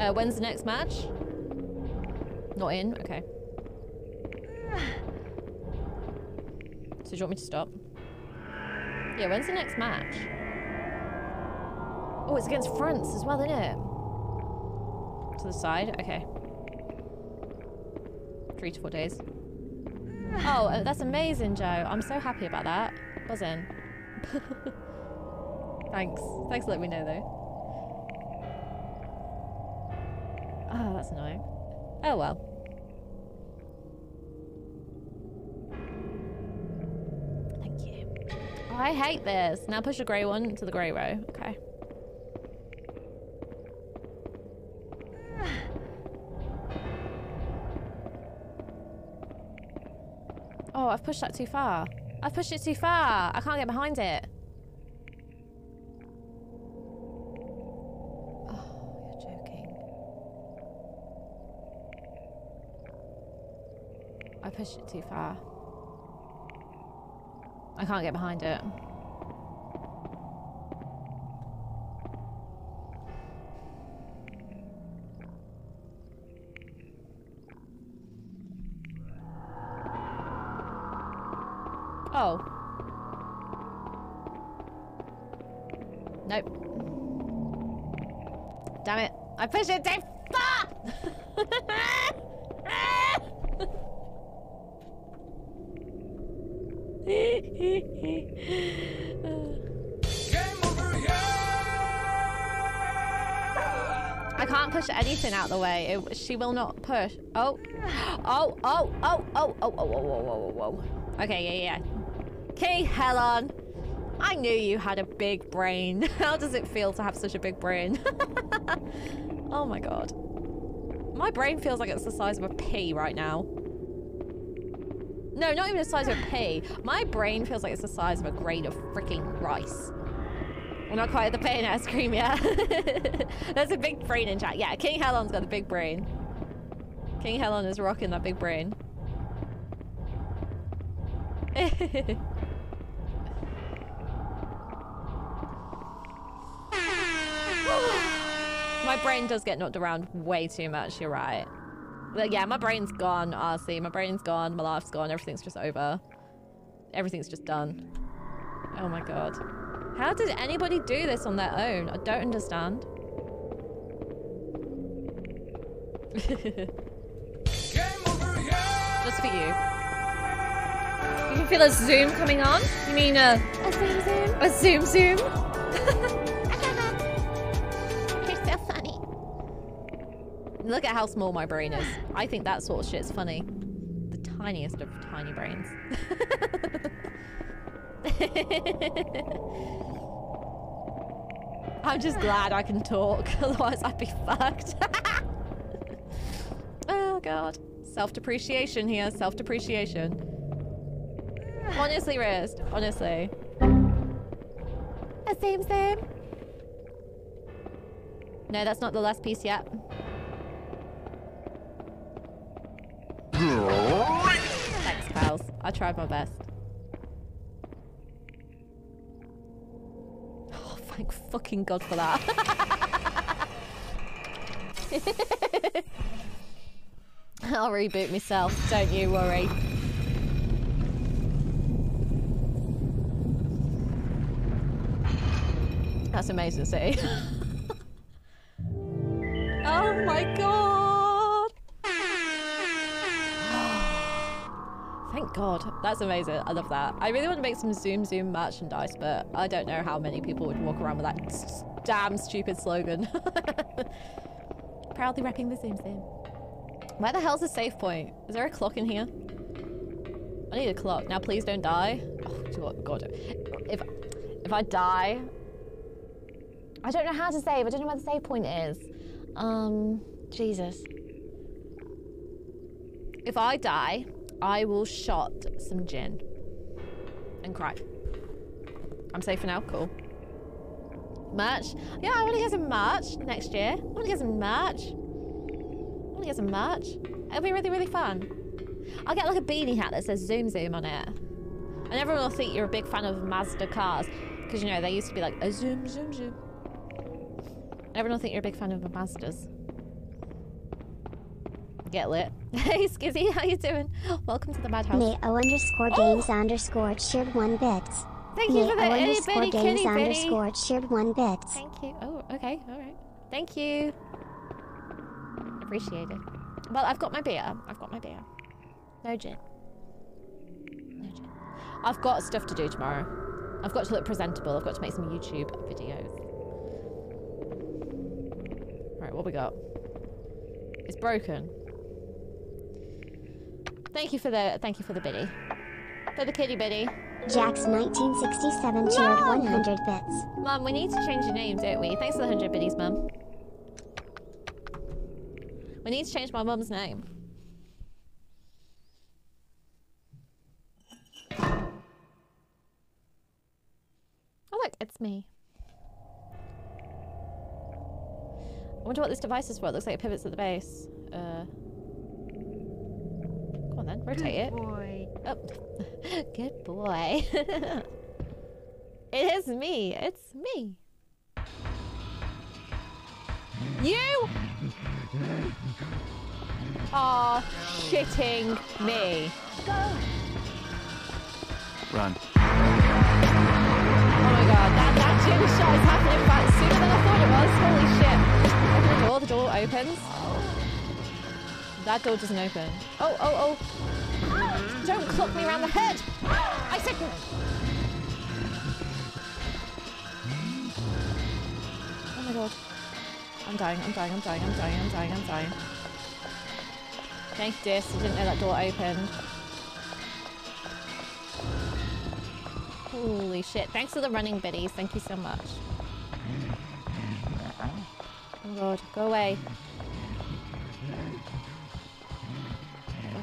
[SPEAKER 1] Uh, when's the next match? Not in? Okay. <sighs> So do you want me to stop? Yeah, when's the next match? Oh, it's against France as well, isn't it? To the side? Okay. Three to four days. <sighs> Oh, uh, that's amazing, Joe. I'm so happy about that. Buzzing. <laughs> Thanks. Thanks for letting me know, though. Oh, that's annoying. Oh well. Thank you. Oh, I hate this. Now push the grey one to the grey row. Okay. <sighs> Oh, I've pushed that too far. I've pushed it too far. I can't get behind it. Pushed it too far. I can't get behind it. Oh. Nope. Damn it. I pushed it too push anything out the way. It, she will not push. Oh. Oh, oh, oh, oh, oh, oh, oh, oh, oh, oh, oh. Okay, yeah, yeah. Okay, Helen. I knew you had a big brain. <laughs> How does it feel to have such a big brain? <laughs> oh my god. My brain feels like it's the size of a pea right now. No, not even the size of a pea. My brain feels like it's the size of a grain of freaking rice. We're not quite the pain ice cream yet. <laughs> There's a big brain in chat. Yeah, King Helen's got the big brain. King Helon is rocking that big brain. <laughs> my brain does get knocked around way too much, you're right. But yeah, my brain's gone, RC. My brain's gone, my life's gone, everything's just over. Everything's just done. Oh my god. How did anybody do this on their own? I don't understand. Just for you. You can feel a zoom coming on? You mean a...
[SPEAKER 2] A zoom zoom.
[SPEAKER 1] A zoom zoom? <laughs>
[SPEAKER 2] You're so funny.
[SPEAKER 1] Look at how small my brain is. I think that sort of shit's funny. The tiniest of tiny brains. <laughs> <laughs> I'm just glad I can talk, <laughs> otherwise I'd be fucked. <laughs> oh god. Self-depreciation here, self-depreciation. Honestly, Rist, honestly.
[SPEAKER 2] A zoom zoom.
[SPEAKER 1] No, that's not the last piece yet. Thanks, pals. I tried my best. Oh, thank fucking god for that. <laughs> I'll reboot myself, don't you worry. That's amazing to see. <laughs> oh my god! Thank God. That's amazing. I love that. I really want to make some Zoom Zoom merchandise, but I don't know how many people would walk around with that damn stupid slogan. <laughs> Proudly repping the Zoom Zoom. Where the hell's the safe point? Is there a clock in here? I need a clock. Now please don't die. Oh what? God. If if I die, I don't know how to save. I don't know where the save point is. Um, Jesus. If I die, I will shot some gin and cry. I'm safe for now. Cool. Merch. Yeah, I want to get some merch next year. I want to get some merch. I want to get some merch. It'll be really, really fun. I'll get like a beanie hat that says Zoom Zoom on it. And everyone will think you're a big fan of Mazda cars. Because, you know, they used to be like, a Zoom, Zoom, Zoom. Everyone will think you're a big fan of Mazdas. Get lit. <laughs> Hey, Skizzy, how you doing? Welcome to the Madhouse.
[SPEAKER 2] May O underscore oh! games underscore cheered one bit.
[SPEAKER 1] Thank
[SPEAKER 2] May
[SPEAKER 1] you for the itty
[SPEAKER 2] underscore
[SPEAKER 1] bitty
[SPEAKER 2] games
[SPEAKER 1] kitty
[SPEAKER 2] underscore cheered one bit.
[SPEAKER 1] Thank you. Oh, okay, all right. Thank you. Appreciate it. Well, I've got my beer. I've got my beer. No gin. No gin. I've got stuff to do tomorrow. I've got to look presentable. I've got to make some YouTube videos. Right, what we got? It's broken. Thank you for the thank you for the biddy. For the kitty biddy.
[SPEAKER 2] Jack's 1967 Mom! 100 bits.
[SPEAKER 1] Mom, we need to change your name, don't we? Thanks for the 100 biddies, Mom. We need to change my mom's name. Oh look, it's me. I wonder what this device is for. It looks like it pivots at the base. Uh on then, rotate it.
[SPEAKER 5] Boy.
[SPEAKER 1] Oh, <laughs> good boy. <laughs> it is me. It's me. You are shitting me.
[SPEAKER 7] Run.
[SPEAKER 1] Oh my god, that, that gym shot is happening fast sooner than I thought it was. Holy shit. Open the door, the door opens. That door doesn't open. Oh, oh, oh. Don't clock me around the head. I said. Oh my god. I'm dying, I'm dying, I'm dying, I'm dying, I'm dying, I'm dying. Thank dis, I didn't know that door opened. Holy shit. Thanks for the running biddies. Thank you so much. Oh god, go away.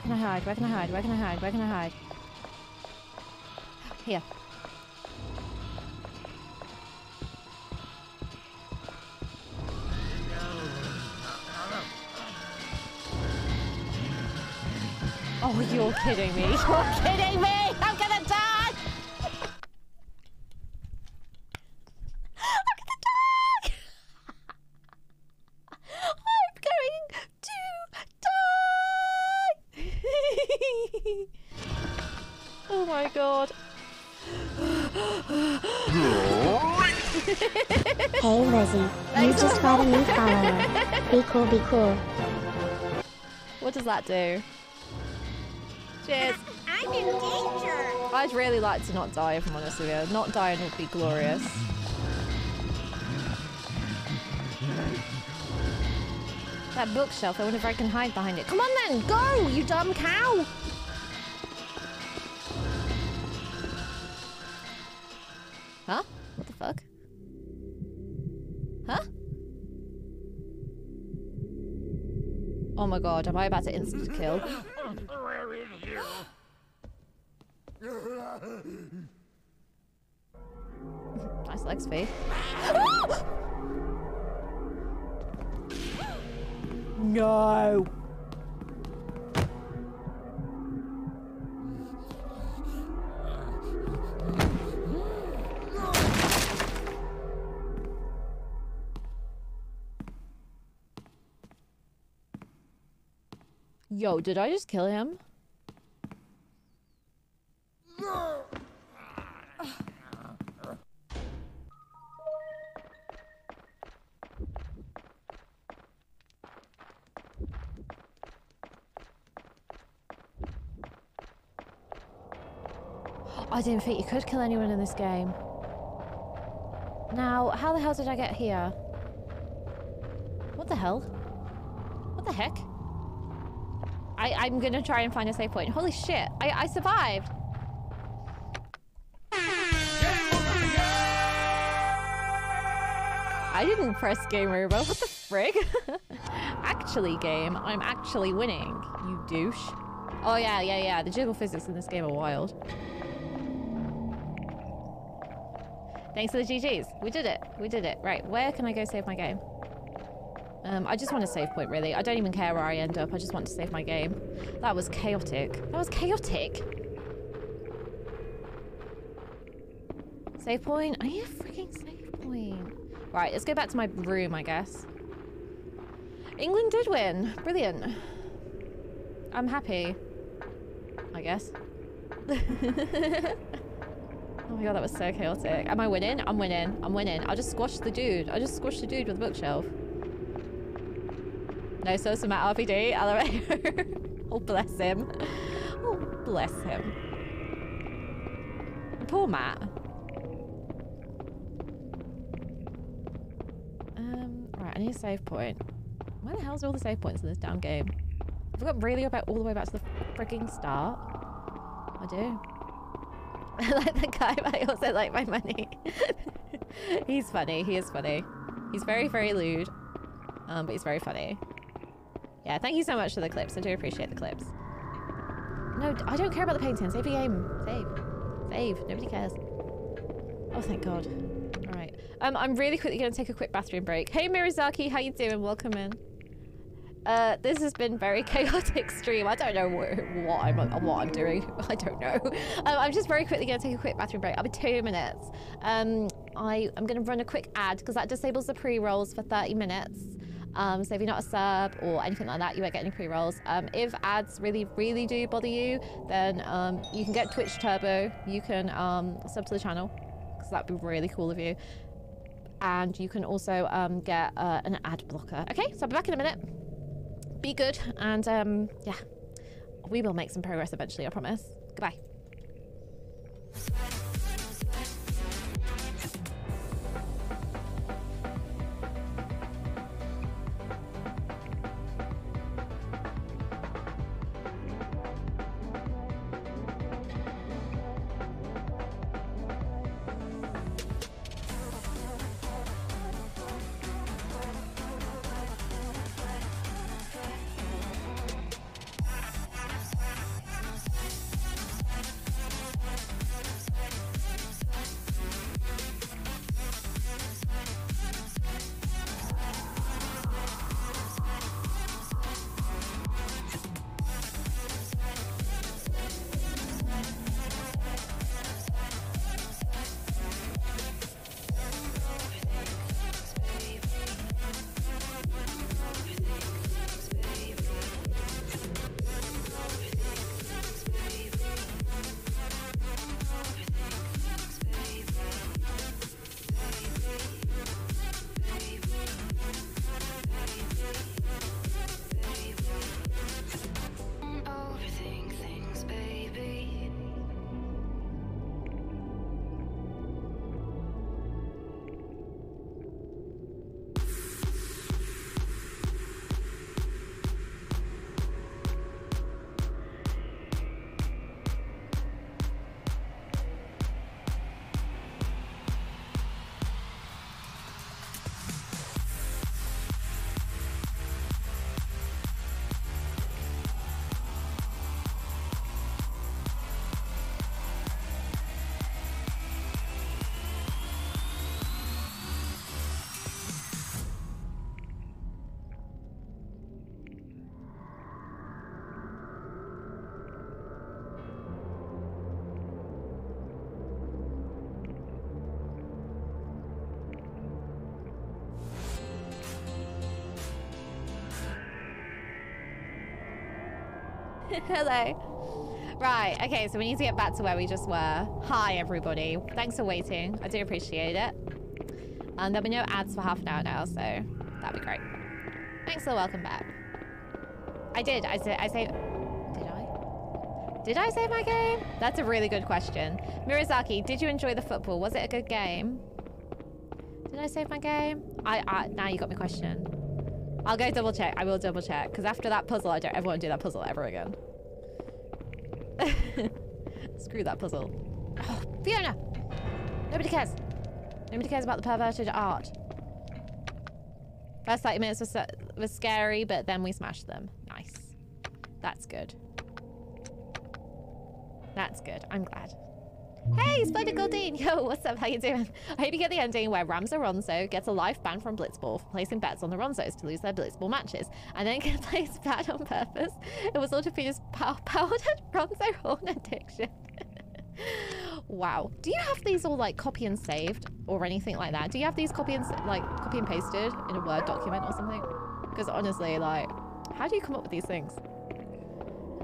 [SPEAKER 1] Can I hide? Where can I hide? Where can I hide? Where can I hide? Here. Oh, you're kidding me. <laughs> You're kidding me!
[SPEAKER 2] Cool, be cool.
[SPEAKER 1] What does that do? Cheers.
[SPEAKER 8] I'm in danger.
[SPEAKER 1] I'd really like to not die, if I'm honest with you. Not dying would be glorious. That bookshelf, I wonder if I can hide behind it. Come on then, go, you dumb cow! My god, am I about to instant kill? <laughs> Yo, did I just kill him? I didn't think you could kill anyone in this game. Now, how the hell did I get here? What the hell? What the heck? I, I'm gonna try and find a safe point. Holy shit, I, I survived! I didn't press game over. What the frig? <laughs> actually, game, I'm actually winning, you douche. Oh yeah, yeah, yeah. The jiggle physics in this game are wild. Thanks for the GGs. We did it. We did it. Right, where can I go save my game? Um, I just want a save point, really. I don't even care where I end up. I just want to save my game. That was chaotic. That was chaotic. Save point? I need a freaking save point. Right, let's go back to my room, I guess. England did win. Brilliant. I'm happy. I guess. <laughs> oh my god, that was so chaotic. Am I winning? I'm winning. I'm winning. I just squashed the dude. I just squashed the dude with a bookshelf. No Sosa Matt RPD, LMAO. <laughs> oh, bless him. Oh, bless him. Poor Matt. Um, right, I need a save point. Where the hell's all the save points in this damn game? I've got really about all the way back to the freaking start. I do. <laughs> I like the guy, but I also like my money. <laughs> he's funny. He is funny. He's very, very lewd. Um, but he's very funny. Yeah, thank you so much for the clips. I do appreciate the clips. No, I don't care about the painting. Save the game. Save. Save. Nobody cares. Oh, thank God. All right. Um, I'm really quickly going to take a quick bathroom break. Hey, Mirazaki, how you doing? Welcome in. Uh, this has been very <laughs> chaotic stream. I don't know what, what I'm what I'm doing. <laughs> I don't know. Um, I'm just very quickly going to take a quick bathroom break. I'll be two minutes. Um, I am going to run a quick ad because that disables the pre-rolls for 30 minutes. Um, so if you're not a sub or anything like that, you won't get any pre-rolls. Um, if ads really, really do bother you, then um, you can get Twitch Turbo. You can um, sub to the channel because that'd be really cool of you. And you can also um, get uh, an ad blocker. Okay, so I'll be back in a minute. Be good, and um, yeah, we will make some progress eventually. I promise. Goodbye. <laughs> Hello. Right, okay, so we need to get back to where we just were. Hi, everybody. Thanks for waiting. I do appreciate it. And there'll be no ads for half an hour now, so that'd be great. Thanks for the welcome back. I did. I said. I say. Did I? Did I save my game? That's a really good question. Mirazaki, did you enjoy the football? Was it a good game? Did I save my game? I, I now you got me question. I'll go double check. I will double check because after that puzzle, I don't ever want to do that puzzle ever again. Screw that puzzle. Oh, Fiona! Nobody cares. Nobody cares about the perverted art. First 30 minutes was, uh, was scary, but then we smashed them. Nice. That's good. That's good. I'm glad. Hey, Spider Goldine! <laughs> Yo, what's up? How you doing? I hope you get the ending where Ramza Ronso gets a life ban from Blitzball for placing bets on the Ronsos to lose their Blitzball matches, and then <laughs> can placed bet on purpose. It was all to feed his pow powdered Ronso horn addiction. Wow. Do you have these all like copy and saved or anything like that? Do you have these copy and like copy and pasted in a Word document or something? Because honestly, like, how do you come up with these things?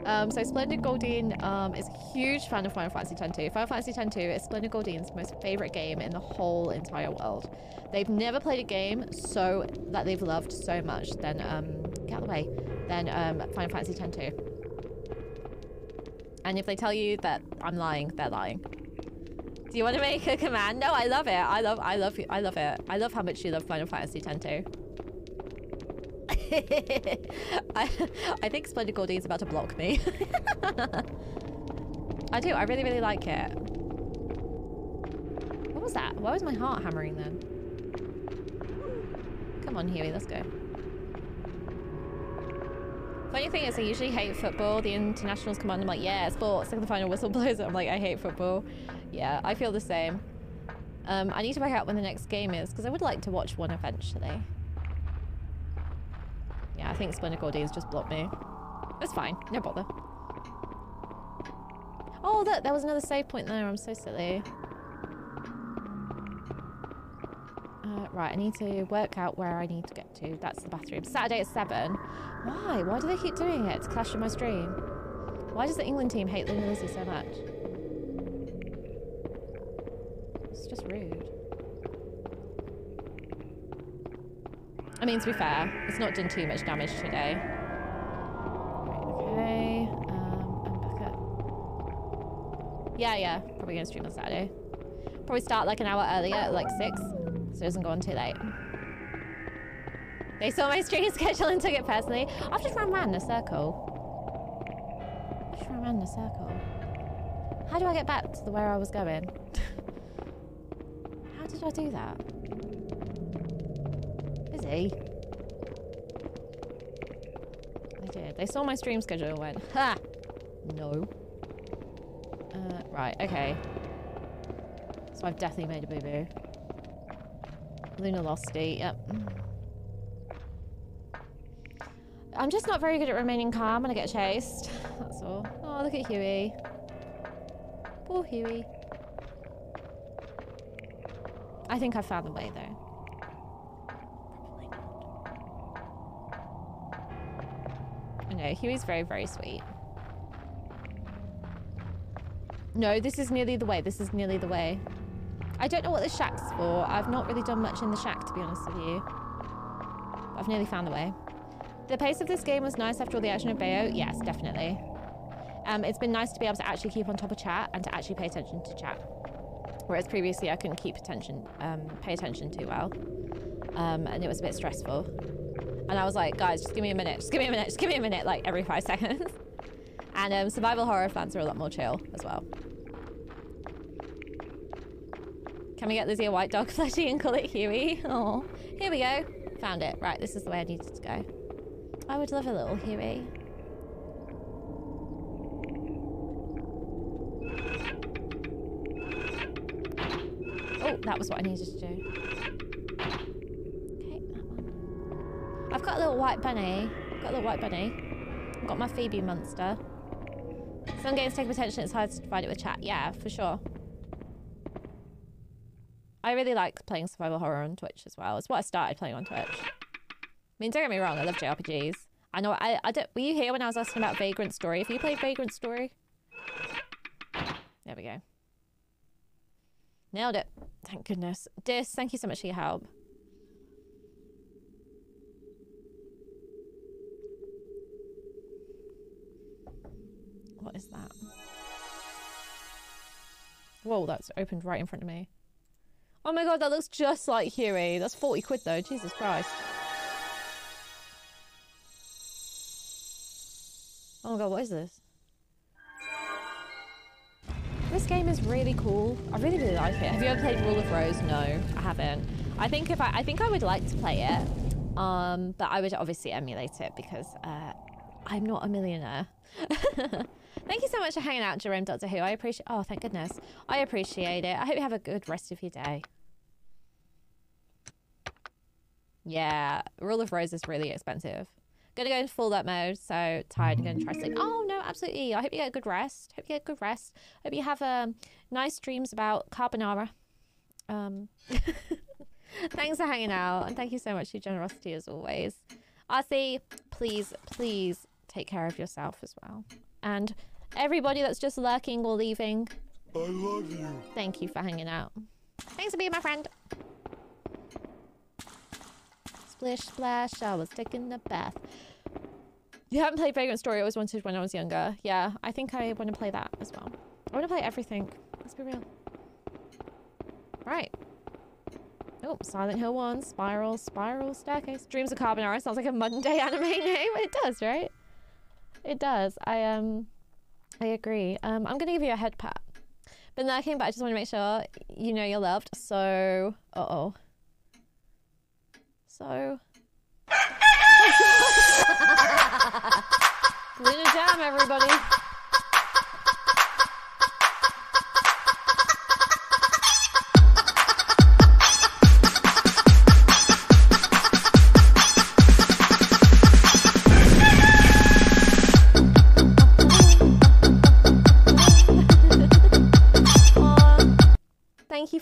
[SPEAKER 1] Um, so Splendid Goldine um, is a huge fan of Final Fantasy X-2. Final Fantasy X-2 is Splendid Goldine's most favorite game in the whole entire world. They've never played a game so that they've loved so much than um, get out of the way than um, Final Fantasy X-2. And if they tell you that I'm lying, they're lying. Do you want to make a command? No, I love it. I love, I love, I love it. I love how much you love Final Fantasy X-2. <laughs> I, I think Splendid Goldie is about to block me. <laughs> I do. I really, really like it. What was that? Why was my heart hammering then? Come on, Hewie. Let's go. Funny thing is, I usually hate football. The internationals come on, I'm like, yeah, sports. Like the final whistle <laughs> blows. I'm like, I hate football. Yeah, I feel the same. Um, I need to work out when the next game is because I would like to watch one eventually. Yeah, I think Core D's just blocked me. It's fine, no bother. Oh, look, there was another save point there. I'm so silly. Uh, right, I need to work out where I need to get to. That's the bathroom. Saturday at 7. Why? Why do they keep doing it? To clash with my stream. Why does the England team hate Lunar Lizzy so much? It's just rude. I mean, to be fair, it's not done too much damage today. Okay. Um, I'm back up. Yeah, yeah. Probably gonna stream on Saturday. Probably start like an hour earlier like 6, so it doesn't go on too late. They saw my stream <laughs> schedule and took it personally. I've just run around in a circle. I've just run around in a circle. How do I get back to the where I was going? How did I do that? Busy. I did. They saw my stream schedule and went, ha! No. Uh, right, okay. So I've definitely made a boo-boo. Lunalosity, yep. I'm just not very good at remaining calm when I get chased. That's all. Oh, look at Hewie. Poor Hewie. I think I found the way though. I know, Hewie's very, very sweet. No, this is nearly the way. This is nearly the way. I don't know what the shack's for. I've not really done much in the shack, to be honest with you. I've nearly found the way. The pace of this game was nice after all the action of Bayo. Yes, definitely. Um, it's been nice to be able to actually keep on top of chat and to actually pay attention to chat. Whereas previously I couldn't keep attention, um, pay attention too well. Um, and it was a bit stressful. And I was like, guys, just give me a minute, just give me a minute, just give me a minute, like every five <laughs> seconds. and um, survival horror fans are a lot more chill as well. Can we get Lizzy a white dog <laughs> plushie and call it Hewie? Oh, here we go. Found it. Right, this is the way I needed to go. I would love a little Hewie. Oh, that was what I needed to do. Okay, that one. I've got a little white bunny. I've got a little white bunny. I've got my Phoebe monster. Some games take attention, it's hard to divide it with chat. Yeah, for sure. I really like playing survival horror on Twitch as well. It's what I started playing on Twitch. I mean, don't get me wrong, I love JRPGs. I know, I, I don't, were you here when I was asking about Vagrant Story? Have you played Vagrant Story? There we go. Nailed it. Thank goodness. Dis, thank you so much for your help. What is that? Whoa, that's opened right in front of me. Oh my god, that looks just like Hewie. That's 40 quid though, Jesus Christ. Oh my god, what is this? This game is really cool. I really, really like it. Have you ever played Rule of Rose? No, I haven't. I think if I, I think I would like to play it, um, but I would obviously emulate it because uh, I'm not a millionaire. <laughs> thank you so much for hanging out, Jerome Doctor Who. I appreciate. Oh, thank goodness. I appreciate it. I hope you have a good rest of your day. Yeah, Rule of Rose is really expensive. Gonna go into full that mode, so tired and gonna try sleep. Oh no, absolutely. I hope you get a good rest. Hope you get a good rest. Hope you have um, nice dreams about carbonara. Um, <laughs> thanks for hanging out, and thank you so much for your generosity as always. Arthie, please, please take care of yourself as well. And everybody that's just lurking or leaving.
[SPEAKER 4] I love you.
[SPEAKER 1] Thank you for hanging out. Thanks for being my friend. Splish splash, I was taking a bath. You haven't played Vagrant Story, I always wanted when I was younger. Yeah, I think I want to play that as well. I want to play everything. Let's be real. Right. Oh, Silent Hill 1, Spiral, Spiral, Staircase. Dreams of Carbonara sounds like a Monday <laughs> anime name. It does, right? It does. I um I agree. Um I'm gonna give you a head pat. But then I came back. I just want to make sure you know you're loved. So uh oh. So <laughs> Luna Jam, everybody.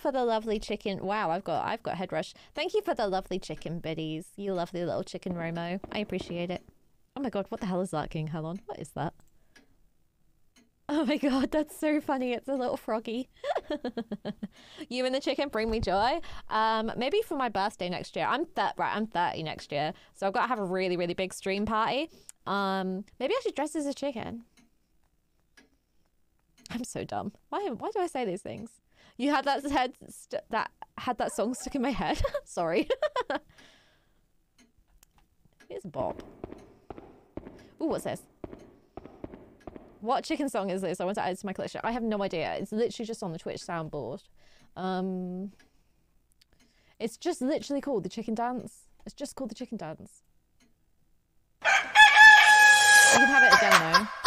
[SPEAKER 1] The lovely chicken. Wow, I've got I've got head rush. Thank you for the lovely chicken biddies. You lovely little chicken Romo. I appreciate it. Oh my god, what the hell is that, King Helen? What is that? Oh my god, that's so funny. It's a little froggy. <laughs> you and the chicken bring me joy. Um, maybe for my birthday next year. I'm th- right. I'm 30 next year, so I've got to have a really, really big stream party. Um, maybe I should dress as a chicken. I'm so dumb. Why? Why do I say these things? You had that head that had that song stuck in my head. <laughs> Sorry. <laughs> Here's Bob. Ooh, what's this? What chicken song is this? I want to add it to my collection. I have no idea. It's literally just on the Twitch soundboard. Um, it's just literally called the Chicken Dance. It's just called the Chicken Dance. You can have it again though.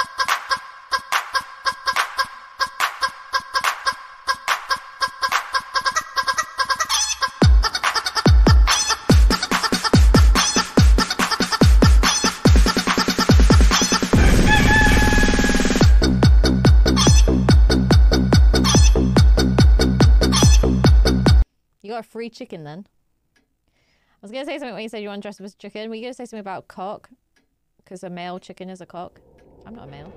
[SPEAKER 1] Got a free chicken then. I was gonna say something when you said you want to dress up as a chicken. Were you gonna say something about cock? Because a male chicken is a cock. I'm not a male.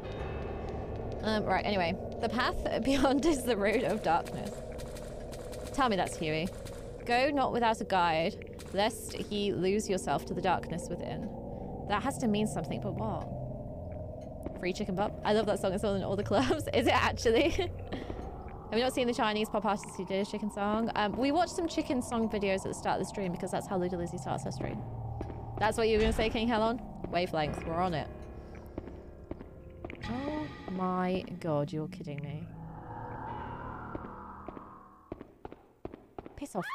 [SPEAKER 1] Um, right, anyway. The path <laughs> beyond is the road of darkness. Tell me that's Hewie. Go not without a guide, lest ye lose yourself to the darkness within. That has to mean something, but what? Free chicken pop. I love that song. It's all in all the clubs. <laughs> Is it actually? <laughs> Have you not seen the Chinese pop artist who did a chicken song? Um, we watched some chicken song videos at the start of the stream because that's how Lunar Lizzy starts her stream. That's what you were going to say, King Helen? Wavelength, we're on it. Oh my god, you're kidding me. Piss off.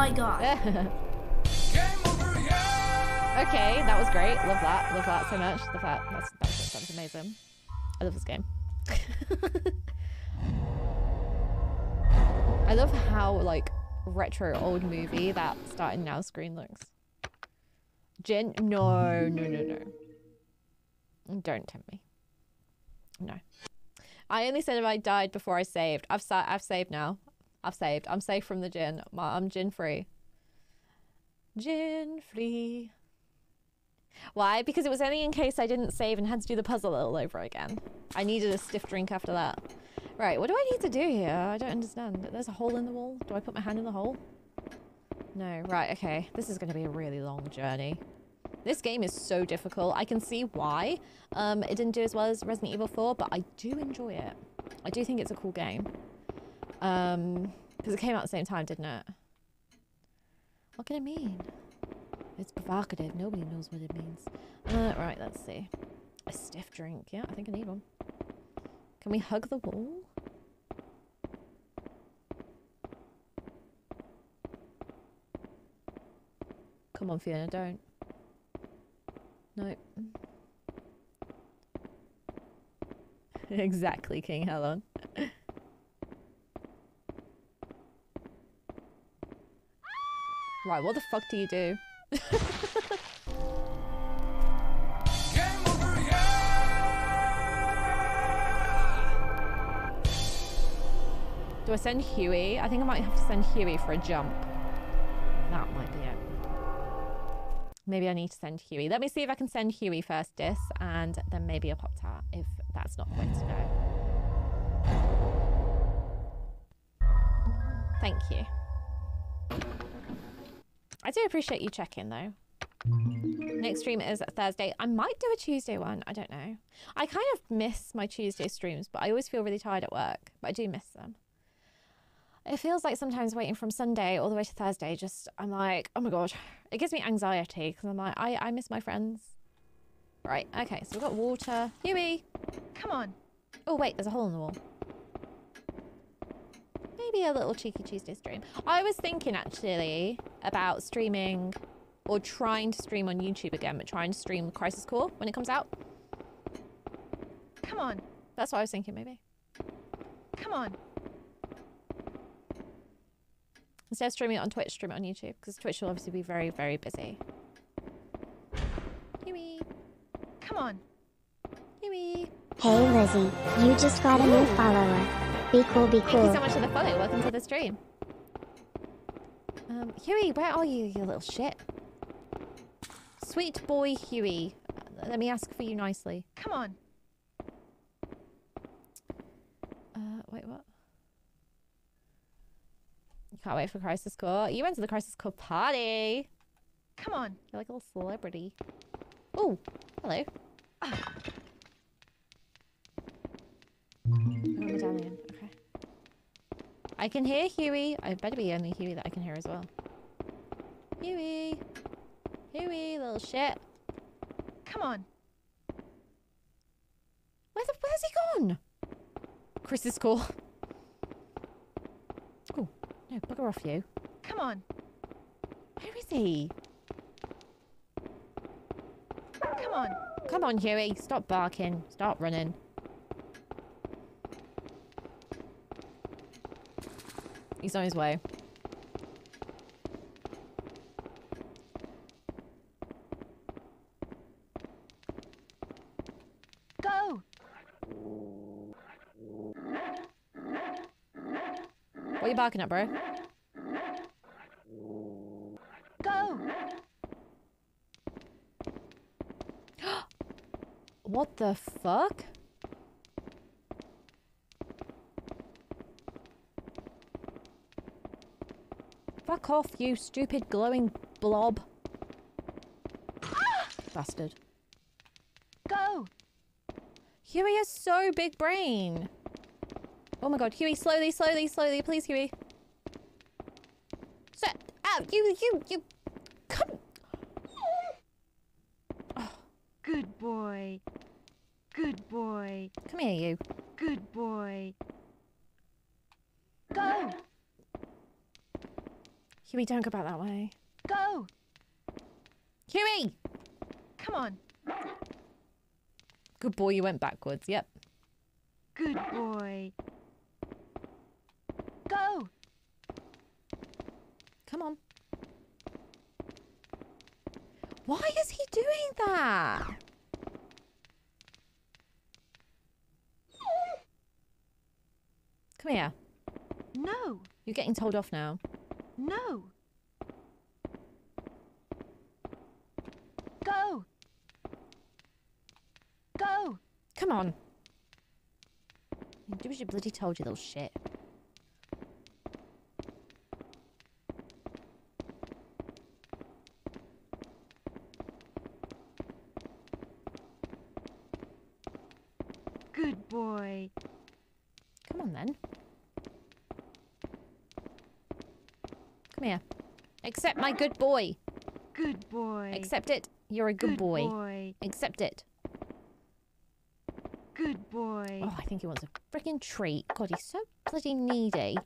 [SPEAKER 9] My god. <laughs>
[SPEAKER 1] Okay, that was great. Love that. Love that so much. Love that. That's, that's, that's amazing. I love this game. <laughs> I love how, like, retro old movie that starting now screen looks. Jen? No, no, no, no. Don't tempt me. No. I only said if I died before I saved. I've sa- I've saved now. I've saved. I'm safe from the gin. I'm gin free. Gin free. Why? Because it was only in case I didn't save and had to do the puzzle all over again. I needed a stiff drink after that. Right, what do I need to do here? I don't understand. There's a hole in the wall. Do I put my hand in the hole? No. Right, okay. This is going to be a really long journey. This game is so difficult. I can see why um, it didn't do as well as Resident Evil 4, but I do enjoy it. I do think it's a cool game. Um, because it came out at the same time, didn't it? What can it mean? It's provocative. Nobody knows what it means. Uh, right, let's see. A stiff drink. Yeah, I think I need one. Can we hug the wall? Come on, Fiona, don't. No. <laughs> exactly, King Helen. <laughs> right, what the fuck do you do? Do I send Hewie? I think I might have to send Hewie for a jump. That might be it. Maybe I need to send Hewie. Let me see if I can send Hewie first, Dis, and then maybe a Pop Tart if that's not going to go. Thank you. I do appreciate you checking though. Next stream is Thursday. I might do a Tuesday one. I don't know. I kind of miss my Tuesday streams, but I always feel really tired at work. But I do miss them. It feels like sometimes waiting from Sunday all the way to Thursday, just, I'm like, oh my God. It gives me anxiety because I'm like, I, I miss my friends. Right, okay, so we've got water. Hewie!
[SPEAKER 5] Come on.
[SPEAKER 1] Oh, wait, there's a hole in the wall maybe a little cheeky Tuesday stream. I was thinking actually about streaming or trying to stream on YouTube again, but trying to stream Crisis Core when it comes out.
[SPEAKER 5] Come on.
[SPEAKER 1] That's what I was thinking, maybe.
[SPEAKER 5] Come on.
[SPEAKER 1] Instead of streaming it on Twitch, stream it on YouTube, because Twitch will obviously be very, very busy. Hewie.
[SPEAKER 5] Come on.
[SPEAKER 1] Hewie.
[SPEAKER 2] Hey, Lizzy, you just got a new follower. Be cool, be cool.
[SPEAKER 1] Thank you so much for the follow. Welcome to the stream. Um, Hewie, where are you, you little shit? Sweet boy Hewie. Uh, Let me ask for you nicely.
[SPEAKER 5] Come on.
[SPEAKER 1] Uh, wait, what? You can't wait for Crisis Core. You went to the Crisis Core party.
[SPEAKER 5] Come on.
[SPEAKER 1] You're like a little celebrity. Oh, hello. Oh, medallion. I can hear Hewie. I better be the only Hewie that I can hear as well. Hewie. Hewie, little shit.
[SPEAKER 5] Come on.
[SPEAKER 1] Where the, where's he gone? Chris is cool. Oh, no, bugger off you.
[SPEAKER 5] Come on.
[SPEAKER 1] Where is he?
[SPEAKER 5] Come on.
[SPEAKER 1] Come on, Hewie. Stop barking. Stop running. He's on his way.
[SPEAKER 5] Go.
[SPEAKER 1] What are you barking at, bro?
[SPEAKER 5] Go. <gasps>
[SPEAKER 1] What the fuck? Fuck off, you stupid glowing blob. Bastard.
[SPEAKER 5] Go.
[SPEAKER 1] Hewie is so big brain. Oh my god, Hewie, slowly, slowly, slowly, please, Hewie. Set out, you, you, you. Come.
[SPEAKER 5] Good boy. Good boy.
[SPEAKER 1] Come here, you.
[SPEAKER 5] Good boy. Go.
[SPEAKER 1] Don't go back that way.
[SPEAKER 5] Go.
[SPEAKER 1] Hewie!
[SPEAKER 5] Come on.
[SPEAKER 1] Good boy, you went backwards. Yep.
[SPEAKER 5] Good boy. Go.
[SPEAKER 1] Come on. Why is he doing that? Come here.
[SPEAKER 5] No.
[SPEAKER 1] You're getting told off now.
[SPEAKER 5] No. Go. Go.
[SPEAKER 1] Come on. You do bloody told you, little shit.
[SPEAKER 5] Good boy.
[SPEAKER 1] Come on then. Come here. Accept my good boy.
[SPEAKER 5] Good boy.
[SPEAKER 1] Accept it. You're a good,
[SPEAKER 5] Good
[SPEAKER 1] boy.
[SPEAKER 5] boy.
[SPEAKER 1] Accept it.
[SPEAKER 5] Good boy.
[SPEAKER 1] Oh, I think he wants a freaking treat. God, he's so bloody needy.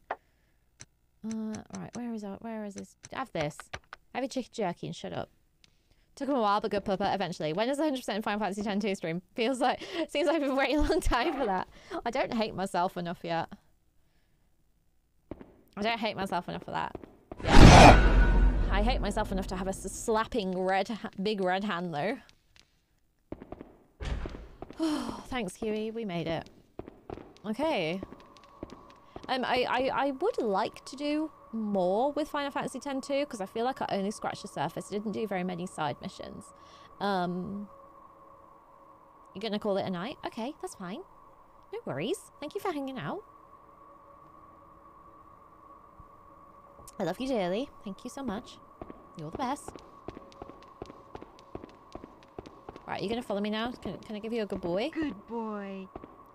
[SPEAKER 1] Uh, right, where is our, where is this? Have this. Have your chicken jerky and shut up. Took him a while, but good pupper eventually. When is 100% Final Fantasy X 2 stream? Feels like, seems like a very <laughs> long time for that. I don't hate myself enough yet. I don't hate myself enough for that. Yeah. I hate myself enough to have a slapping red, big red hand though. <sighs> Thanks, Hewie. We made it. Okay. Um, I, I, I would like to do more with Final Fantasy X-2, because I feel like I only scratched the surface. I didn't do very many side missions. Um, you're gonna call it a night? Okay, that's fine. No worries. Thank you for hanging out. I love you dearly. Thank you so much. You're the best. Right, you're gonna follow me now? Can, can I give you a good boy?
[SPEAKER 5] Good boy.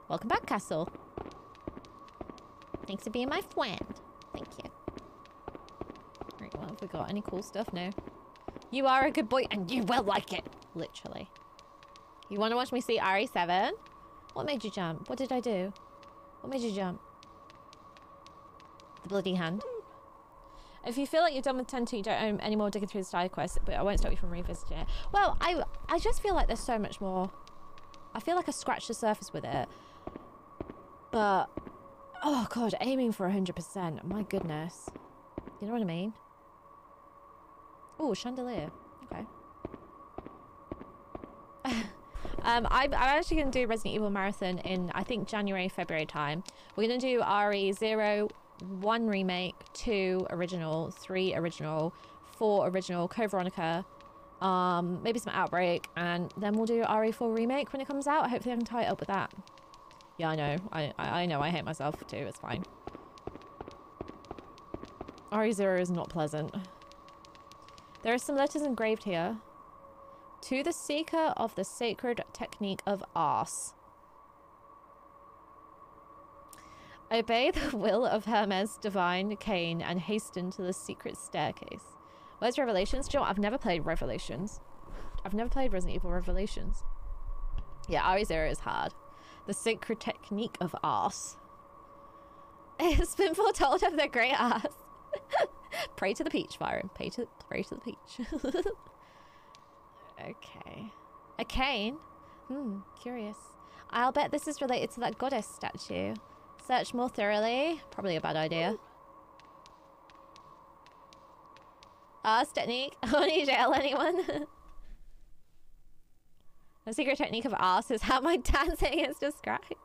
[SPEAKER 1] Welcome back, Castle. Thanks for being my friend. Thank you. Right, well, have we got any cool stuff? No. You are a good boy, and you will like it. Literally. You want to watch me see RE7? What made you jump? What did I do? What made you jump? The bloody hand. If you feel like you're done with X-2, you don't own any more digging through the side quest, but I won't stop you from revisiting it. Well, I I just feel like there's so much more. I feel like I scratched the surface with it. But, oh god, aiming for 100%, my goodness. You know what I mean? Oh, chandelier. Okay. <laughs> um, I'm, I'm actually going to do Resident Evil Marathon in, I think, January, February time. We're going to do RE0, 1 remake, 2 original, 3 original, 4 original, Code Veronica, um, maybe some Outbreak, and then we'll do RE4 remake when it comes out. Hopefully I can tie it up with that. Yeah, I know. I, I, know I hate myself too. It's fine. RE0 is not pleasant. There are some letters engraved here. To the seeker of the sacred technique of arse. Obey the <laughs> will of Hermes, divine Cain, and hasten to the secret staircase. Where's Revelations? Do you know? I've never played Revelations. I've never played Resident Evil Revelations. Yeah, RE0 is hard. The sacred technique of arse. It's been foretold of their great ass. <laughs> pray to the peach, Byron. Pray to, pray to the peach. <laughs> okay. A cane? Hmm, curious. I'll bet this is related to that goddess statue. Search more thoroughly. Probably a bad idea. Arse technique. <laughs> Only jail anyone. The secret technique of arse is how my <laughs> dancing is described.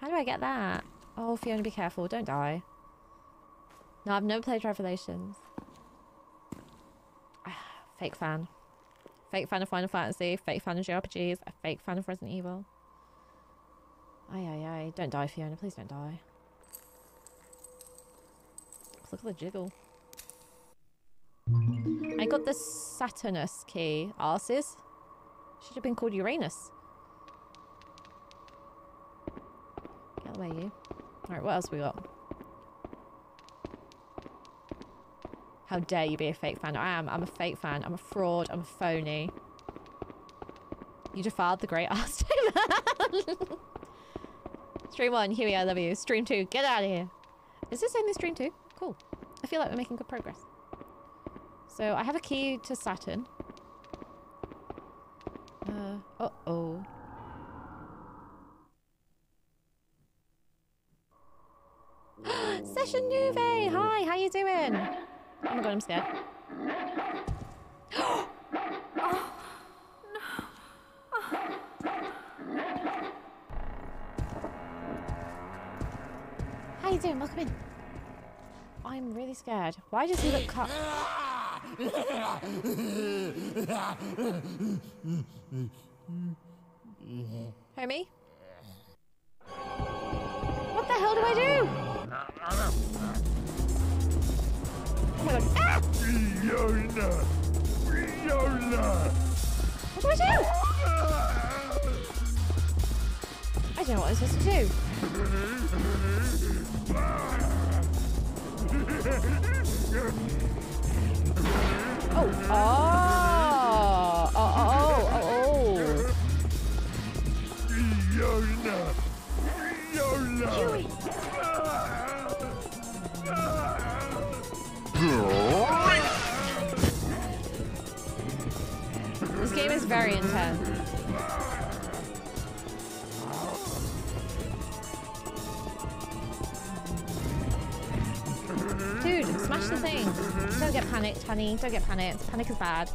[SPEAKER 1] How do I get that? Oh, Fiona, be careful. Don't die. No, I've never played Revelations. Ah, fake fan. Fake fan of Final Fantasy. Fake fan of JRPGs. A fake fan of Resident Evil. Aye, aye, aye. Don't die, Fiona. Please don't die. Look at the jiggle. I got the Saturnus key. Arses? Should have been called Uranus. Get away, you. Alright, what else we got? How dare you be a fake fan? I am. I'm a fake fan. I'm a fraud. I'm a phony. You defiled the great <laughs> ass <laughs> Stream 1, Hewie, I love you. Stream 2, get out of here. Is this only stream 2? Cool. I feel like we're making good progress. So I have a key to Saturn. Uh, uh-oh. <gasps> Session Nuve! Hi, how you doing? Oh my god, I'm scared. <gasps> How you doing? Welcome in. I'm really scared. Why does he look cut? <laughs> <laughs> Homie? What the hell do I do? Oh my god. Ah!
[SPEAKER 4] Fiona! Fiona!
[SPEAKER 1] What do I do? I don't know what I'm supposed to do. <laughs> Oh, oh, oh, oh, oh, oh.
[SPEAKER 4] Fiona! Fiona!
[SPEAKER 1] This game is very intense. Dude, smash the thing. Don't get panicked, honey. Don't get panicked. Panic is bad.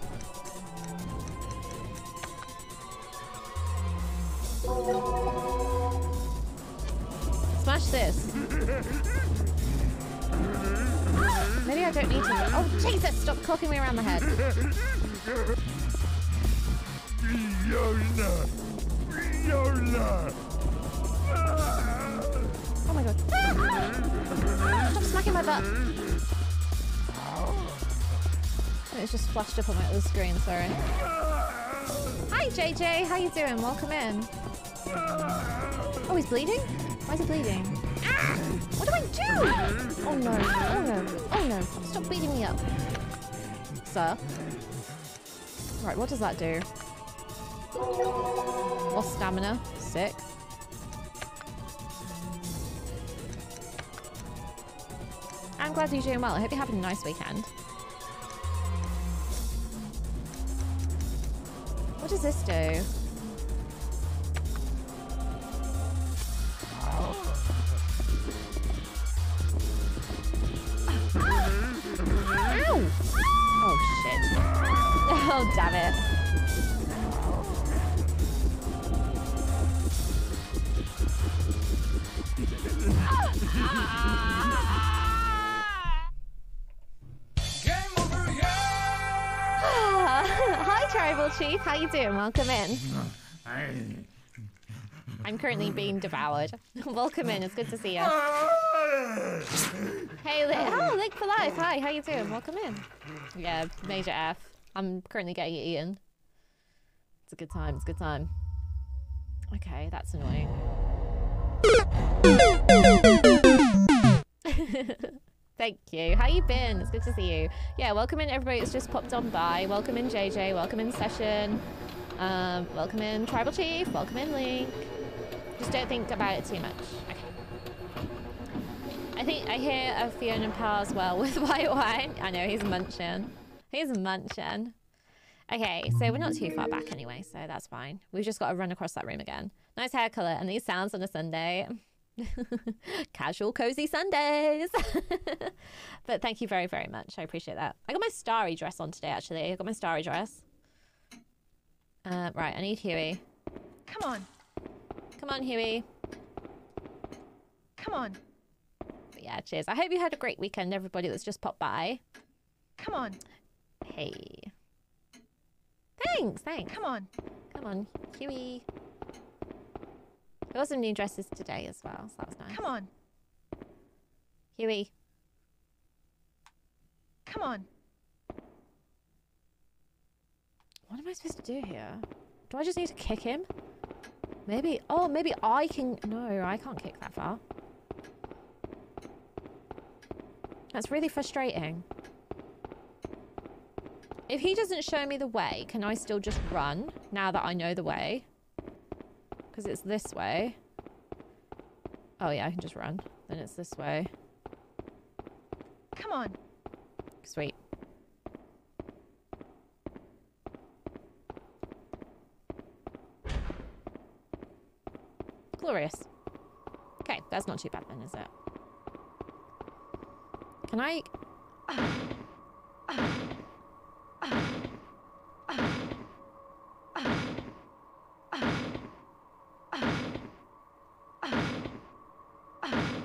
[SPEAKER 1] Smash this. Maybe I don't need to. Oh, Jesus! Stop clocking me around the head.
[SPEAKER 4] Fiona! Fiona! Ah.
[SPEAKER 1] Oh my god. Stop smacking my butt. It's just flashed up on my other screen, sorry. Hi JJ, how you doing? Welcome in. Oh, he's bleeding? Why is he bleeding? Ah! What do I do? Oh no, oh no, oh no. Stop beating me up. Sir. Right, what does that do? Lost stamina. Sick. I'm glad you're doing well. I hope you're having a nice weekend. What does this do? Ow! Oh, shit. <laughs> Oh, damn it. You doing? Welcome in. I'm currently being devoured. <laughs> Welcome in. It's good to see you. Hey, Lick. Oh, Lick for life. Hi, how you doing? Welcome in. Yeah, major F. I'm currently getting it eaten. It's a good time. It's a good time. Okay, that's annoying. <laughs> Thank you. How you been? It's good to see you. Yeah, welcome in everybody that's just popped on by. Welcome in JJ. Welcome in Session. Um, welcome in Tribal Chief. Welcome in Link. Just don't think about it too much. Okay. I think I hear a Fiona Power as well <laughs> with white wine. I know he's munching. He's munching. Okay, so we're not too far back anyway, so that's fine. We've just got to run across that room again. Nice hair color and these sounds on a Sunday. <laughs> Casual, cozy Sundays. <laughs> but thank you very, very much. I appreciate that. I got my starry dress on today, actually. I got my starry dress. Uh, right, I need Hewie.
[SPEAKER 5] Come on.
[SPEAKER 1] Come on, Hewie.
[SPEAKER 5] Come on.
[SPEAKER 1] But yeah, cheers. I hope you had a great weekend, everybody that's just popped by.
[SPEAKER 5] Come on.
[SPEAKER 1] Hey. Thanks, thanks.
[SPEAKER 5] Come on.
[SPEAKER 1] Come on, Hewie. There was some new dresses today as well, so that was nice.
[SPEAKER 5] Come on.
[SPEAKER 1] Hewie.
[SPEAKER 5] Come on.
[SPEAKER 1] What am I supposed to do here? Do I just need to kick him? Maybe. Oh, maybe I can. No, I can't kick that far. That's really frustrating. If he doesn't show me the way, can I still just run now that I know the way? Because it's this way. Oh yeah, I can just run. Then it's this way.
[SPEAKER 5] Come on.
[SPEAKER 1] Sweet. Glorious. Okay, that's not too bad then, is it? Can I...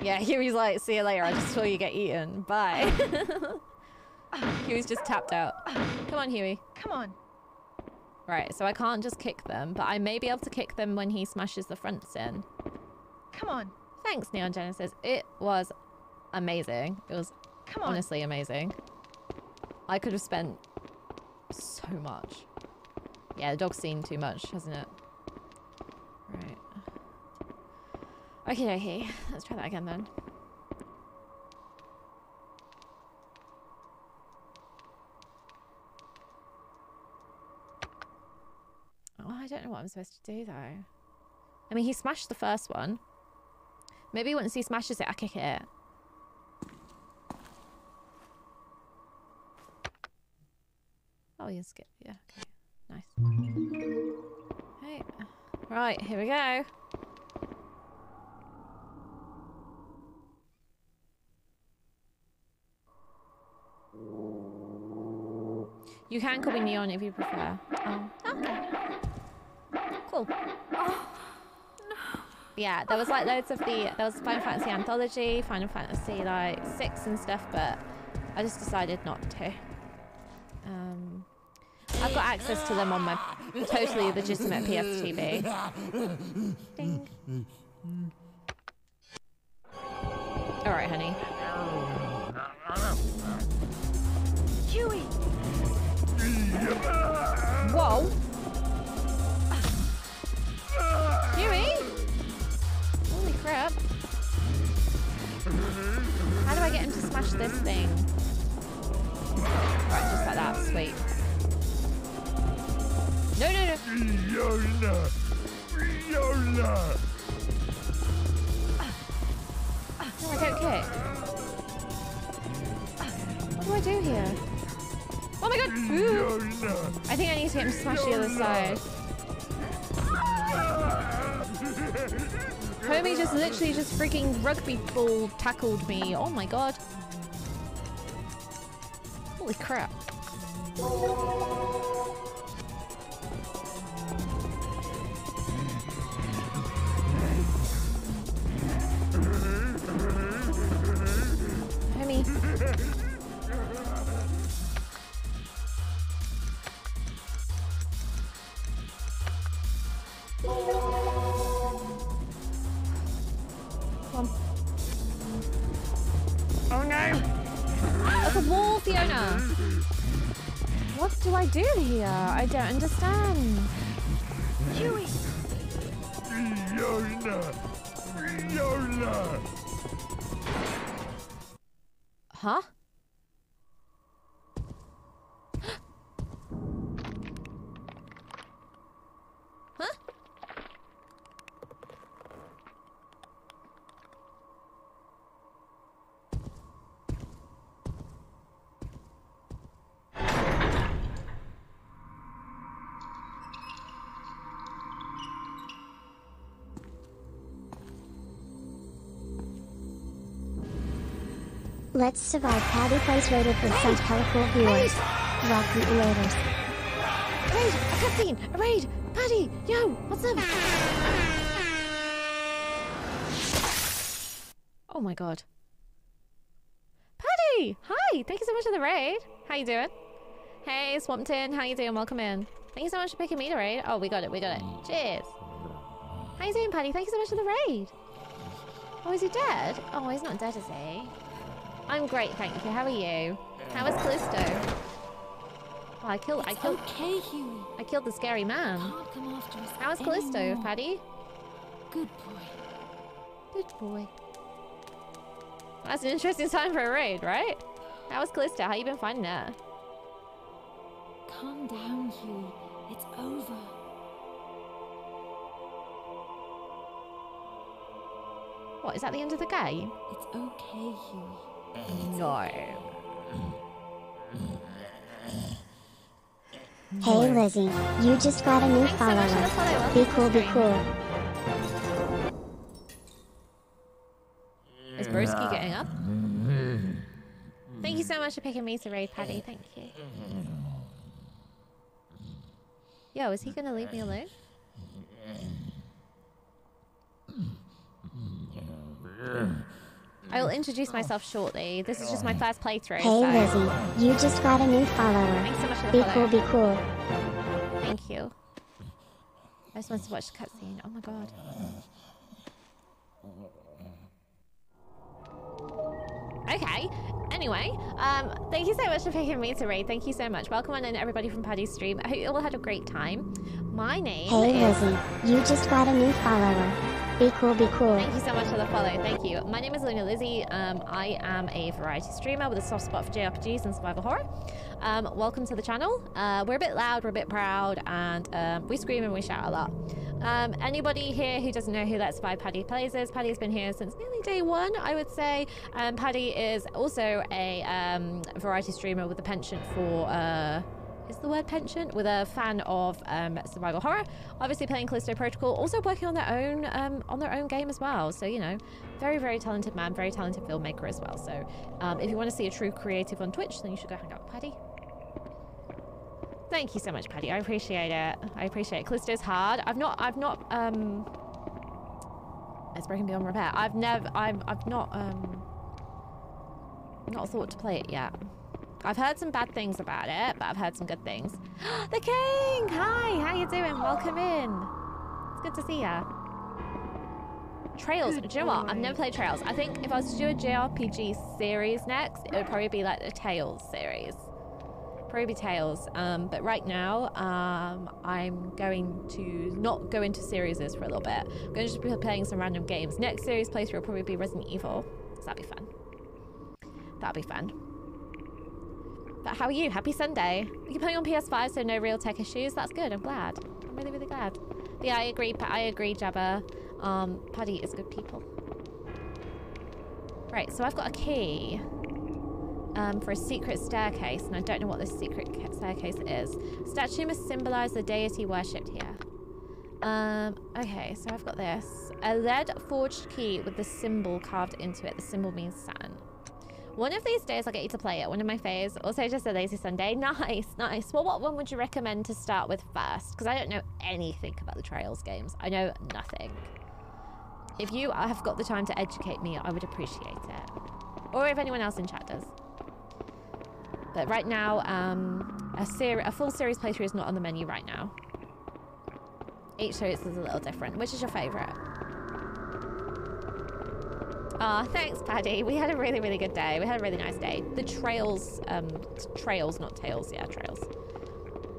[SPEAKER 1] Yeah, Hewie's like, see you later, I just saw you get eaten. Bye. <laughs> Hewie's just tapped out. Come on, Hewie.
[SPEAKER 5] Come on.
[SPEAKER 1] Right, so I can't just kick them, but I may be able to kick them when he smashes the fronts in.
[SPEAKER 5] Come on.
[SPEAKER 1] Thanks, Neon Genesis. It was amazing. It was
[SPEAKER 5] Come on.
[SPEAKER 1] honestly amazing. I could have spent so much. Yeah, the dog's seen too much, hasn't it? Okay, okay. Let's try that again then. Oh, I don't know what I'm supposed to do though. I mean, he smashed the first one. Maybe once he smashes it, I kick it. Oh, you skip. Yeah, okay. Nice. Hey. Right, here we go. You can call me Neon if you prefer. Oh, okay. Cool. Yeah, there was like loads of the there was Final Fantasy Anthology, Final Fantasy like six and stuff, but I just decided not to. Um, I've got access to them on my totally legitimate PS TV. Ding. All right, honey. Whoa. Hewie? Holy crap. How do I get him to smash this thing? Right, just like that. Sweet. No, no, no.
[SPEAKER 4] Fiona! Fiona!
[SPEAKER 1] No, I don't kick. What do I do here? Oh my god!
[SPEAKER 4] Fiona!
[SPEAKER 1] I think I need to get him to smash the other side. Homie just literally just freaking rugby ball tackled me. Oh my god. Holy crap.
[SPEAKER 2] Let's survive Paddy Plays rated with some colorful viewers. Welcome elaters.
[SPEAKER 1] Raid! A cutscene! A raid! Paddy! Yo! What's up? Oh my god. Paddy! Hi! Thank you so much for the raid. How you doing? Hey, Swampton. How you doing? Welcome in. Thank you so much for picking me to raid. Oh, we got it. We got it. Cheers. How you doing, Paddy? Thank you so much for the raid. Oh, is he dead? Oh, he's not dead, is he? I'm great, thank you. How are you? How is Callisto? Oh, I killed. I killed.
[SPEAKER 9] Okay, Hewie.
[SPEAKER 1] I killed the scary man.
[SPEAKER 9] Can't come after us.
[SPEAKER 1] How is Callisto,
[SPEAKER 9] anymore.
[SPEAKER 1] Paddy?
[SPEAKER 9] Good boy.
[SPEAKER 1] Good boy. That's an interesting time for a raid, right? How is Callisto? How you been finding her?
[SPEAKER 9] Calm down, Hewie. It's over.
[SPEAKER 1] What is that? The end of the game?
[SPEAKER 9] It's okay, Hewie.
[SPEAKER 1] No.
[SPEAKER 2] Hey Lizzy, you just got a new
[SPEAKER 1] Thanks so much for the follow.
[SPEAKER 2] follower.
[SPEAKER 1] Welcome
[SPEAKER 2] Be cool, be cool.
[SPEAKER 1] Is Broski getting up? Thank you so much for picking me to raid, Paddy. Thank you. Yo, is he gonna leave me alone? I will introduce myself shortly. This is just my first playthrough.
[SPEAKER 2] Hey
[SPEAKER 1] so
[SPEAKER 2] Lizzy, you just got a new follower.
[SPEAKER 1] Thanks so much for the
[SPEAKER 2] Be
[SPEAKER 1] follow.
[SPEAKER 2] cool, be cool.
[SPEAKER 1] Thank you. I just wanted to watch the cutscene. Oh my god. Okay. Anyway, um, thank you so much for picking me to raid. Thank you so much. Welcome on in everybody from Paddy's stream. I hope you all had a great time. My name
[SPEAKER 2] Hey
[SPEAKER 1] is.
[SPEAKER 2] Lizzy, you just got a new follower. Be cool, be cool.
[SPEAKER 1] Thank you so much for the follow. Thank you. My name is Lunar Lizzy. Um, I am a variety streamer with a soft spot for JRPGs and survival horror. Um, welcome to the channel. Uh, we're a bit loud, we're a bit proud, and um, we scream and we shout a lot. Um, anybody here who doesn't know who Let's Buy Paddy Plays is, Paddy's been here since nearly day one, I would say. Um, Paddy is also a um, variety streamer with a penchant for. Uh, is the word penchant with a fan of um, survival horror. Obviously playing callisto protocol also working on their own um, on their own game as well. So you know very very talented man very talented filmmaker as well. So um, if you want to see a true creative on twitch then you should go hang out with paddy. Thank you so much paddy. I appreciate it. I appreciate it. Callisto's hard. I've not i've not um it's broken beyond repair. I've never i've, I've not um not thought to play it yet I've heard some bad things about it, but I've heard some good things. <gasps> the King! Hi, how you doing? Welcome in. It's good to see ya. Trails. Do you know what? I've never played Trails. I think if I was to do a JRPG series next, it would probably be like the Tales series. Probably be Tales. Um, but right now, um, I'm going to not go into series for a little bit. I'm going to just be playing some random games. Next series playthrough will probably be Resident Evil. So that'd be fun. That'd be fun. But how are you? Happy Sunday. You're playing on PS5, so no real tech issues. That's good. I'm glad. I'm really, really glad. But yeah, I agree. I agree, Jabba. Um, Paddy is good people. Right, so I've got a key um, for a secret staircase, and I don't know what this secret staircase is. Statue must symbolize the deity worshipped here. Um, okay, so I've got this. A lead forged key with the symbol carved into it. The symbol means Saturn. One of these days I'll get you to play it. One of my faves. Also just a lazy Sunday. <laughs> Nice, nice. Well, what one would you recommend to start with first? Because I don't know anything about the Trails games. I know nothing. If you have got the time to educate me, I would appreciate it. Or if anyone else in chat does. But right now, um, a, a full series playthrough is not on the menu right now. Each series is a little different. Which is your favourite? Ah, thanks, Paddy. We had a really, really good day. We had a really nice day. The trails, um, trails, not tails. Yeah, trails.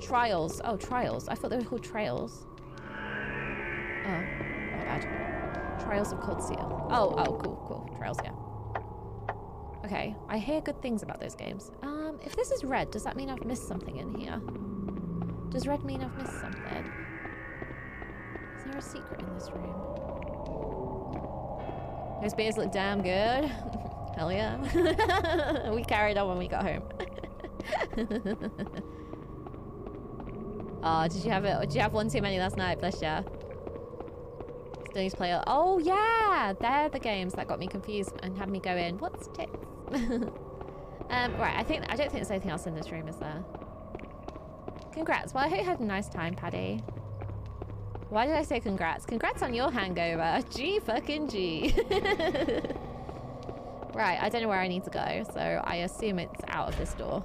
[SPEAKER 1] Trials. Oh, trials. I thought they were called trails. Oh, my bad. Trials of Cold Steel. Oh, oh, cool, cool. Trails, yeah. Okay, I hear good things about those games. Um, if this is red, does that mean I've missed something in here? Does red mean I've missed something? Is there a secret in this room? Those beers look damn good. <laughs> Hell yeah. <laughs> we carried on when we got home. <laughs> oh, did you have it? Did you have one too many last night? Bless ya. Still need to play. Oh yeah, they're the games that got me confused and had me go in. What's tits? um, right. I think I don't think there's anything else in this room, is there? Congrats. Well, I hope you had a nice time, Paddy. Why did I say congrats? Congrats on your hangover. G fucking G. <laughs> right, I don't know where I need to go, so I assume it's out of this door.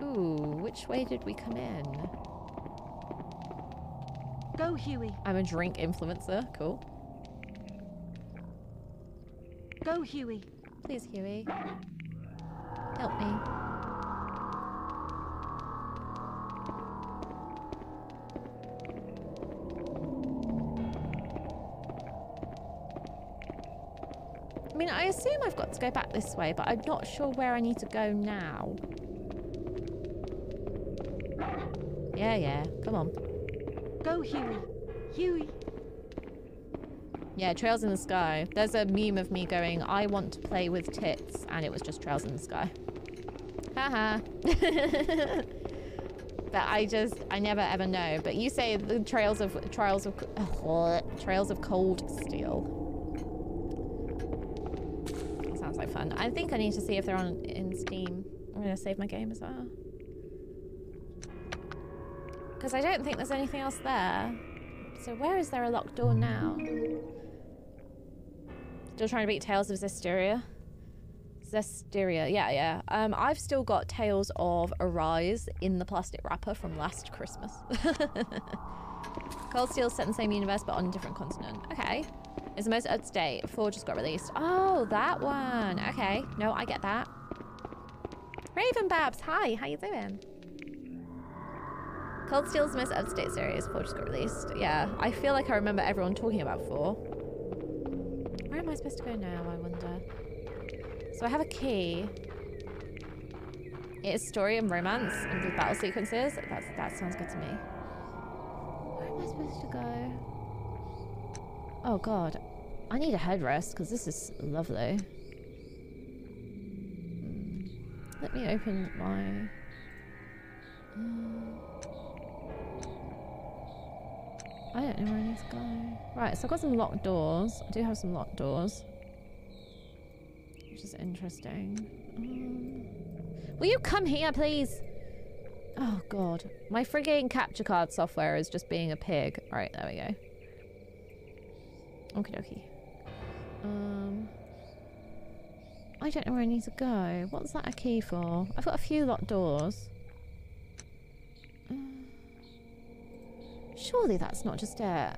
[SPEAKER 1] Ooh, which way did we come in?
[SPEAKER 9] Go, Hewie.
[SPEAKER 1] I'm a drink influencer. Cool.
[SPEAKER 9] Go, Hewie.
[SPEAKER 1] Please, Hewie. Help me. Assume I've got to go back this way, but I'm not sure where I need to go now. Yeah, yeah. Come on.
[SPEAKER 9] Go, Hewie. Hewie.
[SPEAKER 1] Yeah, Trails in the Sky. There's a meme of me going, I want to play with tits, and it was just Trails in the Sky. Haha. <laughs> but I just, I never ever know. But you say the Trails of, Trials of, uh, <laughs> Trails of Cold Steel. That sounds like fun. I think I need to see if they're on in Steam. I'm going to save my game as well. Because I don't think there's anything else there. So where is there a locked door now? Still trying to beat Tales of Zestiria. Zestiria, yeah, yeah. Um, I've still got Tales of Arise in the plastic wrapper from last Christmas. <laughs> Cold Steel set in the same universe but on a different continent. Okay. It's the most up to date. Four just got released. Oh, that one. Okay. No, I get that. Raven Babs, hi. How you doing? Cold Steel's most up to date series. Four just got released. Yeah, I feel like I remember everyone talking about four. Where am I supposed to go now, I wonder? So I have a key. It is story and romance and the battle sequences. That's, that sounds good to me. Where am I supposed to go? Oh god. I need a headrest because this is lovely. Let me open my... Um, I don't know where I need to go. Right, so I've got some locked doors. I do have some locked doors. Which is interesting. Um, will you come here, please? Oh, God. My frigging capture card software is just being a pig. Alright, there we go. Okie dokie. Um... I don't know where I need to go. What's that a key for? I've got a few locked doors. Um, Surely that's not just it.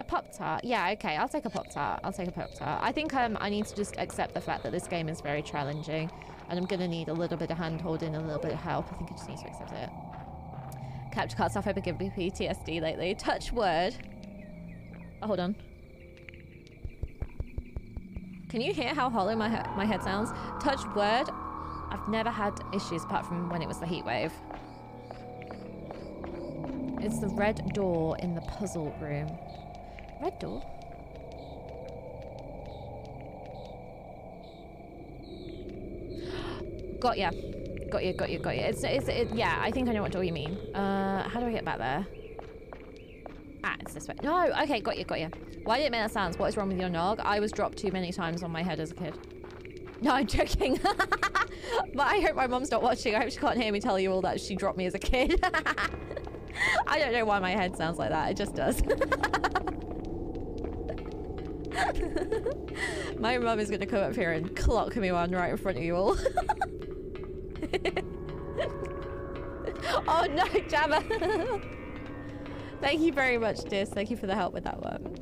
[SPEAKER 1] A Pop Tart? Yeah, okay, I'll take a Pop Tart. I'll take a Pop Tart. I think um, I need to just accept the fact that this game is very challenging and I'm going to need a little bit of hand holding, a little bit of help. I think I just need to accept it. Capture card stuff, I've been giving me PTSD lately. Touch word. Oh, hold on. Can you hear how hollow my, he my head sounds? Touch word. I've never had issues apart from when it was the heat wave. It's the red door in the puzzle room. Red door? got ya. Got you, got you, got you. It's, it's, it, yeah, I think I know what door you mean. Uh, how do I get back there? Ah, it's this way. No, okay, got you, got you. Why did it make that sound? What is wrong with your nog? I was dropped too many times on my head as a kid. No, I'm joking. <laughs> but I hope my mom's not watching. I hope she can't hear me tell you all that she dropped me as a kid. <laughs> I don't know why my head sounds like that. It just does. <laughs> my mum is going to come up here and clock me one right in front of you all. oh no, Jabba! Thank you very much, Dis. Thank you for the help with that one.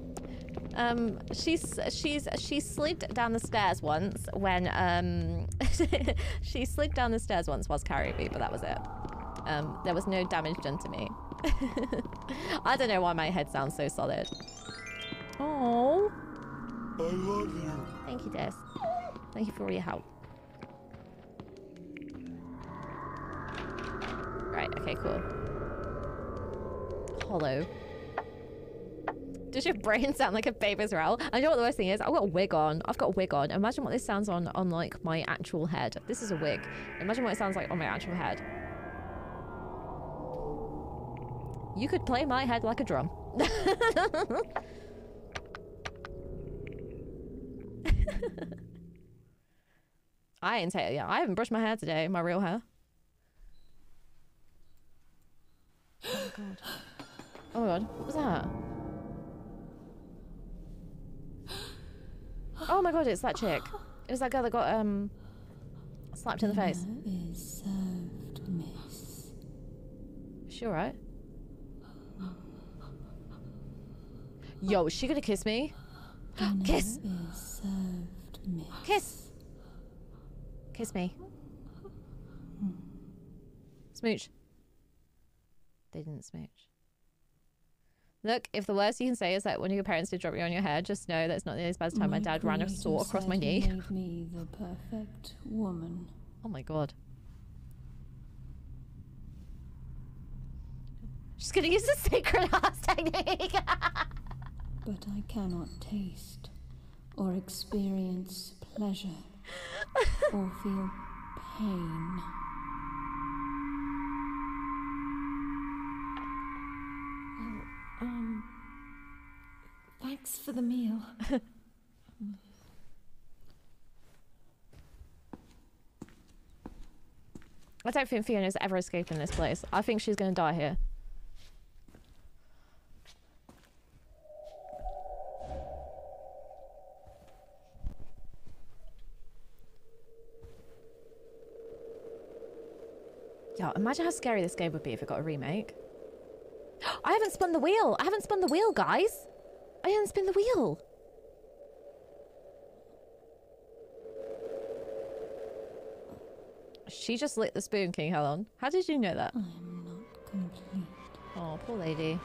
[SPEAKER 1] Um, she's she's she slid down the stairs once when um <laughs> she slid down the stairs once whilst carrying me, but that was it. Um, there was no damage done to me. <laughs> I don't know why my head sounds so solid. Oh,
[SPEAKER 4] I love you.
[SPEAKER 1] thank you, Des. Thank you for all your help. Right. Okay. Cool. Hollow. Does your brain <laughs> sound like a baby's roll? I know what the worst thing is. I've got a wig on. I've got a wig on. Imagine what this sounds on on like my actual head. This is a wig. Imagine what it sounds like on my actual head. You could play my head like a drum. <laughs> I ain't say yeah. I haven't brushed my hair today. My real hair. <gasps> Oh god. Oh my god. What was that? <gasps> Oh my god, it's that chick. It was that girl that got um slapped in the face.
[SPEAKER 10] is served, miss.
[SPEAKER 1] Is she alright? Yo, is she gonna kiss me? Kiss!
[SPEAKER 10] Is served, miss.
[SPEAKER 1] Kiss! Kiss me. Smooch. They didn't smooch. Look, if the worst you can say is that one of your parents did drop you on your head, just know that's not the best time my dad ran a saw across my knee. <laughs>
[SPEAKER 10] Made me the perfect woman.
[SPEAKER 1] Oh my god. She's gonna use the sacred <laughs> ass technique. <laughs>
[SPEAKER 10] But I cannot taste or experience pleasure or feel pain. Thanks for the meal. <laughs>
[SPEAKER 1] I don't think Fiona's ever escaping this place. I think she's gonna die here. Yo, imagine how scary this game would be if it got a remake. <gasps> I haven't spun the wheel. I haven't spun the wheel, guys. I haven't spun the wheel. She just lit the spoon, King Helen. How did you know that?
[SPEAKER 10] I am not complete.
[SPEAKER 1] Oh, poor lady.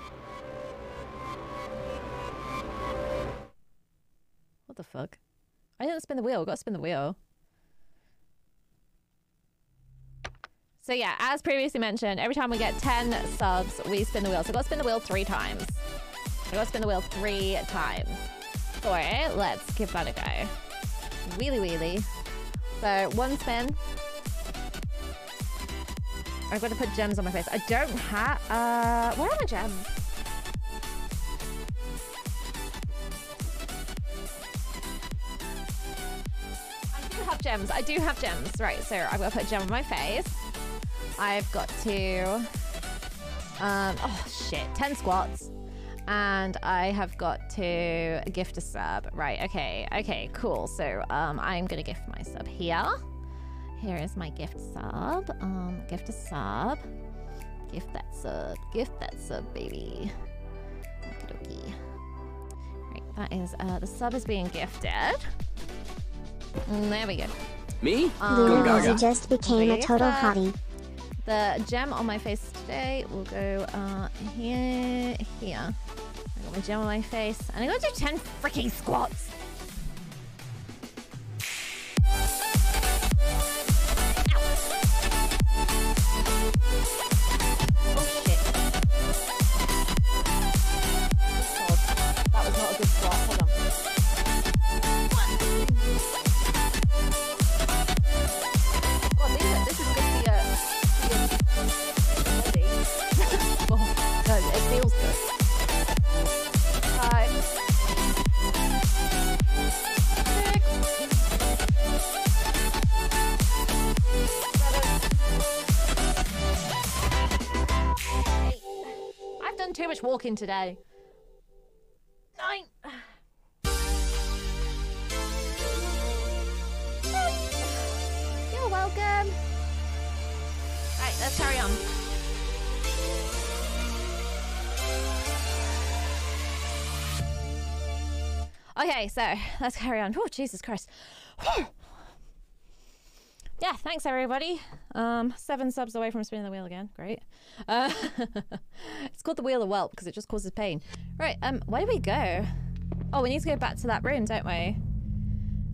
[SPEAKER 1] What the fuck? I didn't spin the wheel. Got to spin the wheel. So yeah, as previously mentioned, every time we get 10 subs, we spin the wheel. So got to spin the wheel three times. I got to spin the wheel three times. So let's give that a go. Wheelie wheelie. So one spin. I've got to put gems on my face. I don't have. Uh, where are my gems? I do have gems. I do have gems. Right, so I've got to put a gem on my face. I've got to. Um, oh shit, 10 squats. And I have got to gift a sub. Right, okay, okay, cool. So um, I'm going to gift my sub here. Here is my gift sub. Um, gift a sub. Gift that sub. Gift that sub, baby. Okie dokie. Right, that is, uh, the sub is being gifted. Mm, there we go.
[SPEAKER 11] Me?
[SPEAKER 1] Um,
[SPEAKER 2] Luna just became a total hottie.
[SPEAKER 1] The gem on my face today will go uh, here, here. I got my gem on my face, and I'm gonna do 10 freaking squats. Much walking today. Nine. You're welcome. Right, let's carry on. Okay, so let's carry on. Oh, Jesus Christ. Yeah, thanks everybody. Um, seven subs away from spinning the wheel again. Great. Uh, <laughs> it's called the wheel of whelp because it just causes pain. Right. Um, where do we go? Oh, we need to go back to that room, don't we?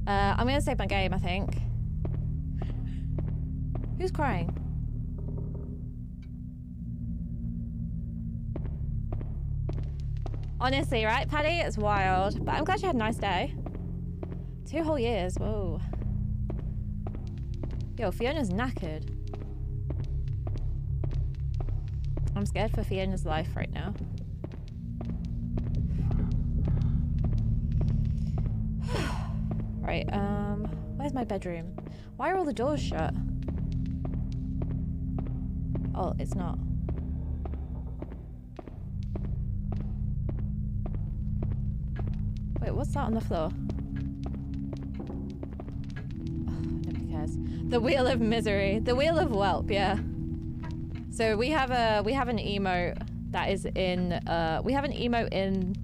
[SPEAKER 1] Uh, I'm gonna save my game. I think. Who's crying? Honestly, right, Paddy? It's wild. But I'm glad you had a nice day. Two whole years. Whoa. Yo, Fiona's knackered. I'm scared for Fiona's life right now. <sighs> right, um, where's my bedroom? Why are all the doors shut? Oh, it's not. Wait, what's that on the floor? The wheel of misery. The wheel of whelp, yeah. So we have a we have an emote that is in uh we have an emote in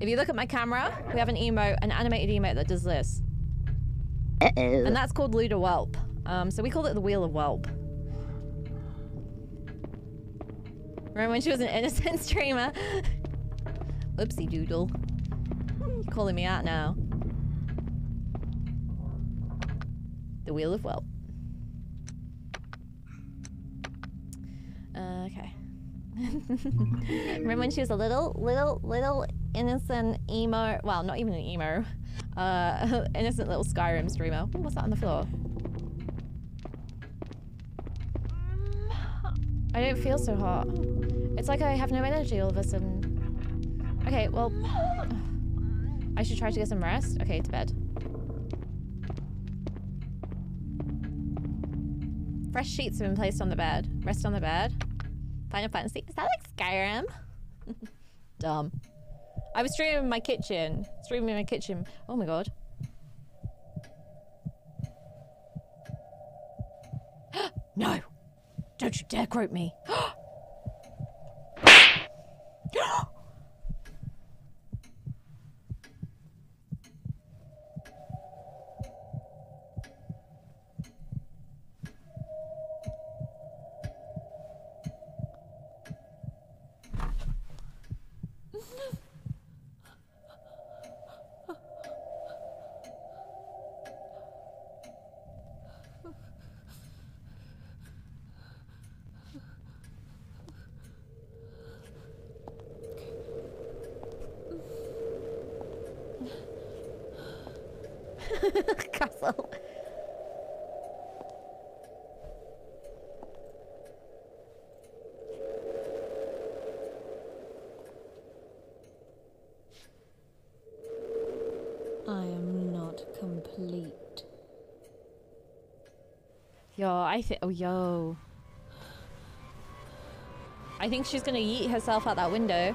[SPEAKER 1] if you look at my camera, we have an emote, an animated emote that does this.
[SPEAKER 2] Uh-oh.
[SPEAKER 1] And that's called Luda Whelp. Um so we called it the Wheel of Whelp. Remember when she was an innocent <laughs> streamer? Oopsie doodle. You're calling me out now. The Wheel of Whelp. Uh, okay. <laughs> Remember when she was a little, little, little innocent emo? Well, not even an emo. Uh, <laughs> innocent little Skyrim streamer. Ooh, what's that on the floor? I don't feel so hot. It's like I have no energy all of a sudden. Okay, well, <sighs> I should try to get some rest. Okay, to bed. Fresh sheets have been placed on the bed. Rest on the bed. Final Fantasy. Is that like Skyrim? Dumb. I was streaming in my kitchen. Streaming in my kitchen. Oh my god. no! Don't you dare quote me. Castle.
[SPEAKER 10] I am not complete.
[SPEAKER 1] Yo, I think. Oh, yo. I think she's gonna yeet herself out that window.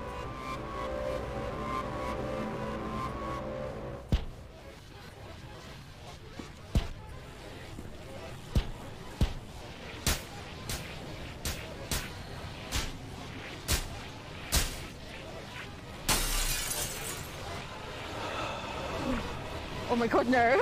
[SPEAKER 1] God.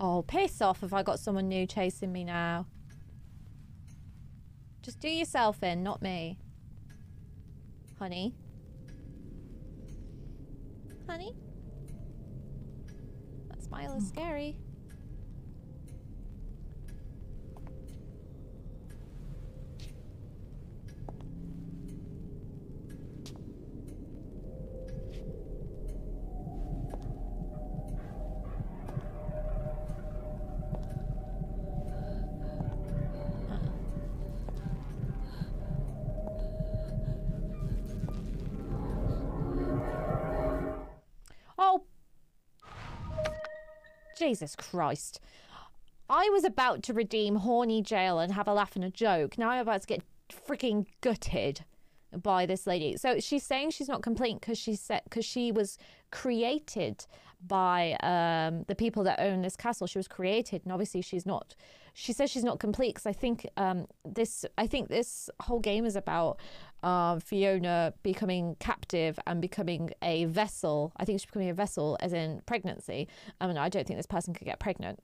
[SPEAKER 1] Oh, piss off if I got someone new chasing me now. Just do yourself in, not me. Honey. Honey? That smile is hmm. scary. Jesus Christ. I was about to redeem horny jail and have a laugh and a joke. Now I'm about to get freaking gutted by this lady. So she's saying she's not complete because she said because she was created by um, the people that own this castle. She was created, and obviously she's not. She says she's not complete because I think um, this. I think this whole game is about um, Fiona becoming captive and becoming a vessel. I think she's becoming a vessel, as in pregnancy. I mean, I don't think this person could get pregnant.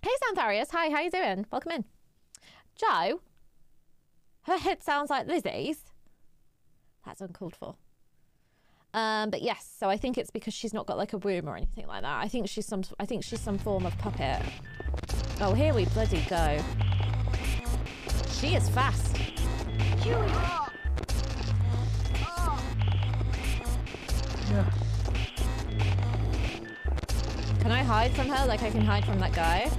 [SPEAKER 1] Hey, Santharius. Hi, how you doing? Welcome in. Joe, her head sounds like Lizzy's. That's uncalled for. Um, but yes, so I think it's because she's not got like a womb or anything like that. I think she's some. I think she's some form of puppet. Oh, here we bloody go. She is fast.
[SPEAKER 5] Hewie!
[SPEAKER 1] Can I hide from her like I can hide from that guy?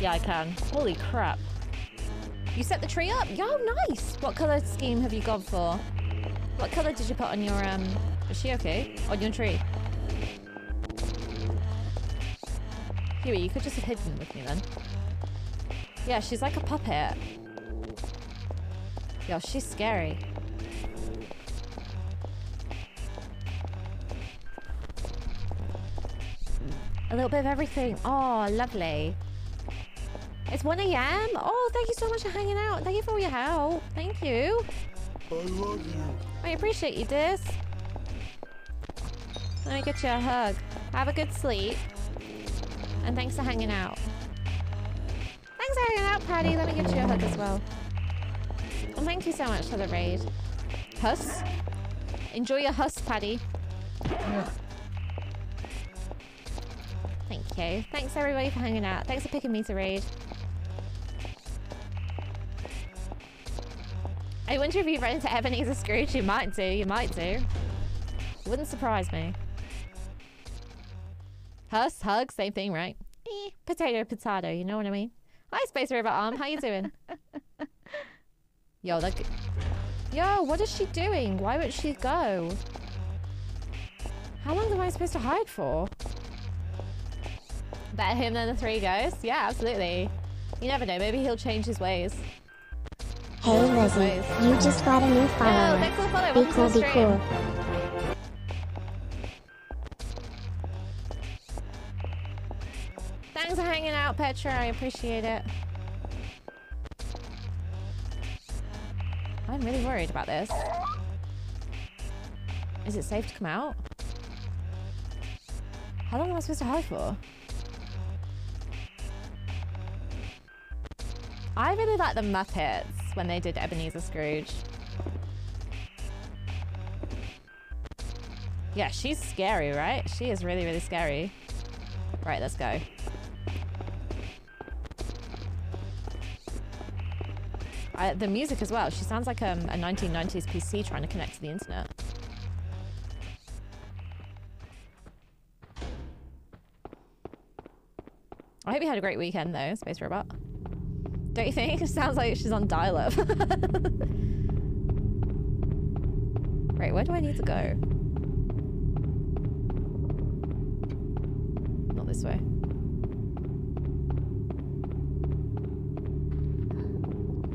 [SPEAKER 1] Yeah, I can. Holy crap. You set the tree up? Yo, nice! What colour scheme have you gone for? What colour did you put on your, um... Is she okay? On your tree? Hewie, you could just have hidden with me then. Yeah, she's like a puppet. Yo, she's scary. A little bit of everything. Oh, lovely. It's 1 a.m. Oh, thank you so much for hanging out. Thank you for all your help. Thank you.
[SPEAKER 4] I love you.
[SPEAKER 1] I appreciate you, Dis. Let me get you a hug. Have a good sleep. And thanks for hanging out. Thanks for hanging out, Patty. Let me get you a hug as well. And thank you so much for the raid. Huss. Enjoy your huss, Paddy. Thank you. Thanks everybody for hanging out. Thanks for picking me to raid. I wonder if you've run into Ebenezer Scrooge. You might do. You might do. Wouldn't surprise me. Huss, hug, same thing, right? Eh, potato, potato. You know what I mean? Hi, Space Robot Arm. How you doing? <laughs> Yo, that. Yo, what is she doing? Why wouldn't she go? How long am I supposed to hide for? Better him than the three ghosts? Yeah, absolutely. You never know. Maybe he'll change his ways.
[SPEAKER 2] Hey Lizzy, you just got a new
[SPEAKER 1] Yo,
[SPEAKER 2] follower.
[SPEAKER 1] the follow.
[SPEAKER 2] Be cool, be cool.
[SPEAKER 1] Thanks for hanging out, Petra. I appreciate it. I'm really worried about this. Is it safe to come out? How long am I supposed to hide for? I really like the Muppets when they did Ebenezer Scrooge. Yeah, she's scary, right? She is really, really scary. Right, let's go. I, the music as well. She sounds like um, a 1990s PC trying to connect to the internet. I hope you had a great weekend though, Space Robot. Don't you think? <laughs> It sounds like she's on dial-up. <laughs> right, where do I need to go? Not this way.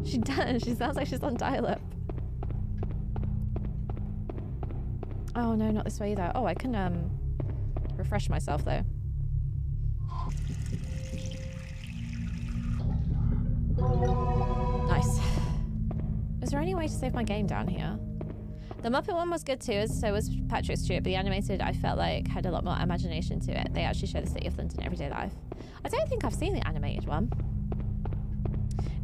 [SPEAKER 1] She does. She sounds like she's on dial-up. Oh no, not this way either. Oh, I can um refresh myself though. Nice. Is there any way to save my game down here? The Muppet one was good too, so was Patrick Stewart, but the animated I felt like had a lot more imagination to it. They actually show the city of London everyday life. I don't think I've seen the animated one.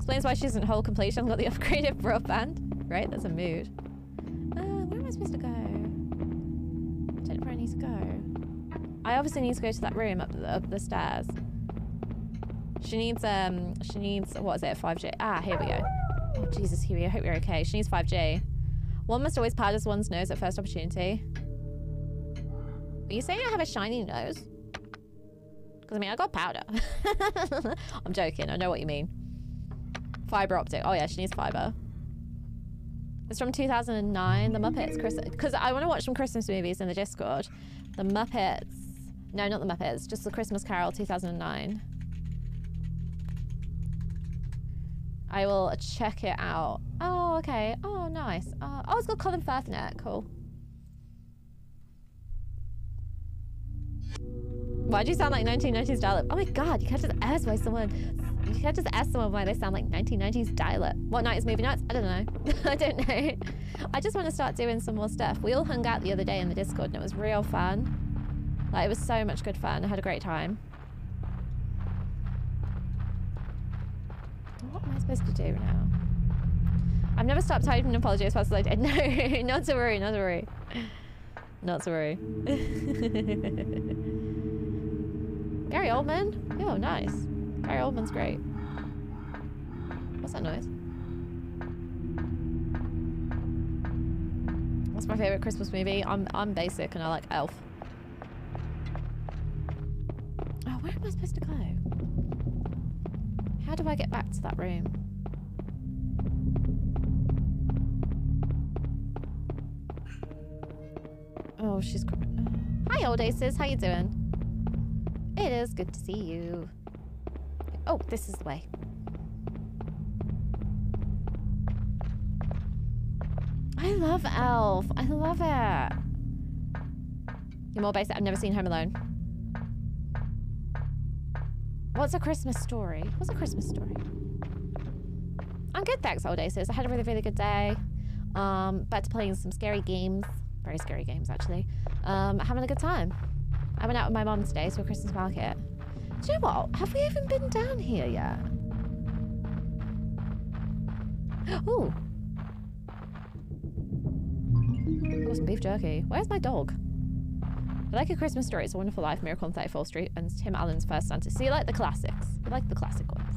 [SPEAKER 1] Explains why she complete. She hasn't got the <laughs> upgraded broadband. Right? That's a mood. Uh, where am I supposed to go? I don't know where I need to go. I obviously need to go to that room up the, up the stairs. She needs um she needs what is it 5G? Ah, here we go. Oh Jesus, Hewie, I hope you're okay. She needs 5G. One must always powder one's nose at first opportunity. Are you saying I have a shiny nose? Because I mean I got powder. <laughs> I'm joking. I know what you mean. Fiber optic. Oh yeah, she needs fiber. It's from 2009. The Muppets. Chris, because I want to watch some Christmas movies in the Discord. The Muppets. No, not the Muppets. Just the Christmas Carol 2009. I will check it out. Oh, okay. Oh, nice. Uh, oh, it's got Colin Firth in it. Cool. Why do you sound like 1990s dial-up? Oh my god, you can't just ask why someone... You can't just ask someone why they sound like 1990s dial-up. What night is movie nights? I don't know. <laughs> I don't know. I just want to start doing some more stuff. We all hung out the other day in the Discord and it was real fun. Like, it was so much good fun. I had a great time. What am I supposed to do now? I've never stopped typing an apology as fast as <laughs> I did. No, not to worry, not to worry. Not to worry. <laughs> Gary Oldman? Oh, nice. Gary Oldman's great. What's that noise? What's my favorite Christmas movie? I'm I'm basic and I like Elf. Oh, where am I supposed to go? How do I get back to that room? Oh, she's. <sighs> Hi, old aces. How you doing? It is good to see you. Oh, this is the way. I love Elf. I love it. You're more basic. I've never seen Home Alone. What's a Christmas story? What's a Christmas story? I'm good, thanks, old aces. I had a really, really good day. Um, back to playing some scary games. Very scary games, actually. Um, having a good time. I went out with my mom today to a Christmas market. Do you know what? Have we even been down here yet? <gasps> Oh. Some beef jerky. Where's my dog? I like a Christmas story. It's a Wonderful Life, Miracle on 34th Street, and Tim Allen's First Santa. So you like the classics? You like the classic ones?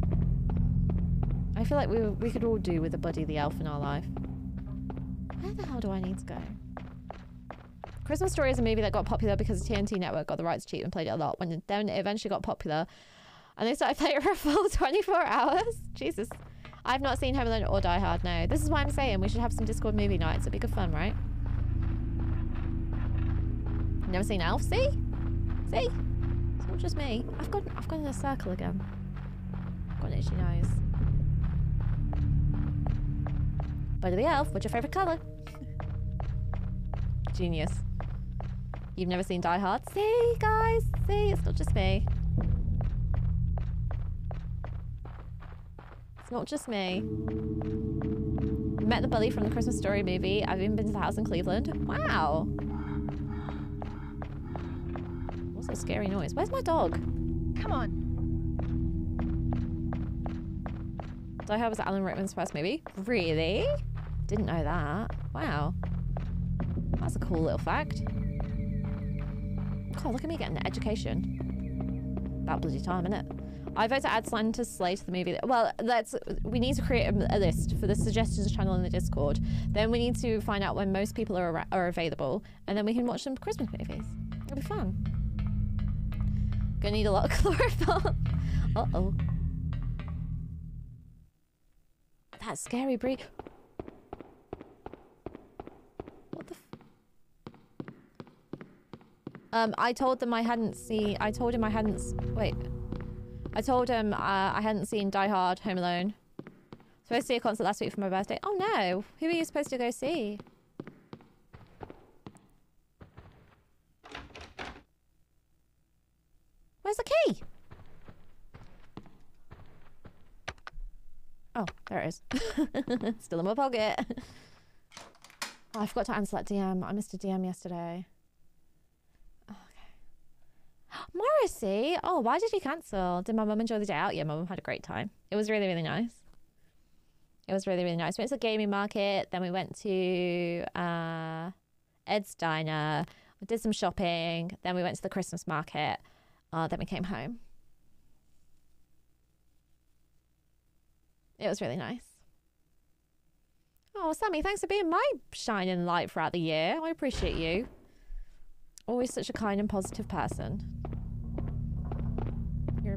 [SPEAKER 1] I feel like we, we could all do with a Buddy the Elf in our life. Where the hell do I need to go? Christmas Story is a movie that got popular because the TNT network got the rights to it and played it a lot. When then it eventually got popular, and they started <laughs> playing it for a full 24 hours. <laughs> Jesus. I've not seen Home Alone or Die Hard, no. This is why I'm saying we should have some Discord movie nights. It'd be good fun, right? Never seen Elf? See? See? It's not just me. I've got I've got in a circle again. I've got an itchy nose. Buddy the Elf, what's your favourite colour? <laughs> Genius. You've never seen Die Hard? See, guys? See, it's not just me. It's not just me. Met the bully from the Christmas Story movie. I've even been to the house in Cleveland. Wow. What's a scary noise? Where's my dog?
[SPEAKER 9] Come on.
[SPEAKER 1] Die Hard was Alan Rickman's first movie. Really? Didn't know that. Wow. That's a cool little fact. God, look at me getting an education. About bloody time, innit? I vote to add Santa Slay to the movie. Well, let's. We need to create a, a list for the suggestions channel in the Discord. Then we need to find out when most people are, are available, and then we can watch some Christmas movies. It'll be fun. Gonna need a lot of <laughs> chlorophyll. uh oh. That's scary, Brie. What the? F um, I told them I hadn't seen. I told him I hadn't. Wait. I told him uh, I hadn't seen Die Hard, Home Alone. Supposed to see a concert last week for my birthday. Oh no! Who are you supposed to go see? Where's the key? Oh, there it is. <laughs> Still in my pocket. <laughs> Oh, I forgot to answer that DM. I missed a DM yesterday. Morrissey? Oh, why did you cancel? Did my mum enjoy the day out? Yeah, my mum had a great time. It was really, really nice. It was really, really nice. We went to the gaming market, then we went to uh, Ed's Diner, we did some shopping, then we went to the Christmas market, uh, then we came home. It was really nice. Oh, Sammy, thanks for being my shining light throughout the year. I appreciate you. Always such a kind and positive person.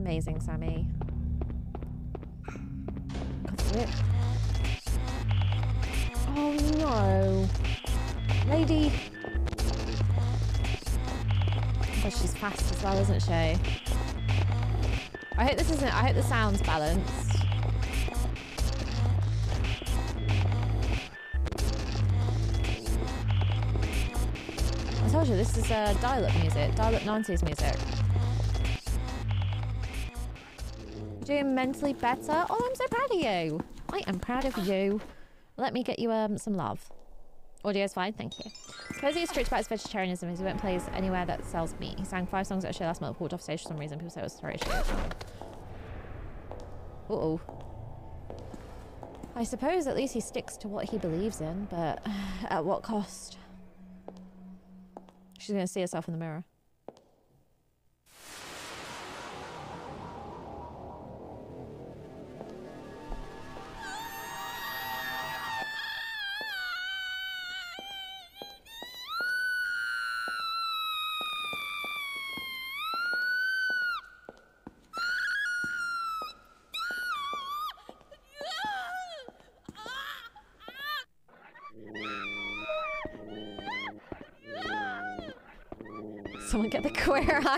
[SPEAKER 1] Amazing, Sammy. Oh no. Lady. But she's fast as well, isn't she? I hope this isn't I hope the sound's balanced. I told you this is uh, dial-up music, dial-up 90s music. Doing mentally better. Oh, I'm so proud of you. I am proud of you. Let me get you um some love. Audio's fine, thank you. Suppose he's strict about his vegetarianism he won't play anywhere that sells meat. He sang five songs at a show last month, walked off stage for some reason. People say it was sorry shit. Uh oh. I suppose at least he sticks to what he believes in, but <sighs> at what cost? She's gonna see herself in the mirror.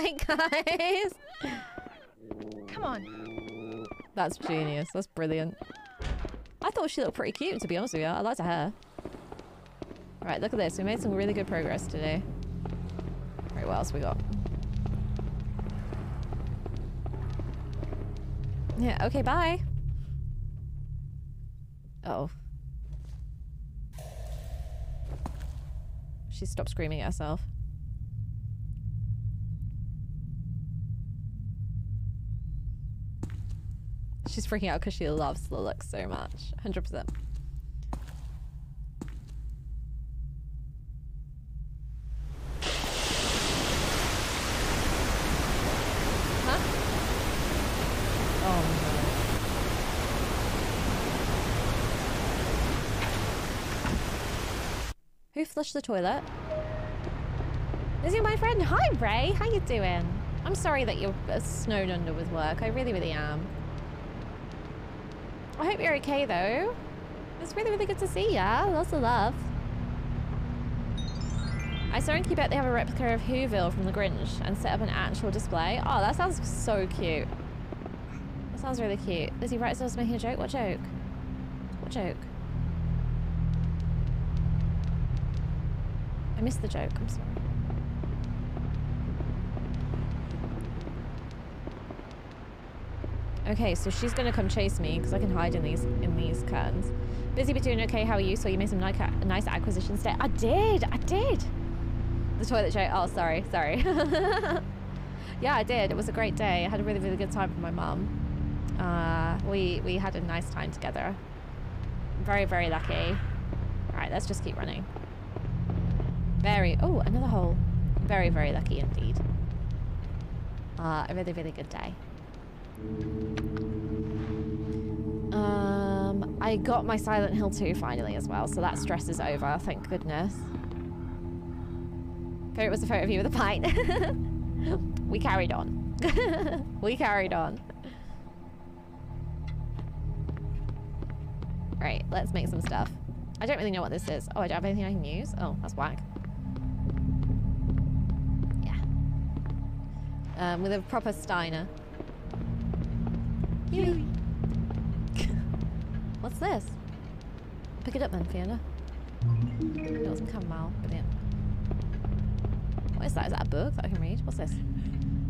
[SPEAKER 1] Queer guys.
[SPEAKER 5] Come on.
[SPEAKER 1] That's genius. That's brilliant. I thought she looked pretty cute, to be honest with you. I liked her. Alright, look at this. We made some really good progress today. Alright, what else we got? Yeah, okay, bye. Uh oh. She stopped screaming at herself. She's freaking out because she loves the look so much. 100%. Huh? Oh no. Who flushed the toilet? Is he my friend? Hi, Ray. How you doing? I'm sorry that you're uh, snowed under with work. I really, really am. I hope you're okay, though. It's really, really good to see ya. Lots of love. I saw in Quebec they have a replica of Whoville from The Grinch and set up an actual display. Oh, that sounds so cute. That sounds really cute. Is he right as I was making a joke? What joke? What joke? I missed the joke. I'm sorry. Okay, so she's gonna come chase me because I can hide in these in these curtains. Busy but doing okay. How are you? So you made some nice, nice acquisitions today. I did. I did. The toilet joke. Oh, sorry, sorry. <laughs> yeah, I did. It was a great day. I had a really, really good time with my mum. Uh, we we had a nice time together. Very, very lucky. All right, let's just keep running. Very. Oh, another hole. Very, very lucky indeed. Uh, a really, really good day. Um, I got my Silent Hill 2 finally as well, so that stress is over, thank goodness. It was a photo of you with a pint. <laughs> we carried on. <laughs> we carried on. Right, let's make some stuff. I don't really know what this is. Oh, I don't have anything I can use? Oh, that's whack. Yeah. Um, with a proper Steiner. What's this? Pick it up then, Fiona. It doesn't come out. Brilliant. What is that? Is that a book that I can read? What's this?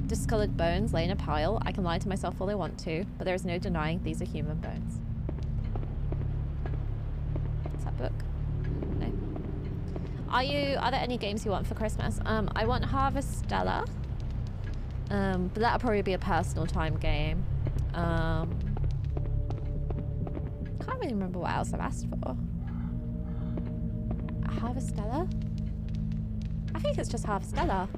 [SPEAKER 1] Discolored bones lay in a pile. I can lie to myself all I want to, but there is no denying these are human bones. What's that book? No. Are you? Are there any games you want for Christmas? Um, I want Harvestella. Um, but that'll probably be a personal time game. Um, can't really remember what else I've asked for. A Harvestella? I think it's just Harvestella.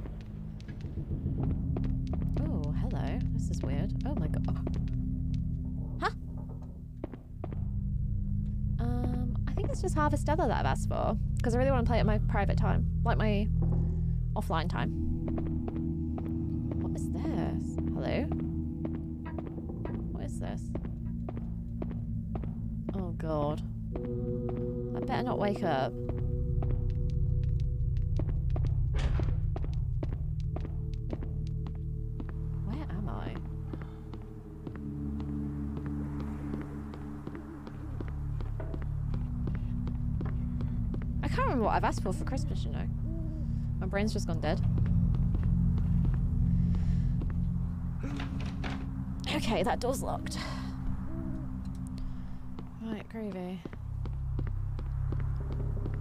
[SPEAKER 1] Oh, hello. This is weird. Oh my god. Huh? Um, I think it's just Harvestella that I've asked for. Because I really want to play it at my private time. Like my offline time. What is this? Hello? This? Oh god. I better not wake up. Where am I? I can't remember what I've asked for for Christmas, you know. My brain's just gone dead. Okay, that door's locked. Right, groovy.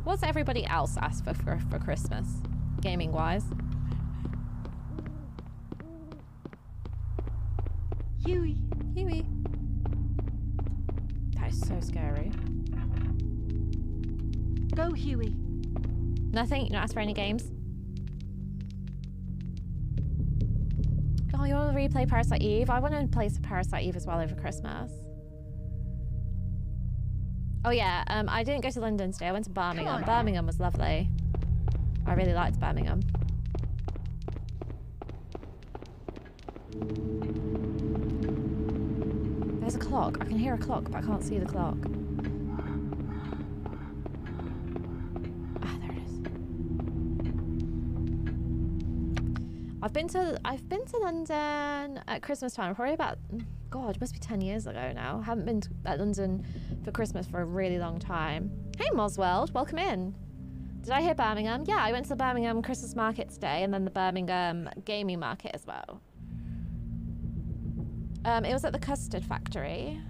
[SPEAKER 1] What's everybody else asked for for, for Christmas? Gaming wise?
[SPEAKER 9] Hewie.
[SPEAKER 1] Hewie. That is so scary.
[SPEAKER 9] Go, Hewie.
[SPEAKER 1] Nothing? You not asked for any games? Oh, you want to replay Parasite Eve? I want to play some Parasite Eve as well over Christmas. Oh yeah, um, I didn't go to London today. I went to Birmingham. Birmingham was lovely. I really liked Birmingham. There's a clock. I can hear a clock, but I can't see the clock. I've been to I've been to London at Christmas time, probably about God, must be ten years ago now. haven't been to, at London for Christmas for a really long time. Hey Mosweld, welcome in. Did I hear Birmingham? Yeah, I went to the Birmingham Christmas market today and then the Birmingham gaming market as well. Um, it was at the Custard Factory.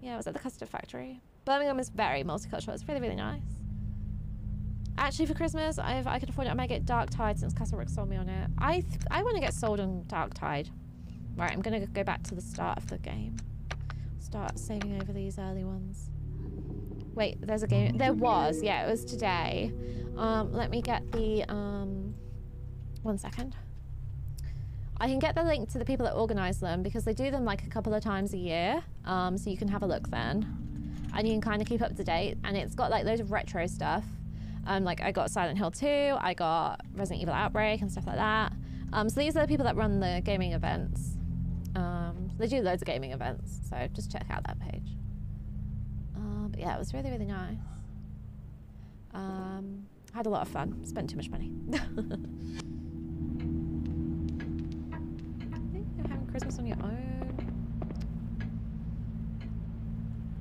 [SPEAKER 1] Yeah, it was at the Custard Factory. Birmingham is very multicultural. It's really, really nice. Actually, for Christmas, if I could afford it, I might get Darktide since Castlerock sold me on it. I I want to get sold on Darktide. Right, I'm gonna go back to the start of the game. Start saving over these early ones. Wait, there's a game. There was, yeah, it was today. Um, let me get the um. One second. I can get the link to the people that organise them because they do them like a couple of times a year. Um, so you can have a look then, and you can kind of keep up to date. And it's got like loads of retro stuff. Um, like I got Silent Hill 2, I got Resident Evil Outbreak and stuff like that. Um, so these are the people that run the gaming events. Um, they do loads of gaming events, so just check out that page. Um, but yeah, it was really really nice. Um, I had a lot of fun. Spent too much money. <laughs> I think you're having Christmas on your own.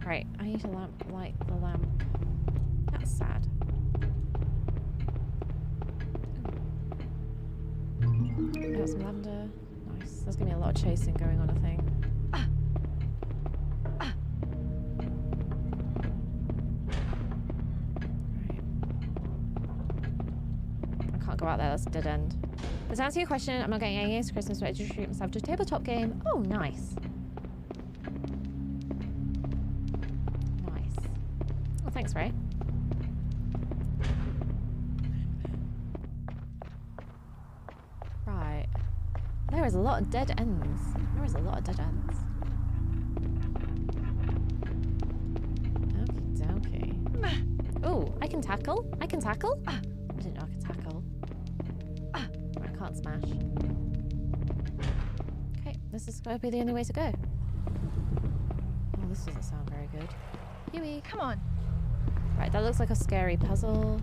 [SPEAKER 1] Right, I need to lamp light the lamp. That's sad. I some lavender. Nice. There's gonna be a lot of chasing going on, I think. Right. I can't go out there, that's a dead end. But to answer your question, I'm not getting any games for Christmas, but I just treat myself to a tabletop game. Oh, nice. Nice. Oh, thanks, Ray. There is a lot of dead ends. There is a lot of dead ends. Okie dokie. Oh, I can tackle? I can tackle? I didn't know I could tackle. I can't smash. Okay, this is going to be the only way to go. Oh, this doesn't sound very good. Hewie.
[SPEAKER 5] Come on.
[SPEAKER 1] Right, that looks like a scary puzzle.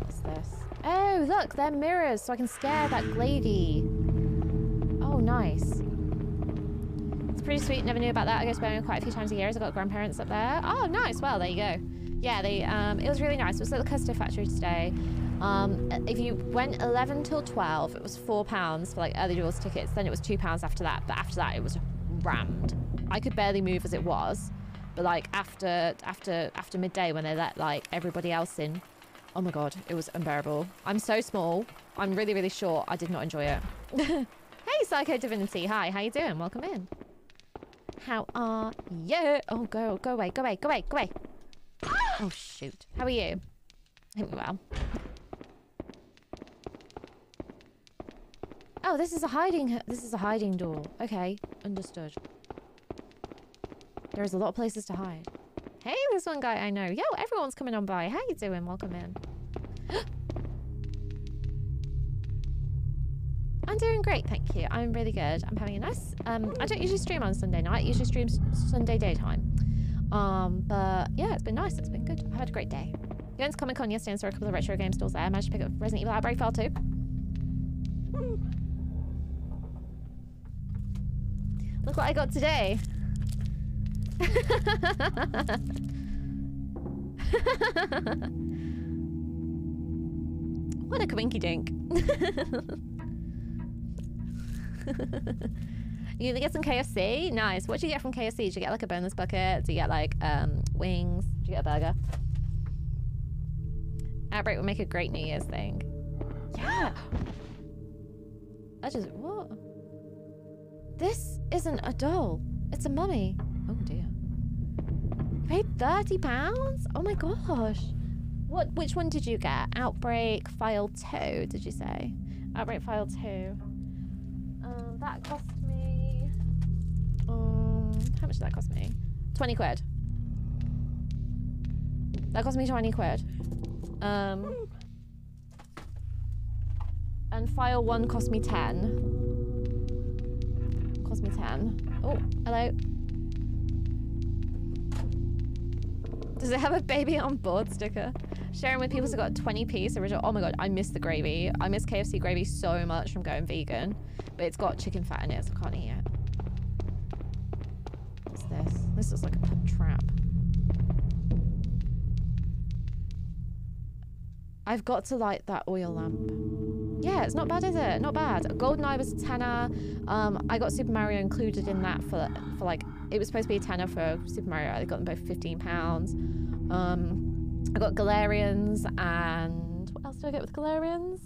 [SPEAKER 1] What's this? Oh, look, they're mirrors, so I can scare that Glady. Nice. It's pretty sweet. Never knew about that. I go to Birmingham quite a few times a year. as I've got grandparents up there. Oh, nice. Well, there you go. Yeah, they. Um, it was really nice. It was at the Custard Factory today. Um, if you went 11 till 12, it was four pounds for like early doors tickets. Then it was two pounds after that. But after that, it was rammed. I could barely move as it was. But like after after after midday when they let like everybody else in, Oh my god, it was unbearable. I'm so small. I'm really, really short. I did not enjoy it. <laughs> hey, Psycho Divinity. Hi, how you doing? Welcome in. How are you? Oh, go, go away, go away, go away, go away. Oh, shoot. How are you? I think well. Oh, this is a hiding, this is a hiding door. Okay, understood. There's a lot of places to hide. Hey, there's one guy I know. Yo, everyone's coming on by. How you doing? Welcome in. <gasps> Oh, I'm doing great, thank you. I'm really good. I'm having a nice. Um, I don't usually stream on Sunday night. I usually stream Sunday daytime. Um, but yeah, it's been nice. It's been good. I've had a great day. We went to Comic Con yesterday and saw a couple of retro game stores there. I managed to pick up Resident Evil Outbreak File 2. Look what I got today. <laughs> what a quinky dink. <laughs> <laughs> you get some KFC? Nice. What do you get from KFC? Do you get like a bonus bucket? Do you get like um, wings? Do you get a burger? Outbreak would make a great New Year's thing. Yeah! I just... What? This isn't a doll. It's a mummy. Oh dear. You paid £30? Oh my gosh. What? Which one did you get? Outbreak File 2, did you say? Outbreak File 2 that cost me. Um, how much did that cost me? Twenty quid. That cost me twenty quid. Um. And file one cost me ten. Cost me ten. Oh, hello. Does it have a baby on board sticker? Sharing with people who got 20 piece original. Oh my god, I miss the gravy. I miss KFC gravy so much from going vegan. But it's got chicken fat in it, so I can't eat it. What's this? This looks like a trap. I've got to light that oil lamp. Yeah, it's not bad, is it? Not bad. GoldenEye was a tenner. Um, I got Super Mario included in that for for like it was supposed to be a tenner for Super Mario. I got them both fifteen pounds. Um, I got Galerians and what else did I get with Galerians?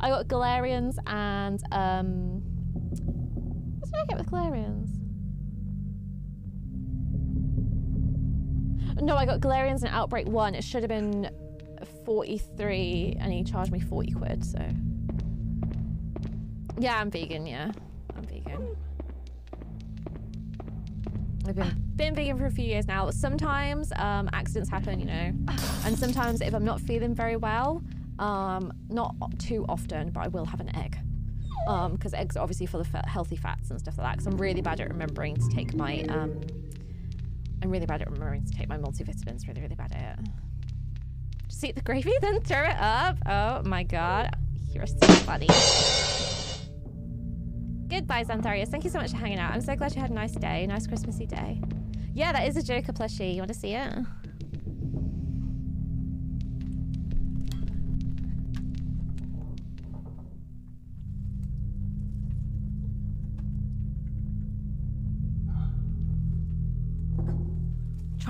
[SPEAKER 1] I got Galerians and um, what did I get with Galerians? No, I got Galerians and Outbreak One. It should have been 43 and he charged me 40 quid, so. Yeah, I'm vegan, yeah. I'm vegan. I've been, been vegan for a few years now. Sometimes um, accidents happen, you know. And sometimes if I'm not feeling very well, um, not too often, but I will have an egg. Because eggs are obviously full of healthy fats and stuff like that. Because I'm really bad at remembering to take my. Um, I'm really bad at remembering to take my multivitamins. Really, really bad at it. Eat the gravy, <laughs> then stir it up. Oh my god. You're so funny. Goodbye, Xantharius. Thank you so much for hanging out. I'm so glad you had a nice day, nice Christmassy day. Yeah, that is a Joker plushie. You want to see it?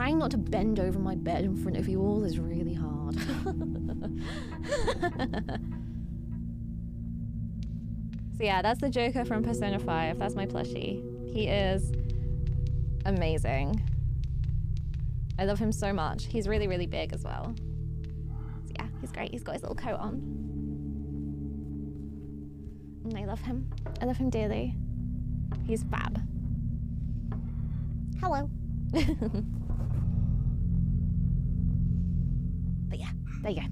[SPEAKER 1] Trying not to bend over my bed in front of you all is really hard. <laughs> so yeah, that's the Joker from Persona 5. That's my plushie. He is amazing. I love him so much. He's really, really big as well. So yeah, he's great. He's got his little coat on. And I love him. I love him dearly. He's fab. Hello. <laughs> there you go.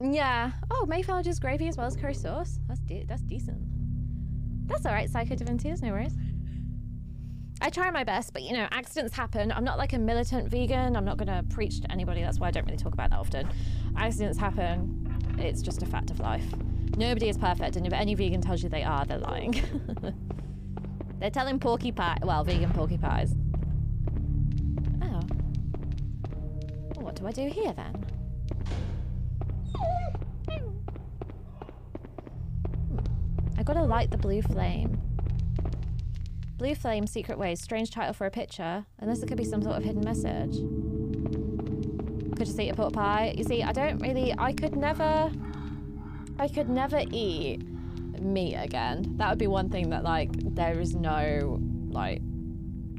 [SPEAKER 1] Yeah. Oh, Mayflower just gravy as well as curry sauce. That's de- that's decent. That's all right, Psycho Divinity. No worries. I try my best, but you know, accidents happen. I'm not like a militant vegan. I'm not going to preach to anybody. That's why I don't really talk about that often. Accidents happen. It's just a fact of life. Nobody is perfect, and if any vegan tells you they are, they're lying. <laughs> they're telling porky pie. Well, vegan porky pies. Do I do here then? Hmm. I gotta light the blue flame. Blue Flame Secret Ways. Strange title for a picture. Unless it could be some sort of hidden message. Could just eat a pot pie. You see, I don't really. I could never. I could never eat meat again. That would be one thing that like there is no like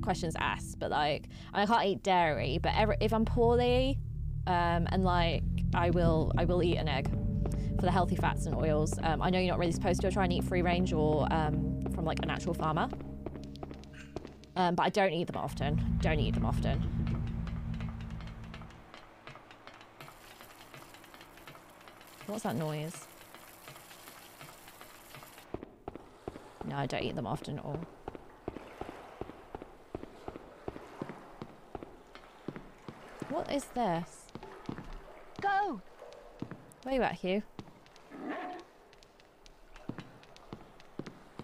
[SPEAKER 1] questions asked. But like I can't eat dairy. But if I'm poorly, um, and like I will, I will eat an egg for the healthy fats and oils. Um, I know you're not really supposed to try and eat free range or um, from like a natural farmer. Um, but I don't eat them often. Don't eat them often. What's that noise? No, I don't eat them often at all. What is this?
[SPEAKER 5] Go!
[SPEAKER 1] Where you at, Hugh?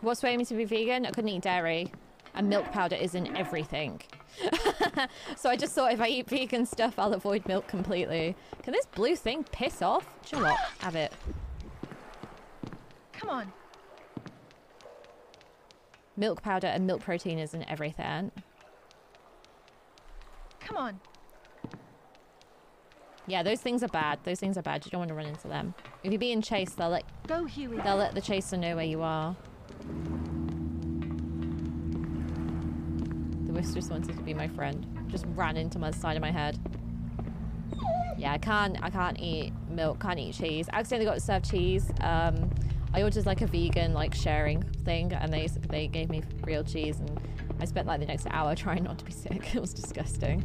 [SPEAKER 1] What's swaying me to be vegan? I couldn't eat dairy. And milk powder is in everything. <laughs> so I just thought if I eat vegan stuff, I'll avoid milk completely. Can this blue thing piss off? Do you know what? <gasps> Have it.
[SPEAKER 5] Come on.
[SPEAKER 1] Milk powder and milk protein is in everything.
[SPEAKER 5] Come on.
[SPEAKER 1] Yeah, those things are bad. Those things are bad. You don't want to run into them. If you're being chased, they'll let
[SPEAKER 9] Go, Hewie.
[SPEAKER 1] they'll let the chaser know where you are. The wisp just wanted to be my friend. Just ran into my side of my head. Yeah, I can't I can't eat milk, can't eat cheese. I accidentally got served cheese. Um I ordered like a vegan like sharing thing and they they gave me real cheese and I spent like the next hour <laughs> trying not to be sick. It was disgusting.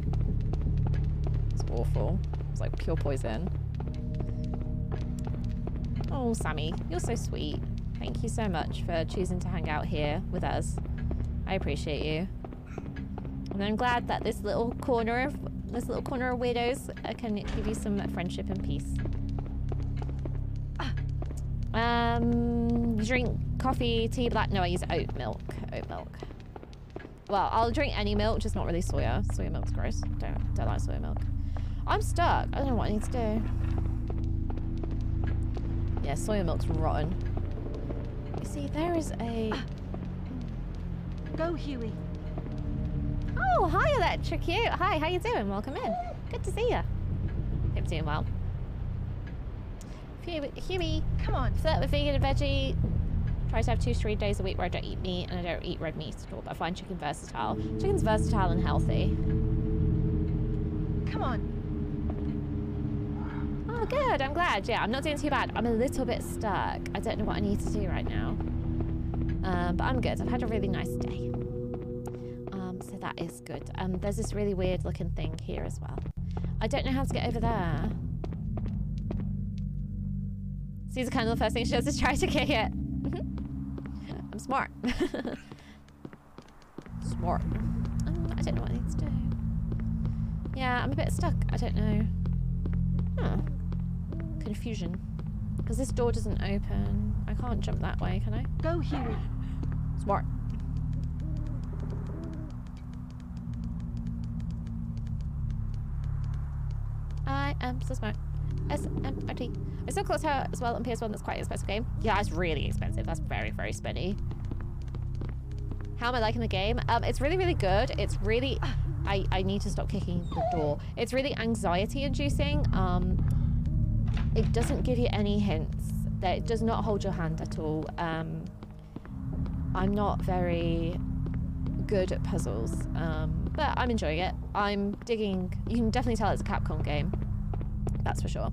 [SPEAKER 1] It's awful. Like pure poison. Oh, Sammy, you're so sweet. Thank you so much for choosing to hang out here with us. I appreciate you. And I'm glad that this little corner of this little corner of weirdos uh, can give you some friendship and peace. Um, drink coffee, tea, black. No, I use oat milk. Oat milk. Well, I'll drink any milk, just not really soya. Soya milk's gross. Don't don't like soya milk. I'm stuck. I don't know what I need to do. Yeah, soya milk's rotten. You see, there is a.
[SPEAKER 9] Go, Hewie.
[SPEAKER 1] Oh, hi, Electrocute. Hi, how you doing? Welcome in. Good to see you. Hope you're doing well. Hewie, Hewie,
[SPEAKER 5] Come on.
[SPEAKER 1] flirt with vegan and veggie. Try to have two, three days a week where I don't eat meat and I don't eat red meat at all. But I find chicken versatile. Chicken's versatile and healthy.
[SPEAKER 5] Come on.
[SPEAKER 1] Oh, good. I'm glad. Yeah, I'm not doing too bad. I'm a little bit stuck. I don't know what I need to do right now. Um, but I'm good. I've had a really nice day. Um, so that is good. Um, there's this really weird looking thing here as well. I don't know how to get over there. Sees a candle. The first thing she does is try to kick it. I'm smart. <laughs> smart. Um, I don't know what I need to do. Yeah, I'm a bit stuck. I don't know. Huh. Confusion. Because this door doesn't open. I can't jump that way, can I?
[SPEAKER 9] Go, Hewie.
[SPEAKER 1] Smart. I am so smart. S-M-R-T. I still close her as well on PS1. That's quite an expensive game. Yeah, it's really expensive. That's very, very spinny. How am I liking the game? Um, it's really, really good. It's really... I, I need to stop kicking the door. It's really anxiety inducing. Um, it doesn't give you any hints. That it does not hold your hand at all. Um, I'm not very good at puzzles, um, but I'm enjoying it. I'm digging. You can definitely tell it's a Capcom game. That's for sure.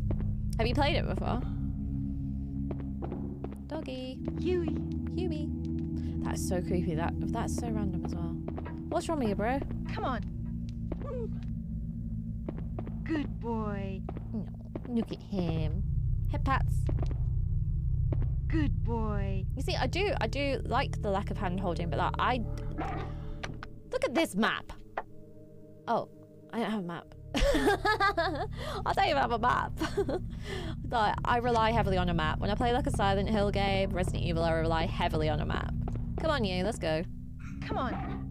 [SPEAKER 1] Have you played it before? Doggy.
[SPEAKER 9] Hewie.
[SPEAKER 1] Hewie. That's so creepy. That that's so random as well. What's wrong with you, bro?
[SPEAKER 5] Come on.
[SPEAKER 9] Good boy.
[SPEAKER 1] No, look at him. Head pats.
[SPEAKER 9] Good boy.
[SPEAKER 1] You see, I do, I do like the lack of hand holding, but like, I look at this map. Oh, I don't have a map. <laughs> I don't even have a map. <laughs> like, I rely heavily on a map. When I play like a Silent Hill game, Resident Evil, I rely heavily on a map. Come on, you, let's go.
[SPEAKER 5] Come on.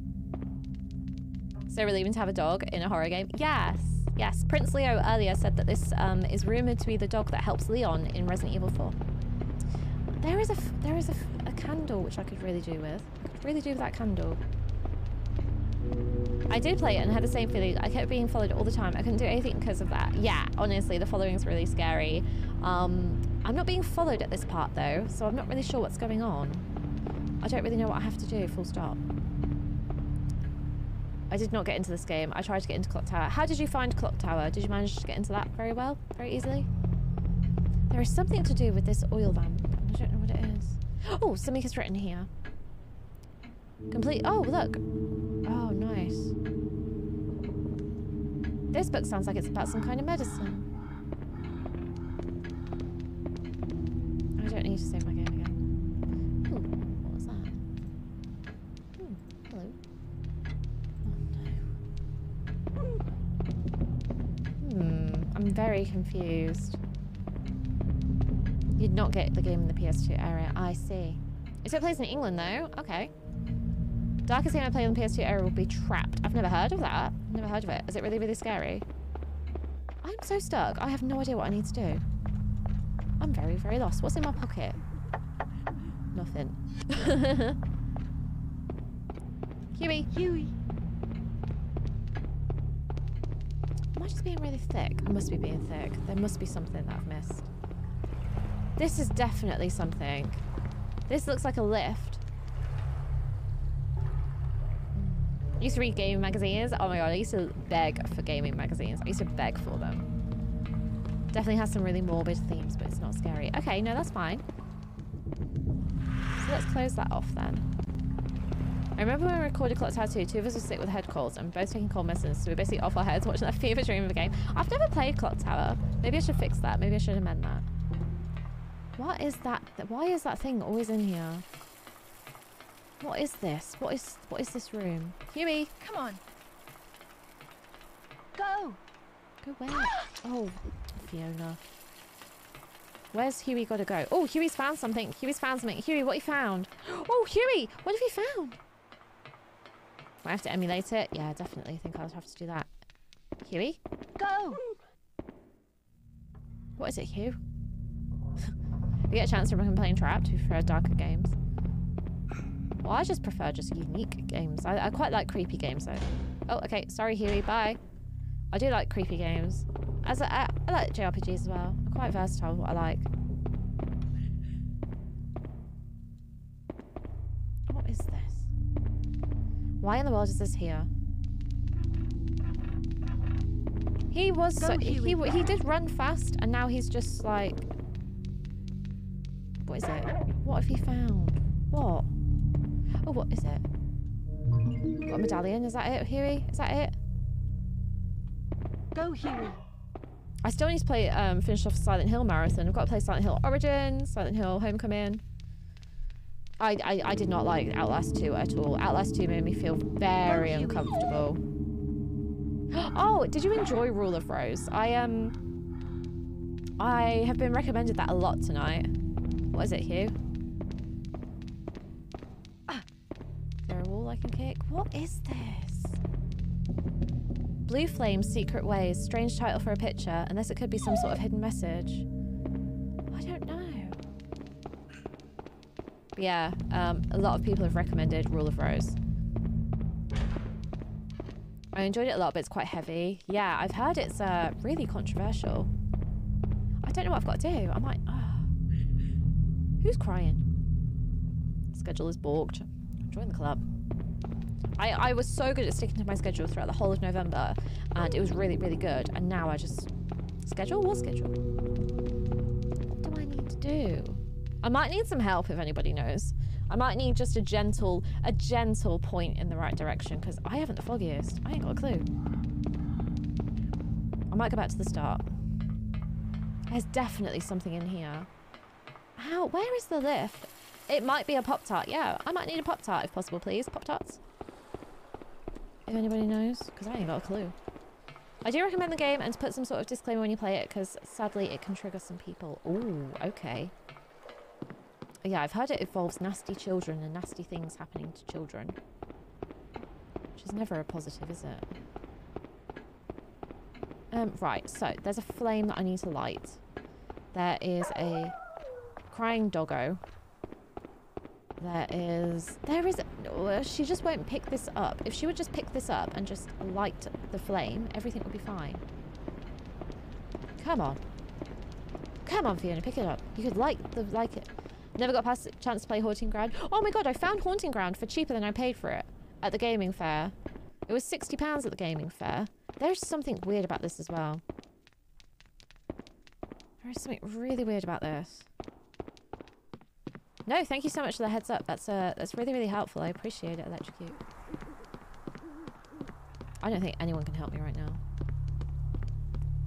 [SPEAKER 1] So relieving to have a dog in a horror game. Yes, yes. Prince Leo earlier said that this um, is rumored to be the dog that helps Leon in Resident Evil 4. There is a there is a candle which I could really do with. I could really do with that candle. I did play it and had the same feeling. I kept being followed all the time. I couldn't do anything because of that. Yeah, honestly, the following's really scary. Um, I'm not being followed at this part though, so I'm not really sure what's going on. I don't really know what I have to do, full stop. I did not get into this game. I tried to get into Clock Tower. How did you find Clock Tower? Did you manage to get into that very well? Very easily? There is something to do with this oil lamp. I don't know what it is. Oh, something is written here. Complete. Oh, look. Oh, nice. This book sounds like it's about some kind of medicine. I don't need to save my game I'm very confused. You'd not get the game in the PS2 area. I see. It plays in England though? Okay. Darkest game I play on the PS2 era will be Trapt. I've never heard of that. Never heard of it. Is it really, really scary? I'm so stuck. I have no idea what I need to do. I'm very, very lost. What's in my pocket? Nothing. <laughs> Hewie.
[SPEAKER 9] Hewie.
[SPEAKER 1] Am I just being really thick? I must be being thick. There must be something that I've missed. This is definitely something. This looks like a lift. I used to read gaming magazines. Oh my god, I used to beg for gaming magazines. I used to beg for them. Definitely has some really morbid themes, but it's not scary. Okay, no, that's fine. So let's close that off then. I remember when we recorded Clock Tower 2, two of us were sick with head colds and both taking cold medicines, so we are basically off our heads watching that <laughs> fever dream of a game. I've never played Clock Tower. Maybe I should fix that. Maybe I should amend that. What is that? th- Why is that thing always in here? What is this? What is what is this room? Hewie,
[SPEAKER 5] Come on. Go.
[SPEAKER 1] go where? Oh, Fiona. Where's Hewie got to go? Oh, Hewie's found something. Hewie's found something. Hewie, what you found? <gasps> Oh, Hewie, what have you found? Might have to emulate it. Yeah, definitely. I think I'll have to do that. Hewie,
[SPEAKER 5] Go.
[SPEAKER 1] what is it, Hugh? <laughs> we get a chance to complain trapped. We prefer darker games. Well, I just prefer just unique games. I, I quite like creepy games though. Oh, okay. Sorry, Hewie. Bye. I do like creepy games. As I, I like JRPGs as well. I'm quite versatile. What I like. Why in the world is this here? He was so, he he did run fast, and now he's just like. What is it? What have he found? What? Oh, what is it? Got a medallion? Is that it, Hewie? Is that it?
[SPEAKER 9] Go, Hewie.
[SPEAKER 1] I still need to play, um, finish off Silent Hill Marathon. I've got to play Silent Hill Origins, Silent Hill Homecoming. I, I, I did not like Outlast 2 at all. Outlast 2 made me feel very uncomfortable. <gasps> Oh, did you enjoy Rule of Rose? I, um... I have been recommended that a lot tonight. What is it, Hugh? Ah, is there a wall I can kick? What is this? Blue Flames, Secret Ways. Strange title for a picture, unless it could be some sort of hidden message. I don't know. But yeah, um, a lot of people have recommended Rule of Rose. I enjoyed it a lot, but it's quite heavy. Yeah, I've heard it's uh, really controversial. I don't know what I've got to do. I might. ah. Who's crying? Schedule is balked. Join the club. I, I was so good at sticking to my schedule throughout the whole of November, and it was really, really good. And now I just schedule what schedule? What do I need to do? I might need some help if anybody knows. I might need just a gentle, a gentle point in the right direction because I haven't the foggiest. I ain't got a clue. I might go back to the start. There's definitely something in here. How? Where is the lift? It might be a Pop Tart. Yeah, I might need a Pop Tart if possible, please. Pop Tarts. If anybody knows, because I ain't got a clue. I do recommend the game and to put some sort of disclaimer when you play it because sadly it can trigger some people. Ooh, okay. Yeah, I've heard it involves nasty children and nasty things happening to children. Which is never a positive, is it? Um, right, so there's a flame that I need to light. There is a crying doggo. There is... There is... she just won't pick this up. If she would just pick this up and just light the flame, everything would be fine. Come on. Come on, Fiona, pick it up. You could light the like it. Never got past chance to play Haunting Ground. Oh my god, I found Haunting Ground for cheaper than I paid for it at the gaming fair. It was £60 at the gaming fair. There's something weird about this as well. There is something really weird about this. No, thank you so much for the heads up. That's uh, that's really, really helpful. I appreciate it, Electrocute. I don't think anyone can help me right now.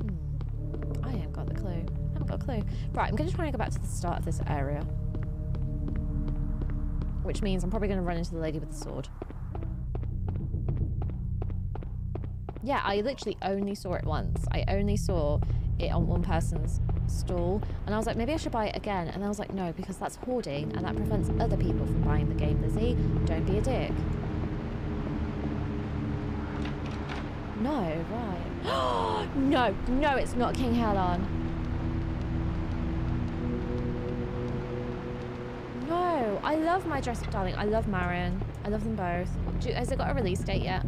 [SPEAKER 1] Hmm. I haven't got the clue. I haven't got a clue. Right, I'm going to try and go back to the start of this area. Which means I'm probably going to run into the lady with the sword. Yeah, I literally only saw it once. I only saw it on one person's stall. And I was like, maybe I should buy it again. And I was like, no, because that's hoarding and that prevents other people from buying the game, Lizzy. Don't be a dick. No, right. <gasps> no, no, it's not King Helon. No, I love my Dress-Up Darling. I love Marion. I love them both. Do, has it got a release date yet?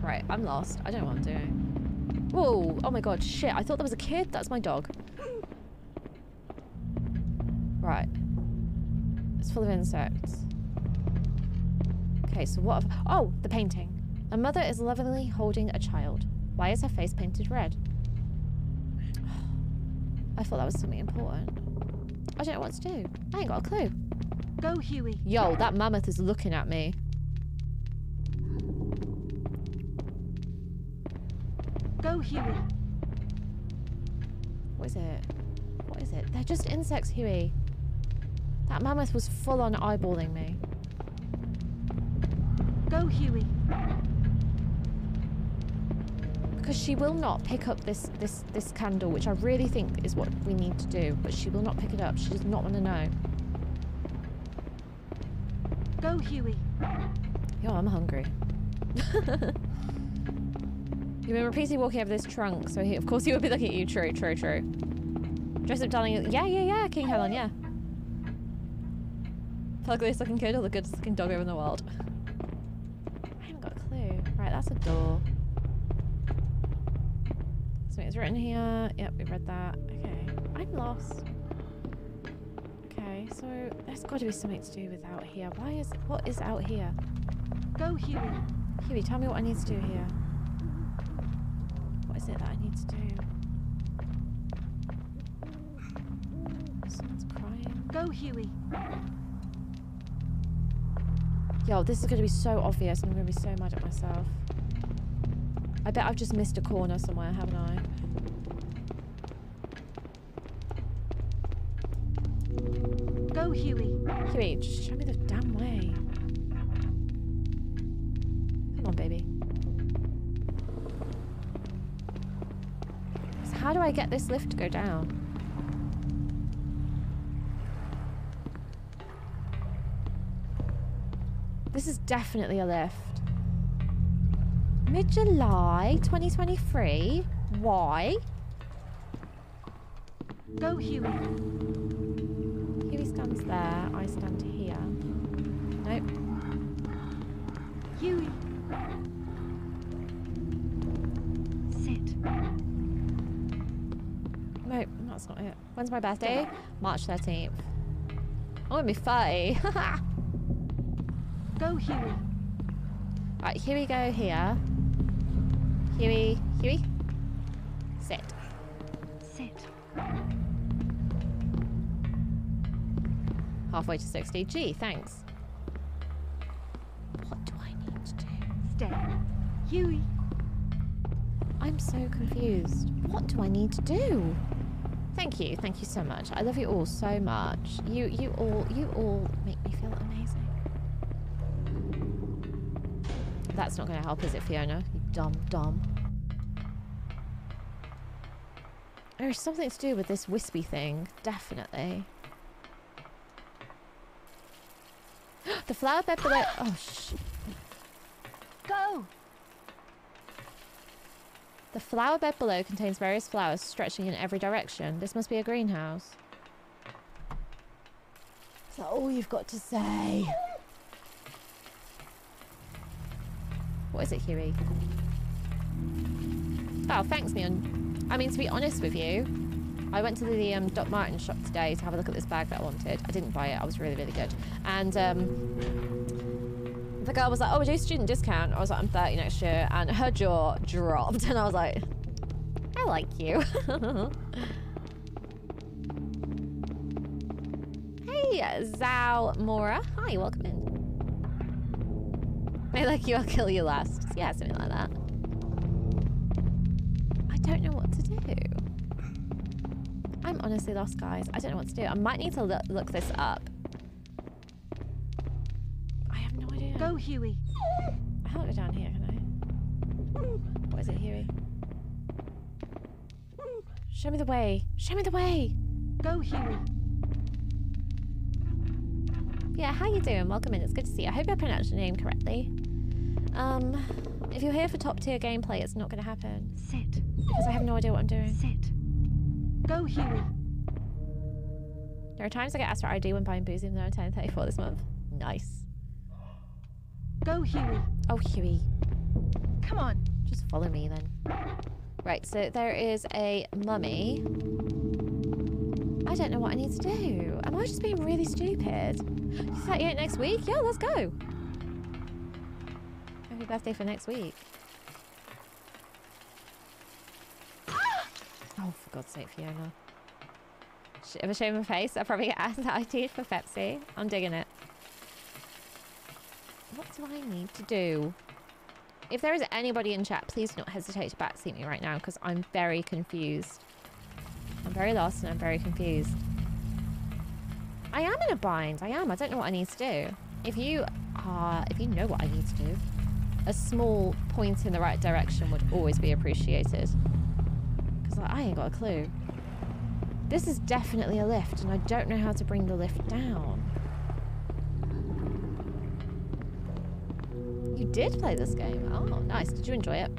[SPEAKER 1] Right, I'm lost. I don't know what I'm doing. Whoa, oh my god, shit. I thought there was a kid. That's my dog. Right. It's full of insects. Okay, so what have... Oh, the painting. A mother is lovingly holding a child. Why is her face painted red? <sighs> I thought that was something important. I don't know what to do. I ain't got a clue.
[SPEAKER 9] Go, Hewie.
[SPEAKER 1] Yo, that mammoth is looking at me.
[SPEAKER 9] Go, Hewie.
[SPEAKER 1] What is it? What is it? They're just insects, Hewie. That mammoth was full on eyeballing me.
[SPEAKER 9] Go, Hewie.
[SPEAKER 1] Because she will not pick up this, this, this candle, which I really think is what we need to do. But she will not pick it up. She does not want to know.
[SPEAKER 9] Go, Hewie.
[SPEAKER 1] Yo, I'm hungry. <laughs> You've been repeatedly walking over this trunk, so he, of course he would be looking at you. True, true, true. Dress up, darling. Yeah, yeah, yeah, King Helen, yeah. Ugliest looking kid or the goodest looking dog over in the world? I haven't got a clue. Right, that's a door. Something's written here. Yep, we read that. Okay. I'm lost. Okay, so there's got to be something to do with out here. Why is what is out here?
[SPEAKER 9] Go, Hewie.
[SPEAKER 1] Hewie, tell me what I need to do here. What is it that I need to do? Someone's crying.
[SPEAKER 9] Go, Hewie.
[SPEAKER 1] Yo, this is going to be so obvious and I'm going to be so mad at myself. I bet I've just missed a corner somewhere, haven't I?
[SPEAKER 9] Go, Hewie.
[SPEAKER 1] Hewie, just show me the damn way. Come on, baby. So how do I get this lift to go down? This is definitely a lift. Mid-July 2023? Why?
[SPEAKER 9] Go, Hewie.
[SPEAKER 1] Hewie stands there, I stand here. Nope.
[SPEAKER 9] Hewie. Sit.
[SPEAKER 1] Nope, that's not it. When's my birthday? March 13th. I'm gonna be 30. <laughs>
[SPEAKER 9] Go, Hewie.
[SPEAKER 1] right, here we go here. Hewie, Hewie. Sit.
[SPEAKER 9] Sit.
[SPEAKER 1] Halfway to 60. Gee, thanks. What do I need to do?
[SPEAKER 9] Stay. Hewie.
[SPEAKER 1] I'm so confused. What do I need to do? Thank you, thank you so much. I love you all so much. You, you all, you all make me feel amazing. That's not going to help, is it, Fiona? You dumb, dumb. There's something to do with this wispy thing, definitely. <gasps> the flower bed below. Oh, sh.
[SPEAKER 9] Go.
[SPEAKER 1] The flower bed below contains various flowers stretching in every direction. This must be a greenhouse. Is that all you've got to say? What is it, Hewie? Oh, thanks, Neon. I mean, to be honest with you, I went to the um, Doc Martin shop today to have a look at this bag that I wanted. I didn't buy it. I was really, really good. And um, the girl was like, oh, we student discount. I was like, I'm 30 next year. And her jaw dropped. <laughs> And I was like, I like you. <laughs> hey, Zhao Mora. Hi, welcome in. I like you, I'll kill you last. Yeah, something like that. I don't know what to do. I'm honestly lost, guys. I don't know what to do. I might need to look, look this up. I have no idea.
[SPEAKER 9] Go, Hewie.
[SPEAKER 1] I can't go down here, can I? What is it, Hewie? Show me the way. Show me the way.
[SPEAKER 9] Go, Hewie.
[SPEAKER 1] Yeah, how you doing? Welcome in. It's good to see you. I hope I pronounced your name correctly. Um, if you're here for top tier gameplay, it's not going to happen
[SPEAKER 9] Sit.
[SPEAKER 1] because I have no idea what I'm doing.
[SPEAKER 9] Sit. Go, Hewie.
[SPEAKER 1] There are times I get asked for ID when buying booze even though I'm turning 34 this month. Nice.
[SPEAKER 9] Go, Hewie.
[SPEAKER 1] Oh, Hewie.
[SPEAKER 9] Come on.
[SPEAKER 1] Just follow me then. Right, so there is a mummy. I don't know what I need to do. Am I just being really stupid? 38 next week? Yeah, let's go. Happy birthday for next week. <gasps> Oh, for God's sake, Fiona. Sh- If I show my face, I probably get asked ID for Pepsi. I'm digging it. What do I need to do? If there is anybody in chat, please do not hesitate to backseat me right now because I'm very confused. I'm very lost and I'm very confused. I am in a bind. I am. I don't know what I need to do. If you are, if you know what I need to do, a small point in the right direction would always be appreciated. Because like, I ain't got a clue. This is definitely a lift and I don't know how to bring the lift down. You did play this game. Oh, nice. Did you enjoy it?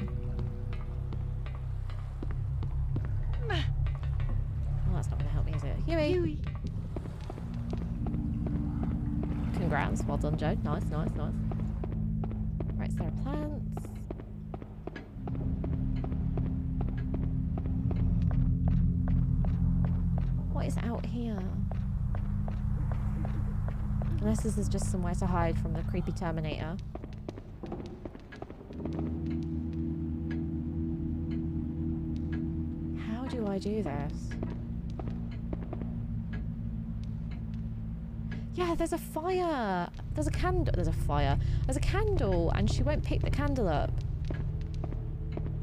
[SPEAKER 1] Well, that's not going to help me, is it? Hewie.
[SPEAKER 9] Hewie.
[SPEAKER 1] Congrats. Well done, Joe. Nice, nice, nice. There are plants. What is out here? Unless this is just somewhere to hide from the creepy Terminator. How do I do this? Yeah, there's a fire. There's a candle. There's a fire. There's a candle, and she won't pick the candle up.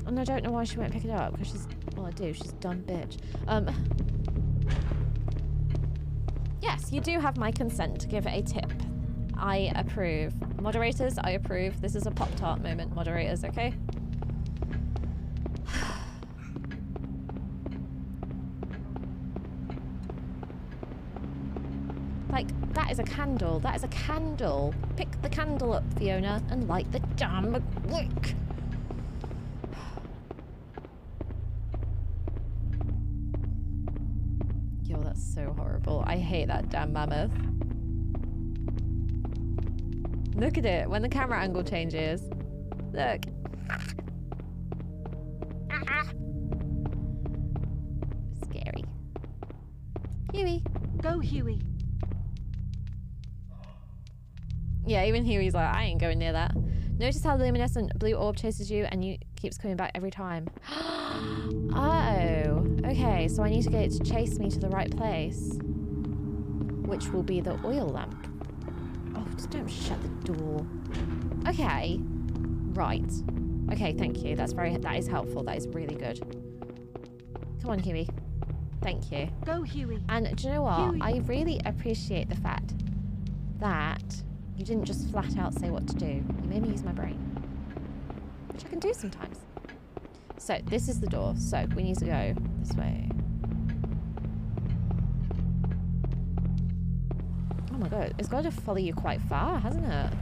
[SPEAKER 1] And I don't know why she won't pick it up because she's. Well, I do. She's a dumb bitch. Um. Yes, you do have my consent to give a tip. I approve. Moderators, I approve. This is a Pop Tart moment, moderators, okay? Is a candle. That is a candle. Pick the candle up, Fiona, and light the damn wick. <sighs> Yo, that's so horrible. I hate that damn mammoth. Look at it when the camera angle changes. Look. Scary. Hewie.
[SPEAKER 9] Go, Hewie.
[SPEAKER 1] Yeah, even Hewie's like, I ain't going near that. Notice how the luminescent blue orb chases you and you keeps coming back every time. <gasps> oh, okay. So I need to get it to chase me to the right place, which will be the oil lamp. Oh, just don't shut the door. Okay, right. Okay, thank you. That's very. That is helpful. That is really good. Come on, Hewie. Thank you.
[SPEAKER 9] Go, Hewie.
[SPEAKER 1] And do you know what?
[SPEAKER 9] Hewie.
[SPEAKER 1] I really appreciate the fact that you didn't just flat out say what to do. You made me use my brain, which I can do sometimes. So this is the door. So we need to go this way. Oh my god, it's got to follow you quite far, hasn't it?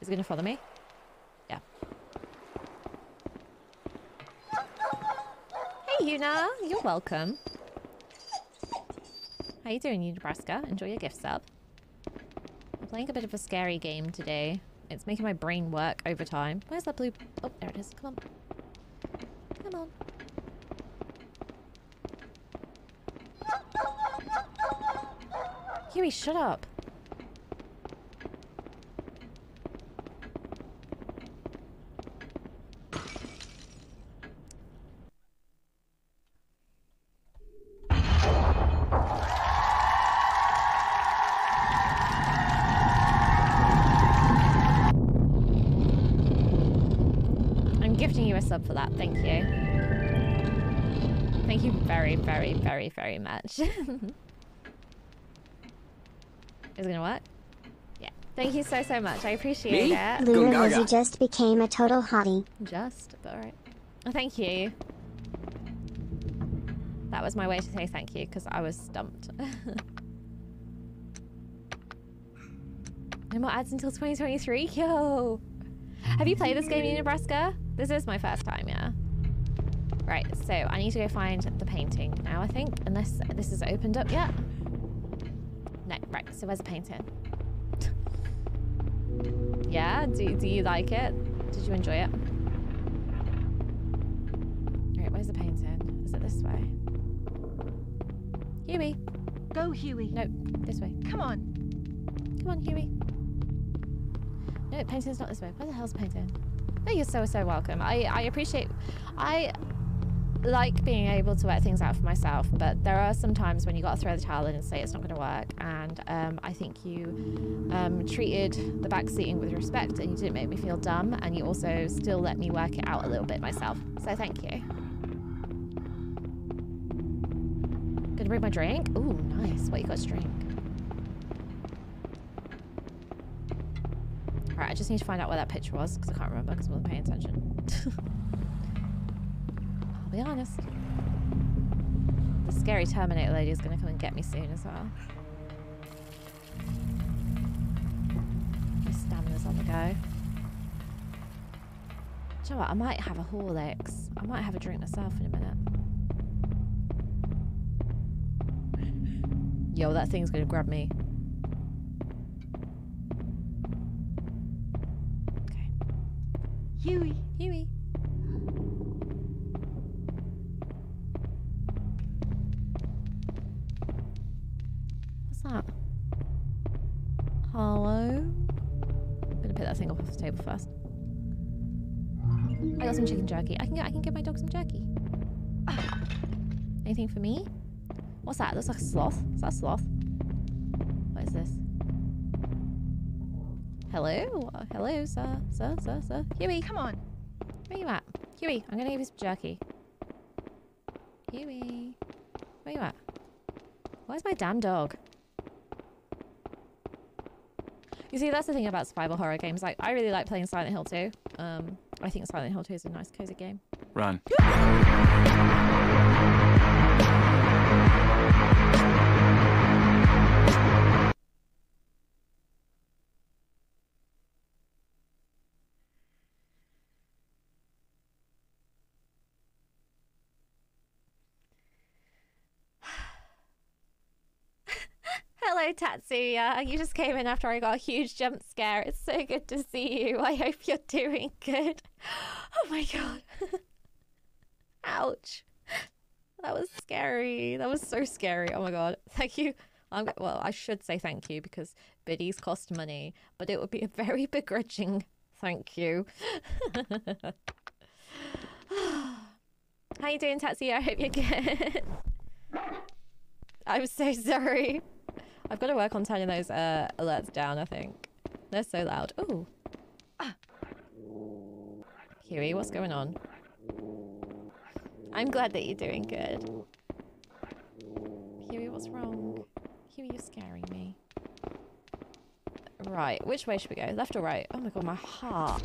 [SPEAKER 1] Is it going to follow me? Yeah. Luna. You're welcome. How you doing, Nebraska? Enjoy your gift sub. I'm playing a bit of a scary game today. It's making my brain work overtime. Where's that blue? Oh, there it is. Come on. Come on. Hewie, shut up. I'm gifting you a sub for that. Thank you. Thank you very, very, very, very much. <laughs> Is it gonna work? Yeah. Thank you so, so much. I appreciate
[SPEAKER 7] Me?
[SPEAKER 1] it.
[SPEAKER 2] Lunar Lizzy just became a total hottie.
[SPEAKER 1] Just, but alright. Oh, thank you. That was my way to say thank you because I was stumped. no more ads until 2023? Yo! Have you played this game in Nebraska? This is my first time, yeah. Right, so I need to go find the painting now, I think, unless this is opened up yet. No, right, so where's the painting? <laughs> yeah, do, do you like it? Did you enjoy it? Alright, where's the painting? Is it this way? Hewie!
[SPEAKER 9] Go, Hewie.
[SPEAKER 1] No, this way.
[SPEAKER 9] Come on.
[SPEAKER 1] Come on, Hewie. No, painting's not this way. Where the hell's painting? No, you're so, so welcome. I, I appreciate... I like being able to work things out for myself, but there are some times when you got to throw the towel in and say it's not going to work. And um, I think you um, treated the back seating with respect and you didn't make me feel dumb. And you also still let me work it out a little bit myself. So thank you. Gonna bring my drink? Ooh, nice. What you got to drink? Alright, I just need to find out where that picture was because I can't remember because I wasn't paying attention. <laughs> I'll be honest. The scary Terminator lady is going to come and get me soon as well. My stamina's on the go. Do you know what? I might have a Horlicks. I might have a drink myself in a minute. Yo, that thing's going to grab me.
[SPEAKER 9] Okay.
[SPEAKER 1] Hewie. Hewie. What's that? Hello? I'm gonna put that thing off the table first. I got some chicken jerky. I can get I can give my dog some jerky. <sighs> Anything for me? What's that? Looks like a sloth. Is that a sloth? What is this? Hello? Hello, sir. Sir, sir, sir. Hewie.
[SPEAKER 9] Come on.
[SPEAKER 1] Where are you at? Hewie, I'm gonna give you some jerky. Hewie. Where are you at? Where's my damn dog? You see, that's the thing about survival horror games. Like, I really like playing Silent Hill 2. Um, I think Silent Hill 2 is a nice, cozy game.
[SPEAKER 7] Run. <gasps> <laughs>
[SPEAKER 1] Tatsuya. You just came in after I got a huge jump scare. It's so good to see you. I hope you're doing good. <gasps> Oh my god. <laughs> Ouch. That was scary. That was so scary. Oh my god. <laughs> Thank you. I'm, well, I should say thank you because biddies cost money, but it would be a very <laughs> begrudging thank you. How you doing, Tatsuya? I hope you're good. I'm so sorry. I've got to work on turning those uh, alerts down, I think. They're so loud. Ooh. Hewie, what's going on? I'm glad that you're doing good. Hewie, what's wrong? Hewie, you're scaring me. Right, which way should we go? Left or right? Oh my god, my heart.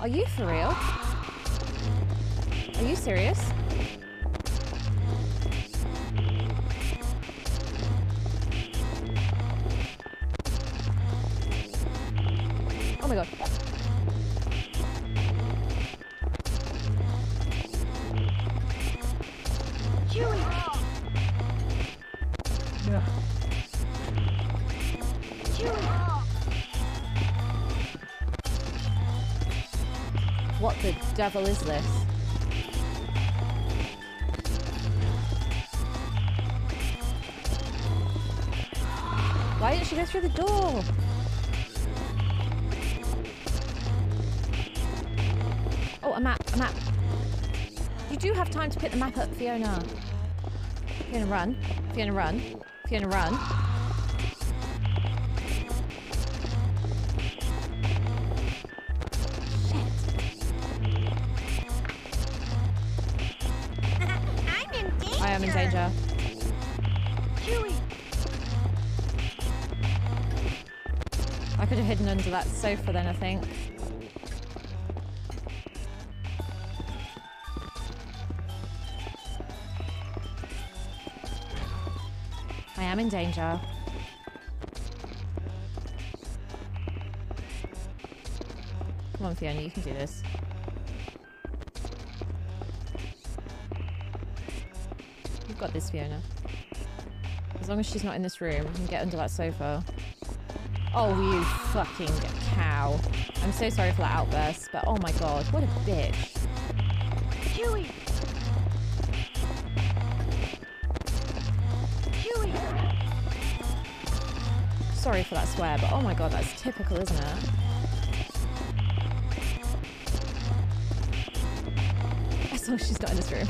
[SPEAKER 1] Are you for real? Are you serious? Oh my god. What the devil is this? Why didn't she go through the door? Time to pick the map up, Fiona. Fiona, run. Fiona, run. Fiona, run.
[SPEAKER 8] I'm in danger.
[SPEAKER 1] I am in danger. I could have hidden under that sofa then, I think. Danger. Come on, Fiona, you can do this. You've got this, Fiona. As long as she's not in this room, you can get under that sofa. Oh, you fucking cow. I'm so sorry for that outburst, but oh my god, what a bitch.
[SPEAKER 9] Hewie!
[SPEAKER 1] Sorry for that swear, but oh my god, that's typical, isn't it? Long as she's not in this room.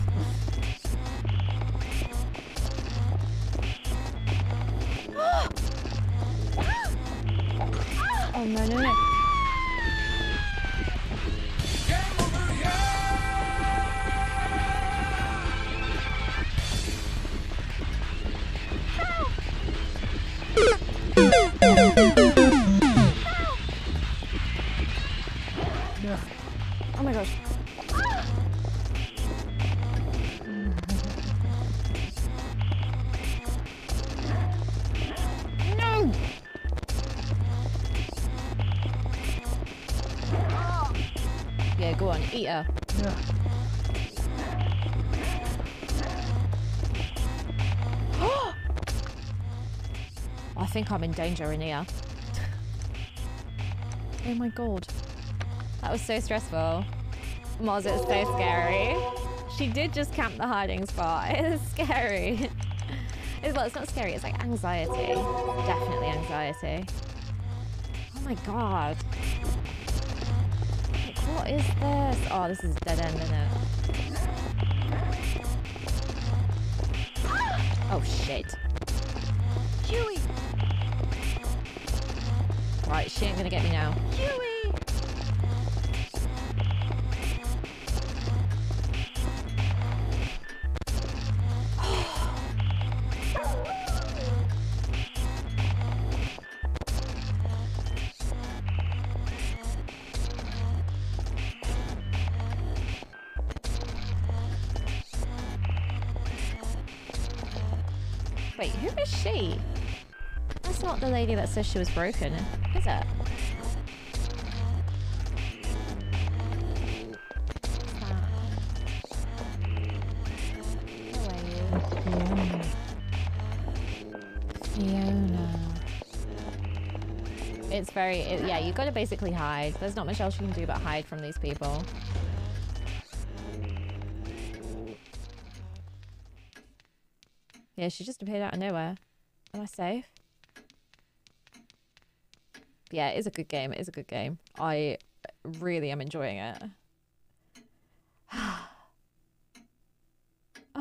[SPEAKER 1] Think I'm in danger in here. oh my god. That was so stressful. Moz, it's so scary. She did just camp the hiding spot. <laughs> It's scary. It's, well, it's not scary, it's like anxiety. Definitely anxiety. Oh my god. What is this? Oh, this is a dead end, isn't it? Oh shit. Says she was broken. It's very, it, yeah, you've gotta basically hide. There's not much else you can do but hide from these people. Yeah, she just appeared out of nowhere. Am I safe? Yeah, it is a good game. It is a good game. I really am enjoying it. <sighs> oh,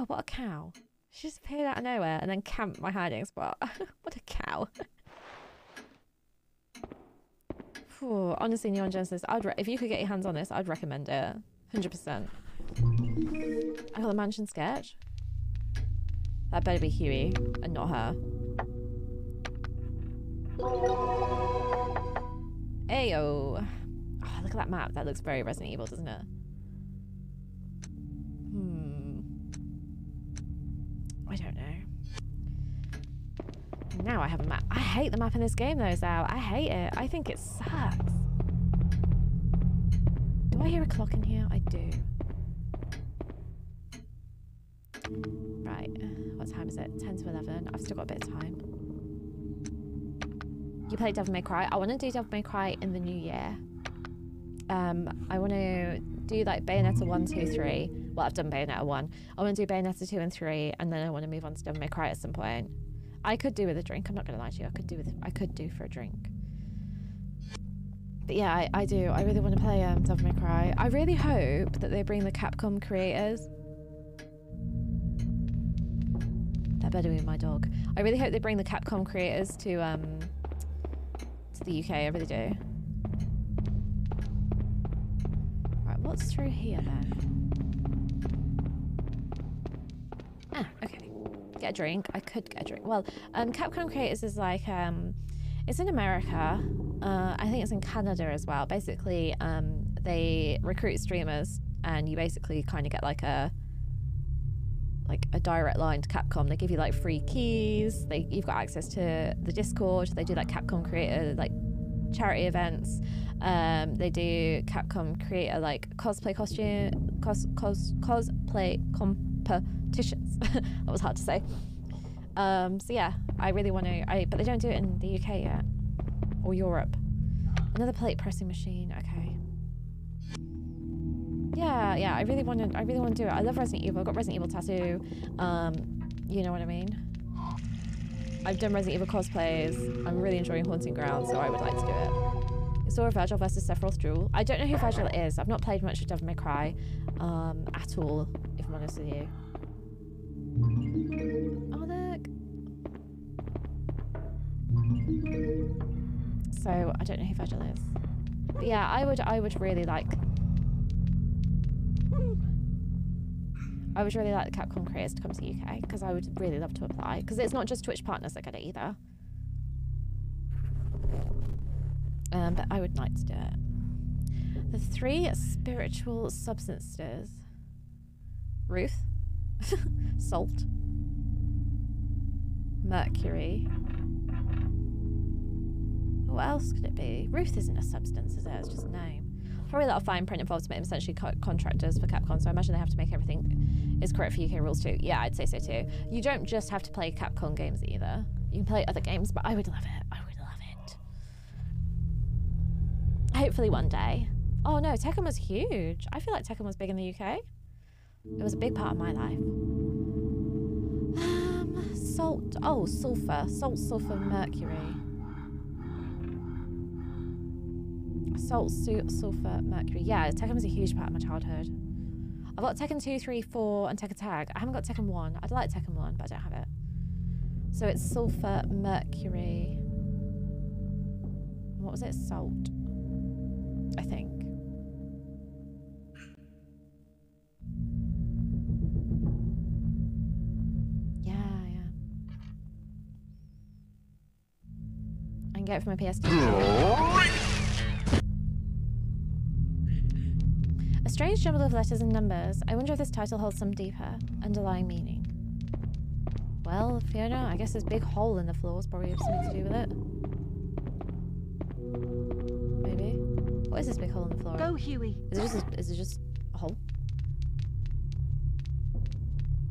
[SPEAKER 1] what a cow. She just appeared out of nowhere and then camped my hiding spot. <laughs> what a cow. Phew, honestly, Neon Genesis, I'd if you could get your hands on this, I'd recommend it. 100%. I got the mansion sketch. That better be Hewie and not her. Ayo. Oh, look at that map. That looks very Resident Evil, doesn't it? Hmm. I don't know. Now I have a map. I hate the map in this game though, Zao. I hate it. I think it sucks. Do I hear a clock in here? I do. Right. What time is it? 10 to 11. I've still got a bit of time. You play Devil May Cry. I want to do Devil May Cry in the new year. Um, I want to do like Bayonetta 1, 2, 3. Well, I've done Bayonetta 1. I want to do Bayonetta 2 and 3, and then I want to move on to Devil May Cry at some point. I could do with a drink. I'm not going to lie to you. I could do with I could do for a drink. But yeah, I, I do. I really want to play um, Devil May Cry. I really hope that they bring the Capcom creators. That better be my dog. I really hope they bring the Capcom creators to um the UK. I really do. Right, what's through here then? Ah, okay. Get a drink. I could get a drink. Well, um, Capcom Creators is like um, it's in America. Uh, I think it's in Canada as well. Basically, um, they recruit streamers, and you basically kind of get like a like a direct line to Capcom. They give you like free keys. They you've got access to the Discord. They do like Capcom creator like charity events. Um, they do Capcom creator like cosplay costume cos cos cosplay competitions. <laughs> that was hard to say. Um, so yeah, I really want to. I but they don't do it in the UK yet or Europe. Another plate pressing machine. Okay. Yeah, yeah. I really want to. I really want to do it. I love Resident Evil. I've got Resident Evil tattoo. Um, you know what I mean. I've done Resident Evil cosplays. I'm really enjoying Haunting Ground, so I would like to do it. It's Dora Virgil versus Sephiroth Duel. I don't know who Virgil is. I've not played much of Devil May Cry um, at all, if I'm honest with you. Oh, look. So I don't know who Virgil is. But yeah, I would I would really like I would really like the Capcom creators to come to the UK because I would really love to apply because it's not just Twitch partners that get it either. Um, but I would like to do it. The three spiritual substances: Ruth, <laughs> salt, mercury. What else could it be? Ruth isn't a substance, is it? It's just a name. Probably a lot of fine print involved them essentially co- contractors for Capcom, so I imagine they have to make everything is correct for UK rules too. Yeah, I'd say so too. You don't just have to play Capcom games either. You can play other games, but I would love it. I would love it. Hopefully one day. Oh no, Tekken was huge. I feel like Tekken was big in the UK. It was a big part of my life. Um, salt. Oh, sulfur. Salt, sulfur, mercury. Salt, su- sulfur, mercury. Yeah, Tekken was a huge part of my childhood. I've got Tekken 2, 3, 4, and Tekken Tag. I haven't got Tekken 1. I'd like Tekken 1, but I don't have it. So it's sulfur, mercury. What was it? Salt. I think. Yeah, yeah. I can get it from my PS2. Strange jumble of letters and numbers. I wonder if this title holds some deeper, underlying meaning. Well, Fiona, I guess this big hole in the floor is probably something to do with it. Maybe. What is this big hole in the floor?
[SPEAKER 9] Go, Hewie.
[SPEAKER 1] Is it just a, is it just a hole?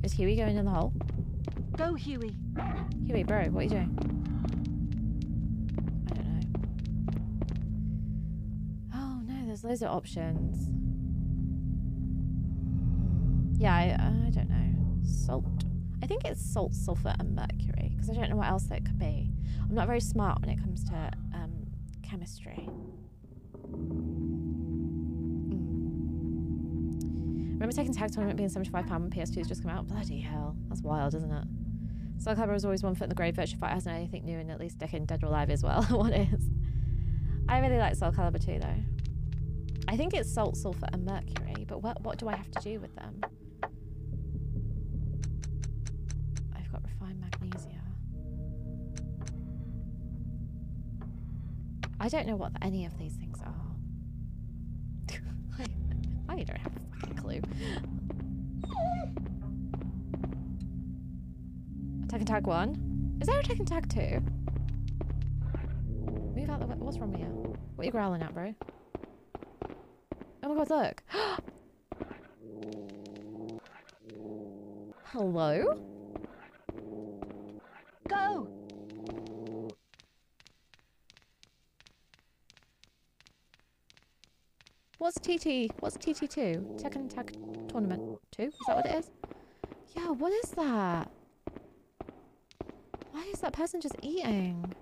[SPEAKER 1] Is Hewie going in the hole?
[SPEAKER 9] Go, Hewie.
[SPEAKER 1] Hewie, bro, what are you doing? I don't know. Oh no, there's loads of options. Yeah, I, I don't know. Salt. I think it's salt, sulfur, and mercury because I don't know what else that could be. I'm not very smart when it comes to um, chemistry. Mm. Remember Tekken Tag Tournament being £75 when PS2's just come out? Bloody hell. That's wild, isn't it? Soul Calibur was always one foot in the grave. Virtua Fighter hasn't anything new in at least decade. Dead or Alive as well. <laughs> what is? I really like Soul Calibur too, though. I think it's salt, sulfur, and mercury, but what, what do I have to do with them? I don't know what any of these things are. I, <laughs> I don't have a fucking clue. Tekken Tag 1? Is there a Tekken Tag 2? Move out the way. What's wrong with you? What are you growling at, bro? Oh my god, look. <gasps> Hello? What's TT? What's TT2? Tekken Tag Tournament 2? Is that what it is? Yeah, what is that? Why is that person just eating?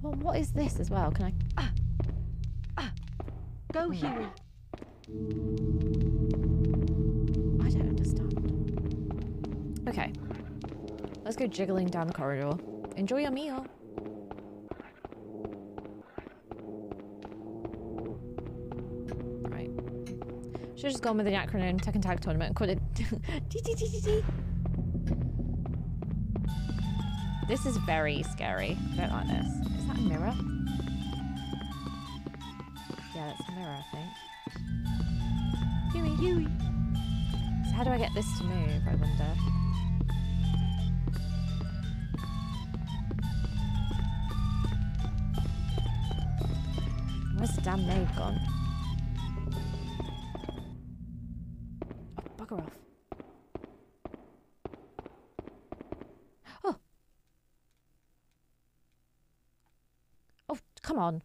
[SPEAKER 1] Well, what is this as well? Can I... Ah! Ah!
[SPEAKER 9] Go,
[SPEAKER 1] Hmm.
[SPEAKER 9] Hewie.
[SPEAKER 1] I don't understand. Okay. Let's go jiggling down the corridor. Enjoy your meal. Should've just gone with the acronym Tekken Tag Tournament and called it. <laughs> This is very scary. I don't like this. Is that a mirror? Yeah, that's a mirror, I think. Hewie, Hewie. So how do I get this to move, I wonder? Where's the damn nave gone? Oh, off. Oh. Oh, come on.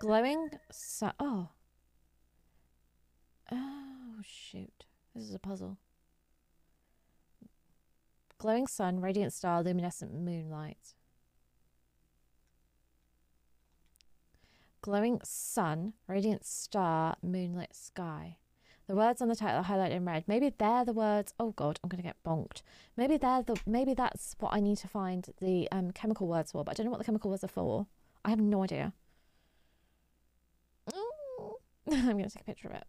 [SPEAKER 1] Glowing su- Oh. Oh, shoot. This is a puzzle. Glowing sun, radiant star, luminescent moonlight. Glowing sun, radiant star, moonlit sky. The words on the title are highlighted in red. Maybe they're the words. Oh god, I'm gonna get bonked. Maybe they're the. Maybe that's what I need to find the um, chemical words for. But I don't know what the chemical words are for. I have no idea. <laughs> I'm gonna take a picture of it.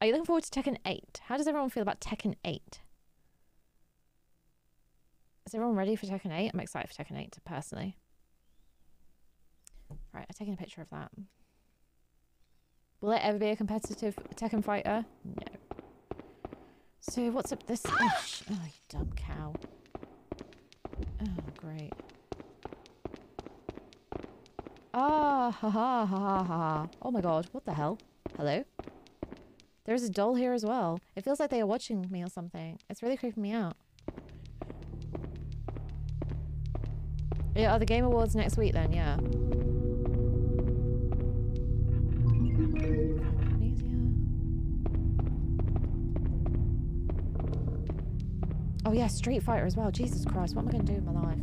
[SPEAKER 1] Are you looking forward to Tekken 8? How does everyone feel about Tekken 8? Is everyone ready for Tekken 8? I'm excited for Tekken 8 personally. Right, I've taken a picture of that. Will there ever be a competitive Tekken fighter? No. So what's up this? Oh, oh you dumb cow. Oh, great. Ah, ha ha ha ha ha. Oh my god, what the hell? Hello? There's a doll here as well. It feels like they are watching me or something. It's really creeping me out. Yeah, are the Game Awards next week then? Yeah. Oh yeah, Street Fighter as well. Jesus Christ, what am I going to do with my life?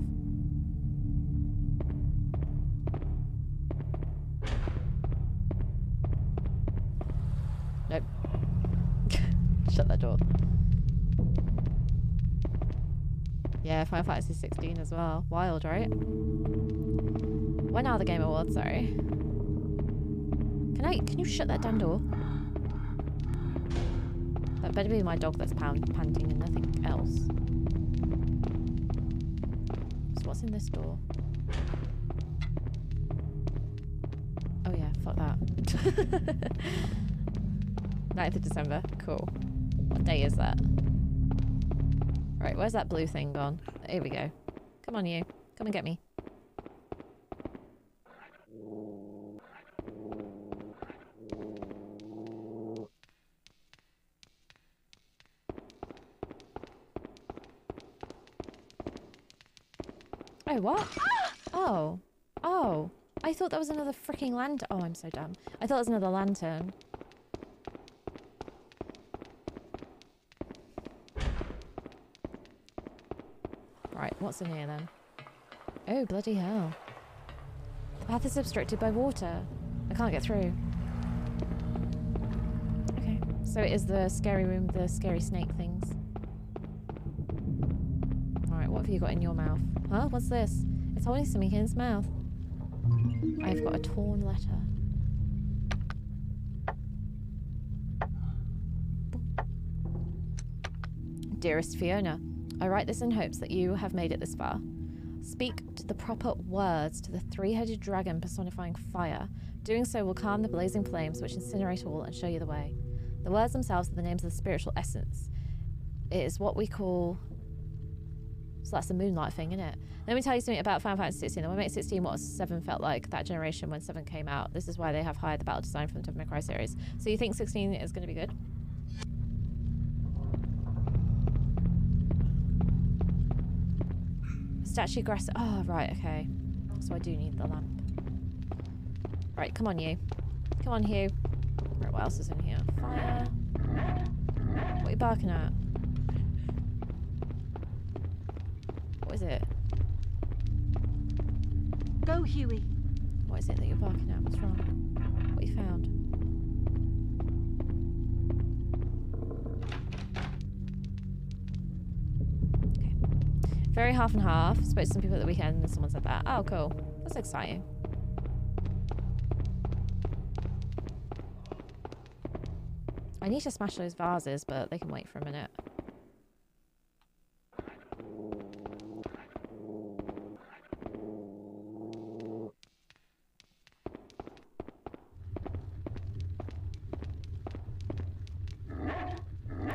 [SPEAKER 1] Nope. <laughs> Shut that door. Yeah, Final Fantasy 16 as well. Wild, right? When are the Game Awards? Sorry. Can I? Can you shut that damn door? That better be my dog that's pound, panting and nothing else. So what's in this door? Oh yeah, fuck that. <laughs> 9th of December. Cool. What day is that? Right, where's that blue thing gone? Here we go. Come on, you. Come and get me. Oh, what? Oh. Oh. I thought that was another freaking lantern. Oh, I'm so dumb. I thought it was another lantern. Right, what's in here then? Oh, bloody hell. The path is obstructed by water. I can't get through. Okay, so it is the scary room, the scary snake things. Alright, what have you got in your mouth? Huh? What's this? It's holding something in its mouth. I've got a torn letter. Dearest Fiona, I write this in hopes that you have made it this far. Speak to the proper words to the three headed dragon personifying fire. Doing so will calm the blazing flames which incinerate all and show you the way. The words themselves are the names of the spiritual essence. It is what we call. So that's the moonlight thing, isn't it? Let me tell you something about Final Fantasy 16. The Moment 16 what 7 felt like that generation when 7 came out. This is why they have hired the battle design from the Devil May Cry series. So you think 16 is going to be good? Statue grass. Oh, right, okay. So I do need the lamp. Right, come on, you. Come on, Hugh. Right, what else is in here? Fire. What are you barking at? What is it?
[SPEAKER 9] Go, Hewie.
[SPEAKER 1] What is it that you're barking at? What's wrong? What you found? Very half and half. Spoke to some people at the weekend and someone said that. Oh, cool. That's exciting. I need to smash those vases, but they can wait for a minute.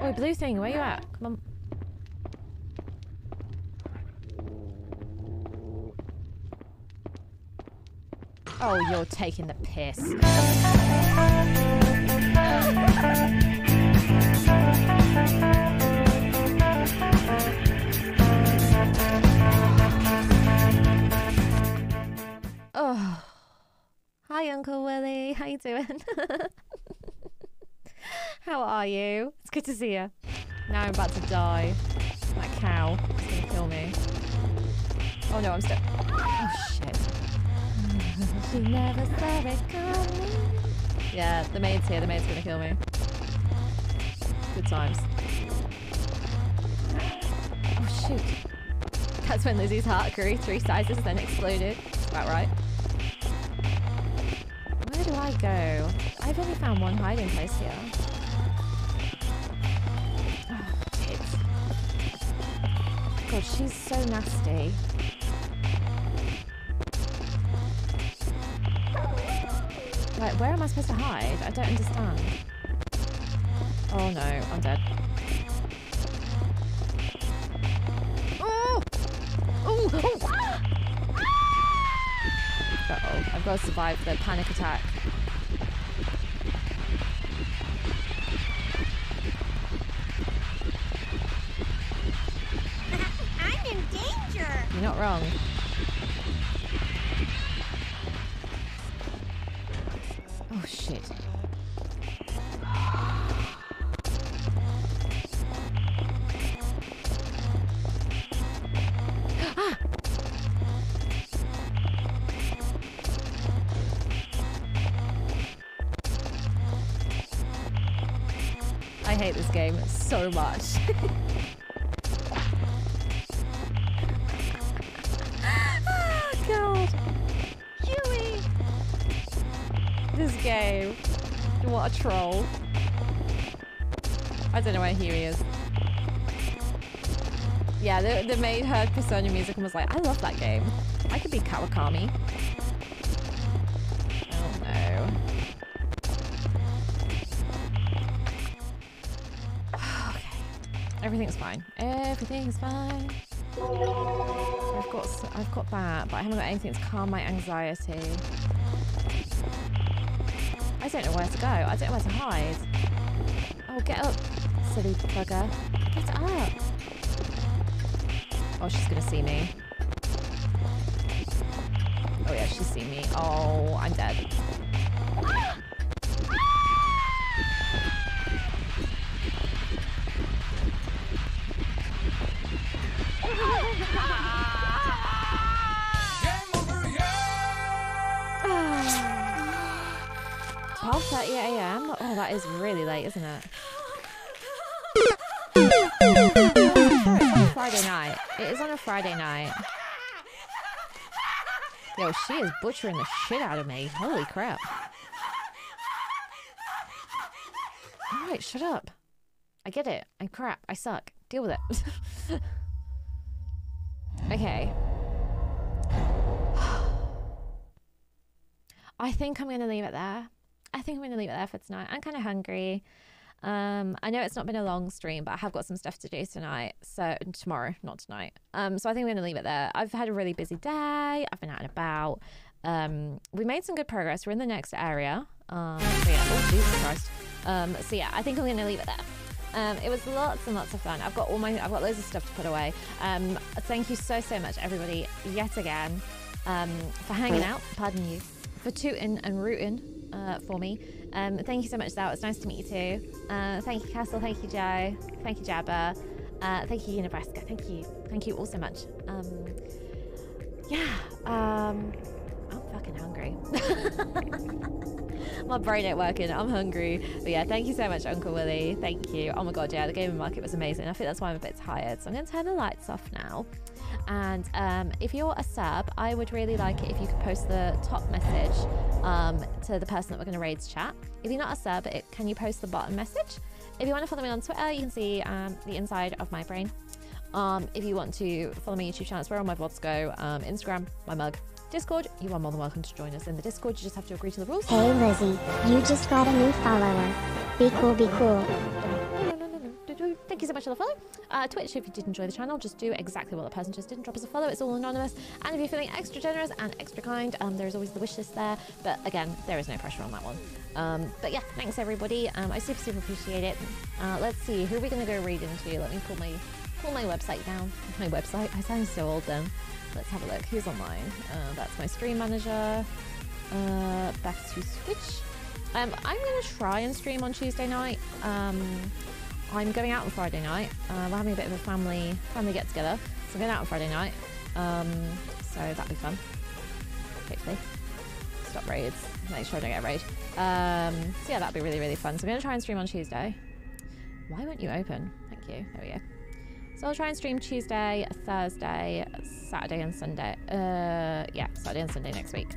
[SPEAKER 1] Oh, blue thing, where you at? Come on. Oh, you're taking the piss. Oh. Hi, Uncle Willie. How you doing? <laughs> How are you? It's good to see you. Now I'm about to die. That cow is gonna kill me. Oh no, I'm still. Oh shit. She never it coming. Yeah, the maid's here. The maid's gonna kill me. Good times. Oh shoot. That's when Lizzy's heart grew three sizes, then exploded. About right. Where do I go? I've only found one hiding place here. Oh. God, she's so nasty. Like, where am I supposed to hide? I don't understand. Oh no, I'm dead. Oh! Oh! oh. Uh-oh, ah! ah! I've got to survive the panic attack. So much. <laughs> oh god.
[SPEAKER 9] Hewie!
[SPEAKER 1] This game. What a troll. I don't know where Hewie is. Yeah, they, they made her Persona music and was like, I love that game. I could be Kawakami. Everything's fine. So I've got I've got that, but I haven't got anything to calm my anxiety. I don't know where to go. I don't know where to hide. Oh, get up, silly bugger. Get up. Oh, she's gonna see me. Oh yeah, she's seen me. Oh, I'm dead. Yo, she is butchering the shit out of me. Holy crap. Alright, shut up. I get it. I'm crap. I suck. Deal with it. <laughs> okay. <sighs> I think I'm going to leave it there. I think I'm going to leave it there for tonight. I'm kind of hungry. Um, I know it's not been a long stream, but I have got some stuff to do tonight. So tomorrow, not tonight. Um, so I think we're gonna leave it there. I've had a really busy day. I've been out and about. Um, we made some good progress. We're in the next area. Um, so yeah, oh Jesus Christ. Um, so yeah, I think I'm gonna leave it there. Um, it was lots and lots of fun. I've got all my, I've got loads of stuff to put away. Um, thank you so so much, everybody, yet again, um, for hanging out. Pardon you, for tooting and rooting uh, for me. Um, thank you so much, Zal. It's nice to meet you too. Uh, thank you, Castle. Thank you, Joe. Thank you, Jabba. Uh, thank you, Nebraska. Thank you. Thank you all so much. Um, yeah. Um, I'm fucking hungry. <laughs> My brain ain't working. I'm hungry. But yeah, thank you so much, Uncle Willie. Thank you. Oh my god, yeah, the gaming market was amazing. I think that's why I'm a bit tired. So I'm going to turn the lights off now. And um, if you're a sub, I would really like it if you could post the top message um, to the person that we're going to raid's chat. If you're not a sub, it, can you post the bottom message? If you want to follow me on Twitter, you can see um, the inside of my brain. Um, if you want to follow my YouTube channel, it's where all my vlogs go. Um, Instagram, my mug, Discord, you are more than welcome to join us in the Discord. You just have to agree to the rules.
[SPEAKER 2] Hey Lizzy, you just got a new follower. Be cool, be cool.
[SPEAKER 1] Thank you so much for the follow. Uh, Twitch, if you did enjoy the channel, just do exactly what the person just did and drop us a follow. It's all anonymous. And if you're feeling extra generous and extra kind, um, there's always the wish list there. But again, there is no pressure on that one. Um, but yeah, thanks everybody. Um, I super, super appreciate it. Uh, let's see, who are we going to go read into? Let me pull my pull my website down. My website? I sound so old then. Let's have a look. Who's online? Uh, that's my stream manager. Uh, back to Switch. Um, I'm going to try and stream on Tuesday night. Um, I'm going out on Friday night. Uh, we're having a bit of a family family get together, so I'm going out on Friday night. Um, so that'll be fun. Hopefully, stop raids. Make sure I don't get raid. Um, so yeah, that'll be really really fun. So I'm going to try and stream on Tuesday. Why won't you open? Thank you. There we go. So I'll try and stream Tuesday, Thursday, Saturday, and Sunday. Uh, yeah, Saturday and Sunday next week.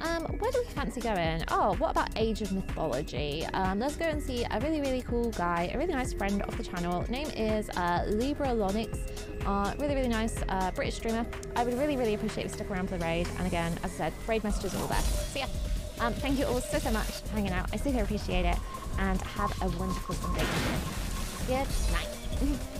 [SPEAKER 1] Um, where do we fancy going? Oh, what about Age of Mythology? Um, let's go and see a really, really cool guy, a really nice friend of the channel. Name is uh, Libra Lonix. Uh, really, really nice uh, British streamer. I would really, really appreciate if you stuck around for the raid. And again, as I said, raid messages are all there. So yeah, um, thank you all so, so much for hanging out. I super appreciate it. And have a wonderful Sunday. Good night. <laughs>